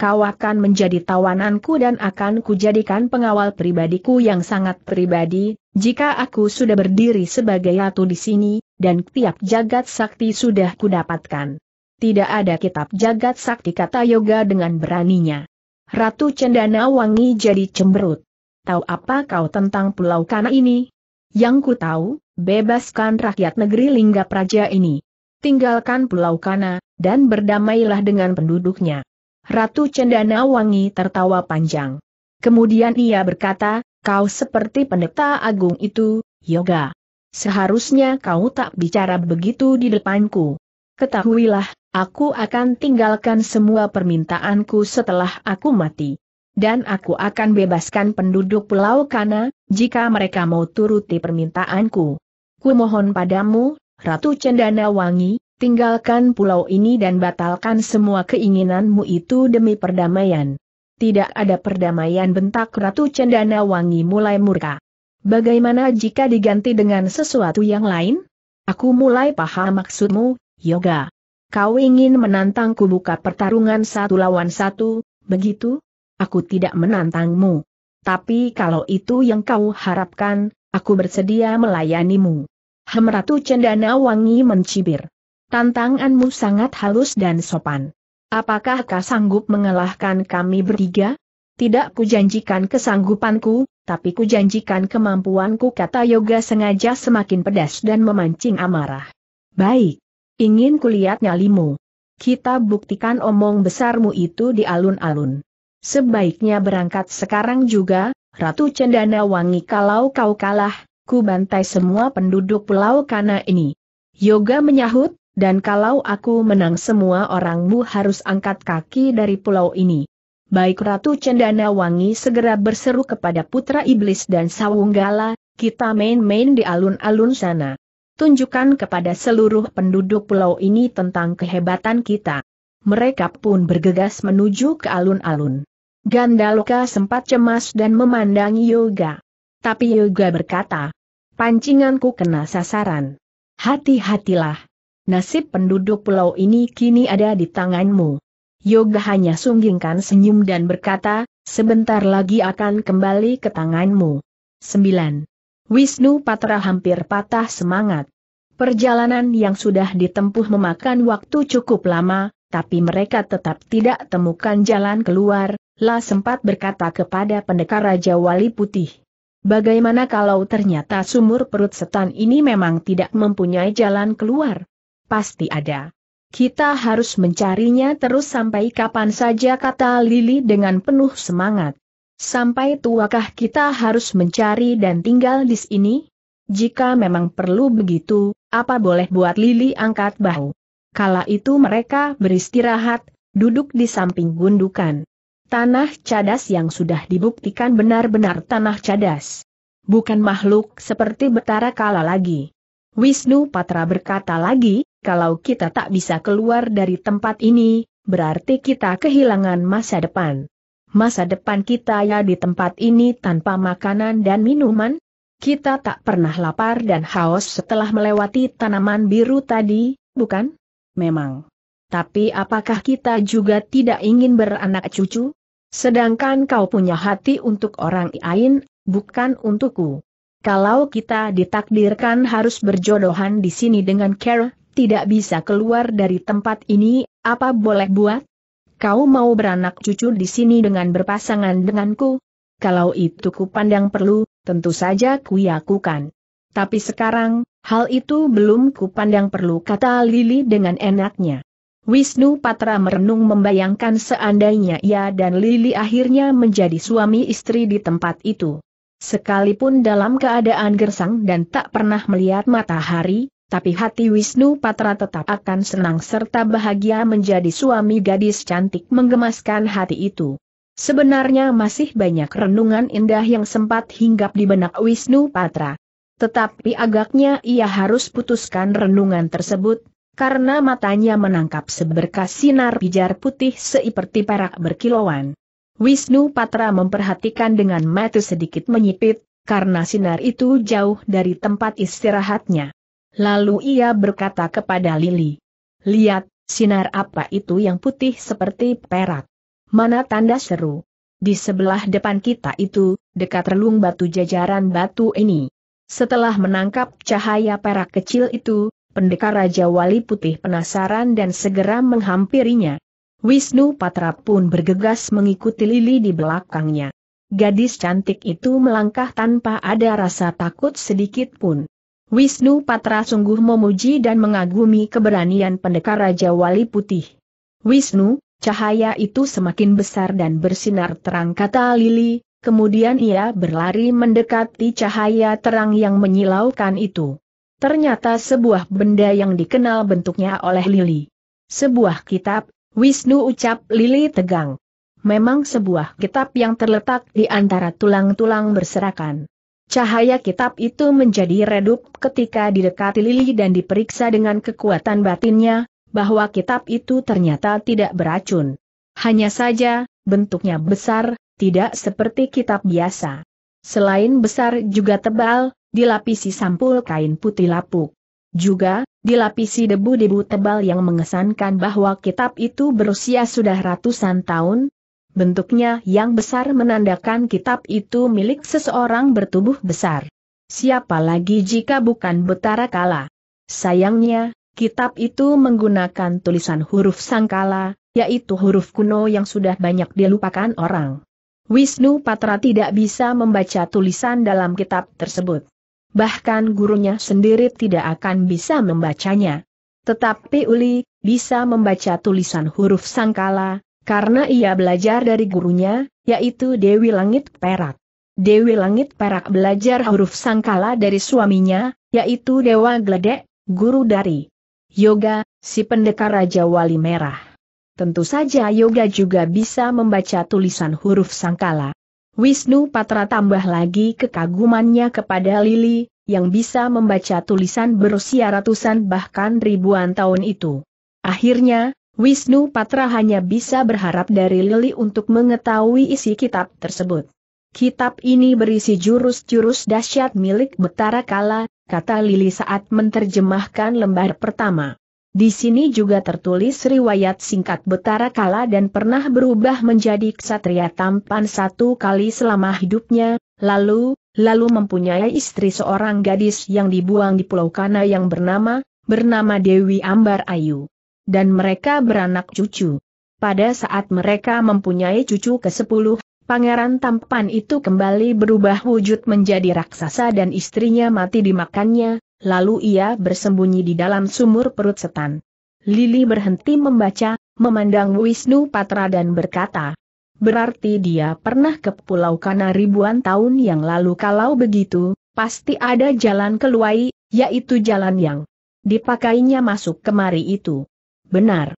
Kau akan menjadi tawananku dan akan kujadikan pengawal pribadiku yang sangat pribadi, jika aku sudah berdiri sebagai ratu di sini, dan tiap jagat sakti sudah kudapatkan. Tidak ada kitab jagat sakti kata yoga dengan beraninya. Ratu Cendana Wangi jadi cemberut. Tahu apa kau tentang pulau Kana ini? Yang ku tahu, bebaskan rakyat negeri Lingga Praja ini. Tinggalkan pulau Kana, dan berdamailah dengan penduduknya. Ratu Cendana Wangi tertawa panjang. Kemudian ia berkata, Kau seperti pendeta agung itu, Yoga. Seharusnya kau tak bicara begitu di depanku. Ketahuilah, aku akan tinggalkan semua permintaanku setelah aku mati. Dan aku akan bebaskan penduduk Pulau Kana, jika mereka mau turuti permintaanku. Kumohon padamu, Ratu Cendana Wangi, tinggalkan pulau ini dan batalkan semua keinginanmu itu demi perdamaian. Tidak ada perdamaian bentak Ratu Cendana Wangi mulai murka. Bagaimana jika diganti dengan sesuatu yang lain? Aku mulai paham maksudmu, Yoga. Kau ingin menantangku buka pertarungan satu lawan satu, begitu? Aku tidak menantangmu. Tapi kalau itu yang kau harapkan, aku bersedia melayanimu. Hem Ratu Cendana Wangi mencibir. Tantanganmu sangat halus dan sopan. Apakah kau sanggup mengalahkan kami bertiga? Tidak kujanjikan kesanggupanku, tapi kujanjikan kemampuanku kata Yoga sengaja semakin pedas dan memancing amarah. Baik. Ingin kulihat nyalimu. Kita buktikan omong besarmu itu di alun-alun. Sebaiknya berangkat sekarang juga, Ratu Cendana Wangi kalau kau kalah, ku bantai semua penduduk pulau Kana ini. Yoga menyahut, dan kalau aku menang semua orangmu harus angkat kaki dari pulau ini. Baik Ratu Cendana Wangi segera berseru kepada Putra Iblis dan Sawunggala, kita main-main di alun-alun sana. Tunjukkan kepada seluruh penduduk pulau ini tentang kehebatan kita. Mereka pun bergegas menuju ke alun-alun. Gandaloka sempat cemas dan memandangi Yoga. Tapi Yoga berkata, pancinganku kena sasaran. Hati-hatilah, Nasib penduduk pulau ini kini ada di tanganmu. Yoga hanya sunggingkan senyum dan berkata, sebentar lagi akan kembali ke tanganmu. 9. Wisnu Patra hampir patah semangat. Perjalanan yang sudah ditempuh memakan waktu cukup lama, tapi mereka tetap tidak temukan jalan keluar, La sempat berkata kepada pendekar Raja Wali Putih. Bagaimana kalau ternyata sumur perut setan ini memang tidak mempunyai jalan keluar? Pasti ada. Kita harus mencarinya terus sampai kapan saja kata Lili dengan penuh semangat. Sampai tuakah kita harus mencari dan tinggal di sini? Jika memang perlu begitu, apa boleh buat Lili angkat bahu. Kala itu mereka beristirahat, duduk di samping gundukan. Tanah cadas yang sudah dibuktikan benar-benar tanah cadas. Bukan makhluk seperti betara kala lagi. Wisnu Patra berkata lagi, kalau kita tak bisa keluar dari tempat ini, berarti kita kehilangan masa depan. Masa depan kita ya di tempat ini tanpa makanan dan minuman, kita tak pernah lapar dan haus setelah melewati tanaman biru tadi, bukan? Memang. Tapi apakah kita juga tidak ingin beranak cucu? Sedangkan kau punya hati untuk orang lain, bukan untukku. Kalau kita ditakdirkan harus berjodohan di sini dengan Care, tidak bisa keluar dari tempat ini, apa boleh buat? Kau mau beranak cucu di sini dengan berpasangan denganku? Kalau itu ku pandang perlu, tentu saja kuyakukan. Tapi sekarang, hal itu belum kupandang perlu kata Lili dengan enaknya. Wisnu Patra merenung membayangkan seandainya ia dan Lili akhirnya menjadi suami istri di tempat itu. Sekalipun dalam keadaan gersang dan tak pernah melihat matahari, tapi hati Wisnu Patra tetap akan senang serta bahagia menjadi suami gadis cantik menggemaskan hati itu. Sebenarnya masih banyak renungan indah yang sempat hinggap di benak Wisnu Patra. Tetapi agaknya ia harus putuskan renungan tersebut, karena matanya menangkap seberkas sinar pijar putih seperti perak berkilauan. Wisnu Patra memperhatikan dengan mata sedikit menyipit, karena sinar itu jauh dari tempat istirahatnya. Lalu ia berkata kepada Lili, Lihat, sinar apa itu yang putih seperti perak? Mana tanda seru? Di sebelah depan kita itu, dekat relung batu jajaran batu ini. Setelah menangkap cahaya perak kecil itu, pendekar Raja Wali Putih penasaran dan segera menghampirinya. Wisnu Patra pun bergegas mengikuti Lili di belakangnya. Gadis cantik itu melangkah tanpa ada rasa takut sedikit pun. Wisnu Patra sungguh memuji dan mengagumi keberanian pendekar Raja Wali Putih. Wisnu, Cahaya itu semakin besar dan bersinar terang kata Lili, kemudian ia berlari mendekati cahaya terang yang menyilaukan itu. Ternyata sebuah benda yang dikenal bentuknya oleh Lili. Sebuah kitab, Wisnu ucap Lili tegang. Memang sebuah kitab yang terletak di antara tulang-tulang berserakan. Cahaya kitab itu menjadi redup ketika didekati Lili dan diperiksa dengan kekuatan batinnya, bahwa kitab itu ternyata tidak beracun. Hanya saja, bentuknya besar, tidak seperti kitab biasa. Selain besar juga tebal, dilapisi sampul kain putih lapuk. Juga, dilapisi debu-debu tebal yang mengesankan bahwa kitab itu berusia sudah ratusan tahun. Bentuknya yang besar menandakan kitab itu milik seseorang bertubuh besar. Siapa lagi jika bukan Betara Kala? Sayangnya, Kitab itu menggunakan tulisan huruf sangkala, yaitu huruf kuno yang sudah banyak dilupakan orang. Wisnu Patra tidak bisa membaca tulisan dalam kitab tersebut. Bahkan gurunya sendiri tidak akan bisa membacanya. Tetapi Uli bisa membaca tulisan huruf sangkala, karena ia belajar dari gurunya, yaitu Dewi Langit Perak. Dewi Langit Perak belajar huruf sangkala dari suaminya, yaitu Dewa Gledek, guru dari Yoga, si pendekar Raja Wali Merah. Tentu saja Yoga juga bisa membaca tulisan huruf sangkala. Wisnu Patra tambah lagi kekagumannya kepada Lili, yang bisa membaca tulisan berusia ratusan bahkan ribuan tahun itu. Akhirnya, Wisnu Patra hanya bisa berharap dari Lili untuk mengetahui isi kitab tersebut. Kitab ini berisi jurus-jurus dahsyat milik Betara Kala, kata Lili saat menerjemahkan lembar pertama. Di sini juga tertulis riwayat singkat Betara Kala dan pernah berubah menjadi ksatria tampan satu kali selama hidupnya, lalu, lalu mempunyai istri seorang gadis yang dibuang di Pulau Kana yang bernama, bernama Dewi Ambar Ayu. Dan mereka beranak cucu. Pada saat mereka mempunyai cucu ke-10, pangeran tampan itu kembali berubah wujud menjadi raksasa dan istrinya mati dimakannya, lalu ia bersembunyi di dalam sumur perut setan. Lili berhenti membaca, memandang Wisnu Patra dan berkata, Berarti dia pernah ke Pulau Kana ribuan tahun yang lalu kalau begitu, pasti ada jalan keluar, yaitu jalan yang dipakainya masuk kemari itu. Benar.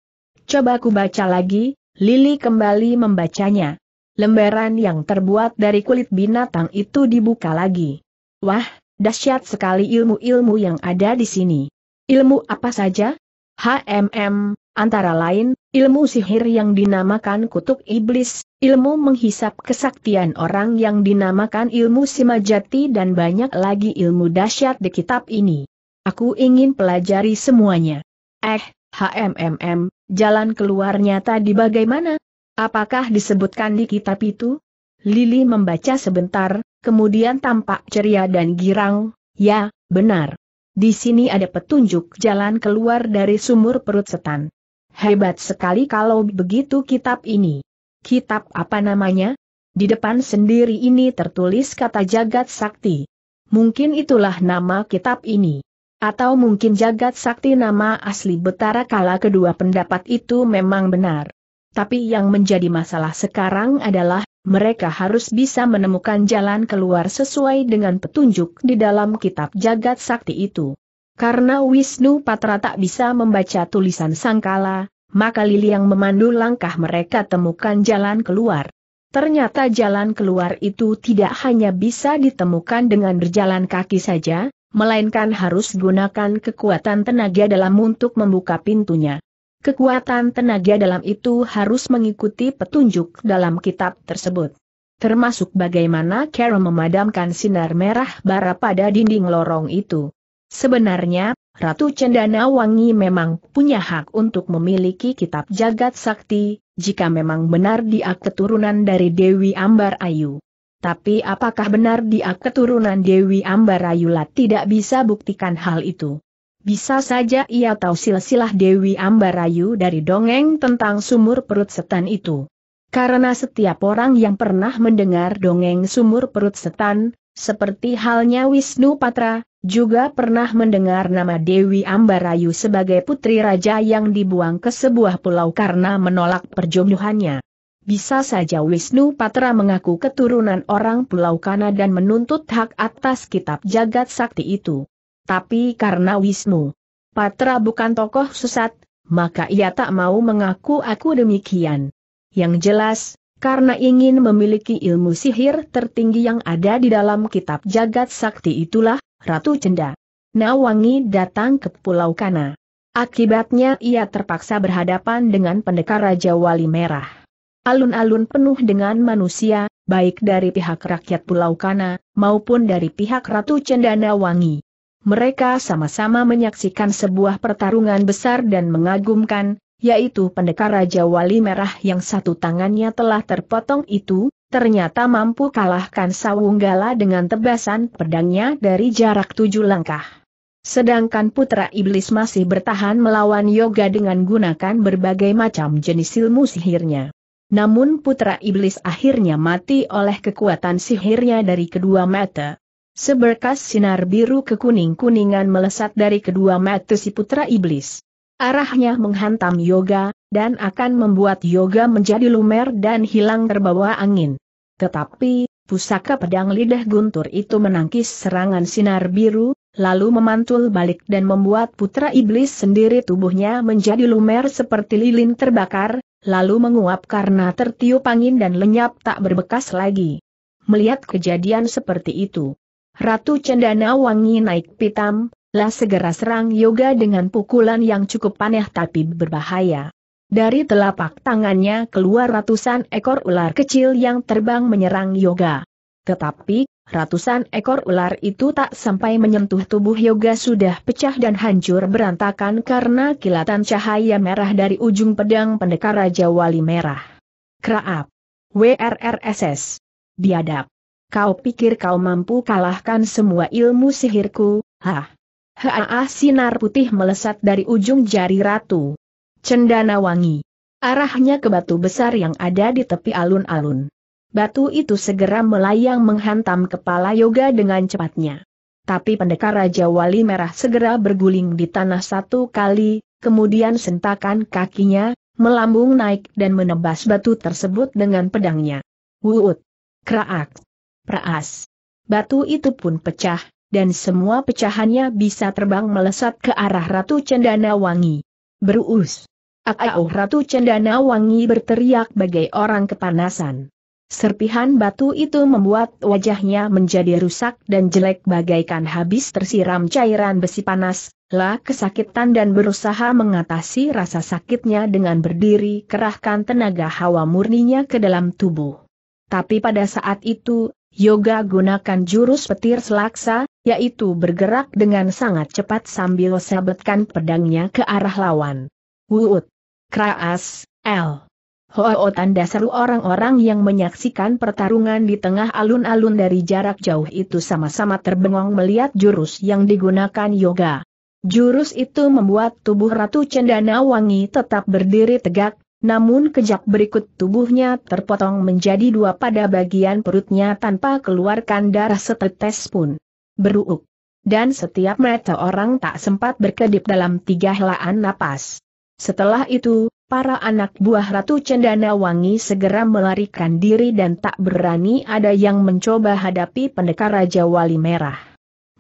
Coba ku baca lagi, Lili kembali membacanya. Lembaran yang terbuat dari kulit binatang itu dibuka lagi. Wah, dahsyat sekali ilmu-ilmu yang ada di sini. Ilmu apa saja? HMM, antara lain, ilmu sihir yang dinamakan kutuk iblis, ilmu menghisap kesaktian orang yang dinamakan ilmu simajati dan banyak lagi ilmu dahsyat di kitab ini. Aku ingin pelajari semuanya. Eh, HMMM, jalan keluarnya tadi bagaimana? Apakah disebutkan di kitab itu? Lili membaca sebentar, kemudian tampak ceria dan girang, ya, benar. Di sini ada petunjuk jalan keluar dari sumur perut setan. Hebat sekali kalau begitu kitab ini. Kitab apa namanya? Di depan sendiri ini tertulis kata Jagat Sakti. Mungkin itulah nama kitab ini. Atau mungkin Jagat Sakti nama asli Betara kala kedua pendapat itu memang benar. Tapi yang menjadi masalah sekarang adalah, mereka harus bisa menemukan jalan keluar sesuai dengan petunjuk di dalam kitab jagat sakti itu. Karena Wisnu Patra tak bisa membaca tulisan sangkala, maka Lili yang memandu langkah mereka temukan jalan keluar. Ternyata jalan keluar itu tidak hanya bisa ditemukan dengan berjalan kaki saja, melainkan harus gunakan kekuatan tenaga dalam untuk membuka pintunya. Kekuatan tenaga dalam itu harus mengikuti petunjuk dalam kitab tersebut. Termasuk bagaimana cara memadamkan sinar merah bara pada dinding lorong itu. Sebenarnya, Ratu Cendana Wangi memang punya hak untuk memiliki kitab jagat sakti, jika memang benar dia keturunan dari Dewi Ambar Ayu. Tapi apakah benar dia keturunan Dewi Ambar Ayulah tidak bisa buktikan hal itu. Bisa saja ia tahu silsilah Dewi Ambarayu dari dongeng tentang sumur perut setan itu. Karena setiap orang yang pernah mendengar dongeng sumur perut setan, seperti halnya Wisnu Patra, juga pernah mendengar nama Dewi Ambarayu sebagai putri raja yang dibuang ke sebuah pulau karena menolak perjodohannya. Bisa saja Wisnu Patra mengaku keturunan orang Pulau Kana dan menuntut hak atas kitab jagat sakti itu. Tapi karena Wisnu Patra bukan tokoh sesat, maka ia tak mau mengaku aku demikian. Yang jelas, karena ingin memiliki ilmu sihir tertinggi yang ada di dalam kitab jagat sakti itulah, Ratu Cenda. Nawangi datang ke Pulau Kana. Akibatnya ia terpaksa berhadapan dengan pendekar Raja Wali Merah. Alun-alun penuh dengan manusia, baik dari pihak rakyat Pulau Kana, maupun dari pihak Ratu Cendana Wangi. Mereka sama-sama menyaksikan sebuah pertarungan besar dan mengagumkan, yaitu pendekar Raja Wali Merah yang satu tangannya telah terpotong itu, ternyata mampu kalahkan Sawunggala dengan tebasan pedangnya dari jarak tujuh langkah. Sedangkan putra iblis masih bertahan melawan yoga dengan gunakan berbagai macam jenis ilmu sihirnya. Namun putra iblis akhirnya mati oleh kekuatan sihirnya dari kedua mata. Seberkas sinar biru kekuning-kuningan melesat dari kedua mata si putra iblis. Arahnya menghantam yoga, dan akan membuat yoga menjadi lumer dan hilang terbawa angin. Tetapi, pusaka pedang lidah guntur itu menangkis serangan sinar biru, lalu memantul balik dan membuat putra iblis sendiri tubuhnya menjadi lumer seperti lilin terbakar, lalu menguap karena tertiup angin dan lenyap tak berbekas lagi. Melihat kejadian seperti itu, Ratu Cendana Wangi naik pitam, lah segera serang Yoga dengan pukulan yang cukup aneh tapi berbahaya. Dari telapak tangannya keluar ratusan ekor ular kecil yang terbang menyerang Yoga. Tetapi, ratusan ekor ular itu tak sampai menyentuh tubuh Yoga sudah pecah dan hancur berantakan karena kilatan cahaya merah dari ujung pedang pendekar Raja Wali Merah. Kraap. WRRSS. Biadab. Kau pikir kau mampu kalahkan semua ilmu sihirku, hah? Haa sinar putih melesat dari ujung jari ratu. Cendana wangi. Arahnya ke batu besar yang ada di tepi alun-alun. Batu itu segera melayang menghantam kepala Yoga dengan cepatnya. Tapi pendekar Raja Wali Merah segera berguling di tanah satu kali, kemudian sentakan kakinya, melambung naik dan menebas batu tersebut dengan pedangnya. Wuut! Kraak! Praas! Batu itu pun pecah, dan semua pecahannya bisa terbang melesat ke arah Ratu Cendana Wangi. Beruus! Akau Ratu Cendana Wangi berteriak bagai orang kepanasan. Serpihan batu itu membuat wajahnya menjadi rusak dan jelek bagaikan habis tersiram cairan besi panas, lah kesakitan dan berusaha mengatasi rasa sakitnya dengan berdiri kerahkan tenaga hawa murninya ke dalam tubuh. Tapi pada saat itu, Yoga gunakan jurus petir selaksa, yaitu bergerak dengan sangat cepat sambil sabetkan pedangnya ke arah lawan. Wuut! Kraas, L. Ho tanda seru orang-orang yang menyaksikan pertarungan di tengah alun-alun dari jarak jauh itu sama-sama terbengong melihat jurus yang digunakan yoga. Jurus itu membuat tubuh Ratu Cendana Wangi tetap berdiri tegak, namun kejap berikut tubuhnya terpotong menjadi dua pada bagian perutnya tanpa keluarkan darah setetes pun. Beruuk. Dan setiap mata orang tak sempat berkedip dalam tiga helaan napas. Setelah itu, para anak buah Ratu Cendana Wangi segera melarikan diri dan tak berani ada yang mencoba hadapi pendekar Raja Wali Merah.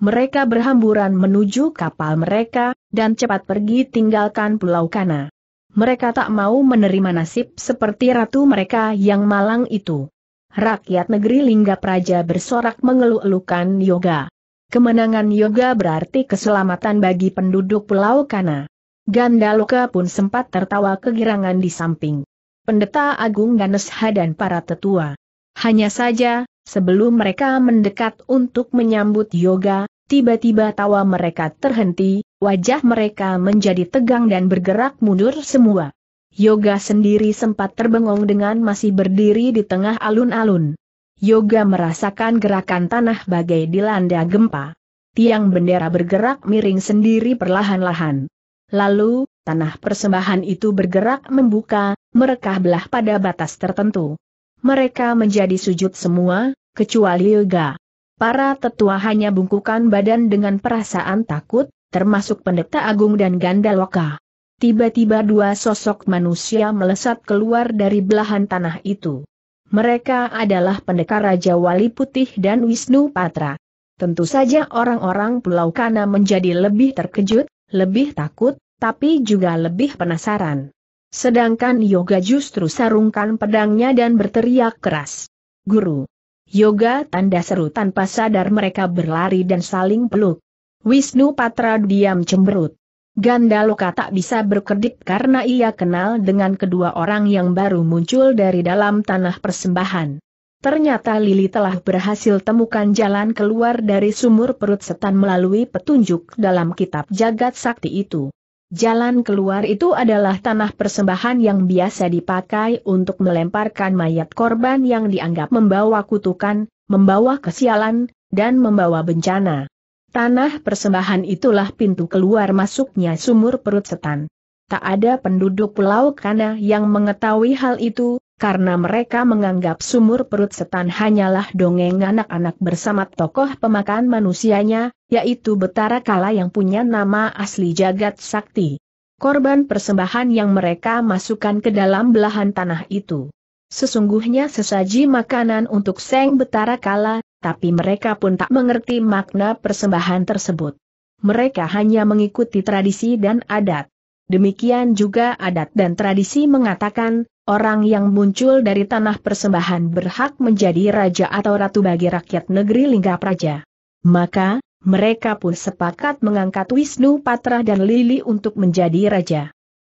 Mereka berhamburan menuju kapal mereka, dan cepat pergi tinggalkan Pulau Kana. Mereka tak mau menerima nasib seperti ratu mereka yang malang itu. Rakyat negeri Lingga Praja bersorak mengeluh-elukan yoga. Kemenangan yoga berarti keselamatan bagi penduduk Pulau Kana. Gandaloka pun sempat tertawa kegirangan di samping. Pendeta Agung Ganesha dan para tetua. Hanya saja, sebelum mereka mendekat untuk menyambut yoga, tiba-tiba tawa mereka terhenti, wajah mereka menjadi tegang dan bergerak mundur semua. Yoga sendiri sempat terbengong dengan masih berdiri di tengah alun-alun. Yoga merasakan gerakan tanah bagai dilanda gempa. Tiang bendera bergerak miring sendiri perlahan-lahan. Lalu, tanah persembahan itu bergerak membuka, merekah belah pada batas tertentu. Mereka menjadi sujud semua, kecuali Yoga. Para tetua hanya bungkukan badan dengan perasaan takut, termasuk pendeta agung dan Gandaloka. Tiba-tiba dua sosok manusia melesat keluar dari belahan tanah itu. Mereka adalah pendekar Raja Wali Putih dan Wisnu Patra. Tentu saja orang-orang Pulau Kana menjadi lebih terkejut, lebih takut, tapi juga lebih penasaran. Sedangkan Yoga justru sarungkan pedangnya dan berteriak keras. Guru! Yoga tanda seru tanpa sadar mereka berlari dan saling peluk. Wisnu Patra diam cemberut. Gandaloka tak bisa berkedip karena ia kenal dengan kedua orang yang baru muncul dari dalam tanah persembahan. Ternyata Lili telah berhasil temukan jalan keluar dari sumur perut setan melalui petunjuk dalam kitab jagat sakti itu. Jalan keluar itu adalah tanah persembahan yang biasa dipakai untuk melemparkan mayat korban yang dianggap membawa kutukan, membawa kesialan, dan membawa bencana. Tanah persembahan itulah pintu keluar masuknya sumur perut setan. Tak ada penduduk Pulau Kana yang mengetahui hal itu, karena mereka menganggap sumur perut setan hanyalah dongeng anak-anak bersama tokoh pemakan manusianya, yaitu Betara Kala yang punya nama asli Jagat Sakti. Korban persembahan yang mereka masukkan ke dalam belahan tanah itu. Sesungguhnya sesaji makanan untuk Seng Betara Kala, tapi mereka pun tak mengerti makna persembahan tersebut. Mereka hanya mengikuti tradisi dan adat. Demikian juga adat dan tradisi mengatakan, orang yang muncul dari tanah persembahan berhak menjadi raja atau ratu bagi rakyat negeri Lingga Praja. Maka, mereka pun sepakat mengangkat Wisnu Patra dan Lili untuk menjadi raja.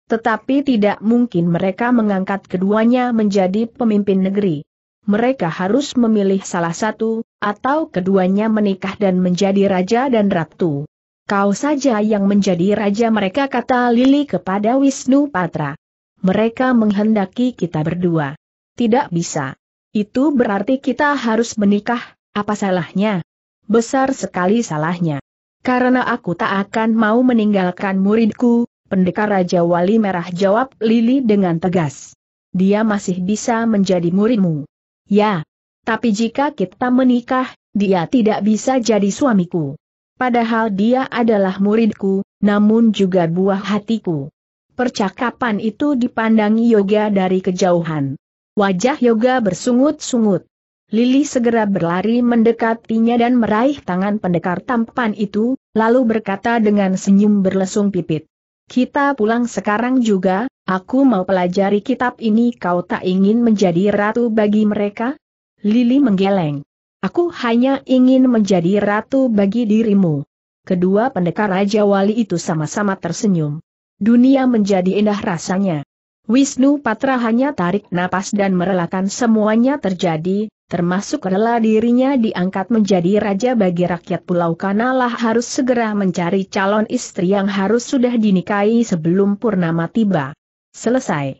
Tetapi tidak mungkin mereka mengangkat keduanya menjadi pemimpin negeri. Mereka harus memilih salah satu, atau keduanya menikah dan menjadi raja dan ratu. Kau saja yang menjadi raja mereka kata Lili kepada Wisnu Patra mereka menghendaki kita berdua. Tidak bisa. Itu berarti kita harus menikah, Apa salahnya? Besar sekali salahnya. Karena aku tak akan mau meninggalkan muridku, pendekar Raja Wali Merah jawab Lili dengan tegas. Dia masih bisa menjadi muridmu. Ya. Tapi jika kita menikah, dia tidak bisa jadi suamiku. Padahal dia adalah muridku, namun juga buah hatiku. Percakapan itu dipandangi Yoga dari kejauhan. Wajah Yoga bersungut-sungut. Lili segera berlari mendekatinya dan meraih tangan pendekar tampan itu, lalu berkata dengan senyum berlesung pipit. Kita pulang sekarang juga, aku mau pelajari kitab ini kau tak ingin menjadi ratu bagi mereka? Lili menggeleng. Aku hanya ingin menjadi ratu bagi dirimu. Kedua pendekar Raja Wali itu sama-sama tersenyum. Dunia menjadi indah rasanya. Wisnu Patra hanya tarik napas dan merelakan semuanya terjadi, termasuk rela dirinya diangkat menjadi raja bagi rakyat Pulau Kanalah harus segera mencari calon istri yang harus sudah dinikahi sebelum purnama tiba. Selesai.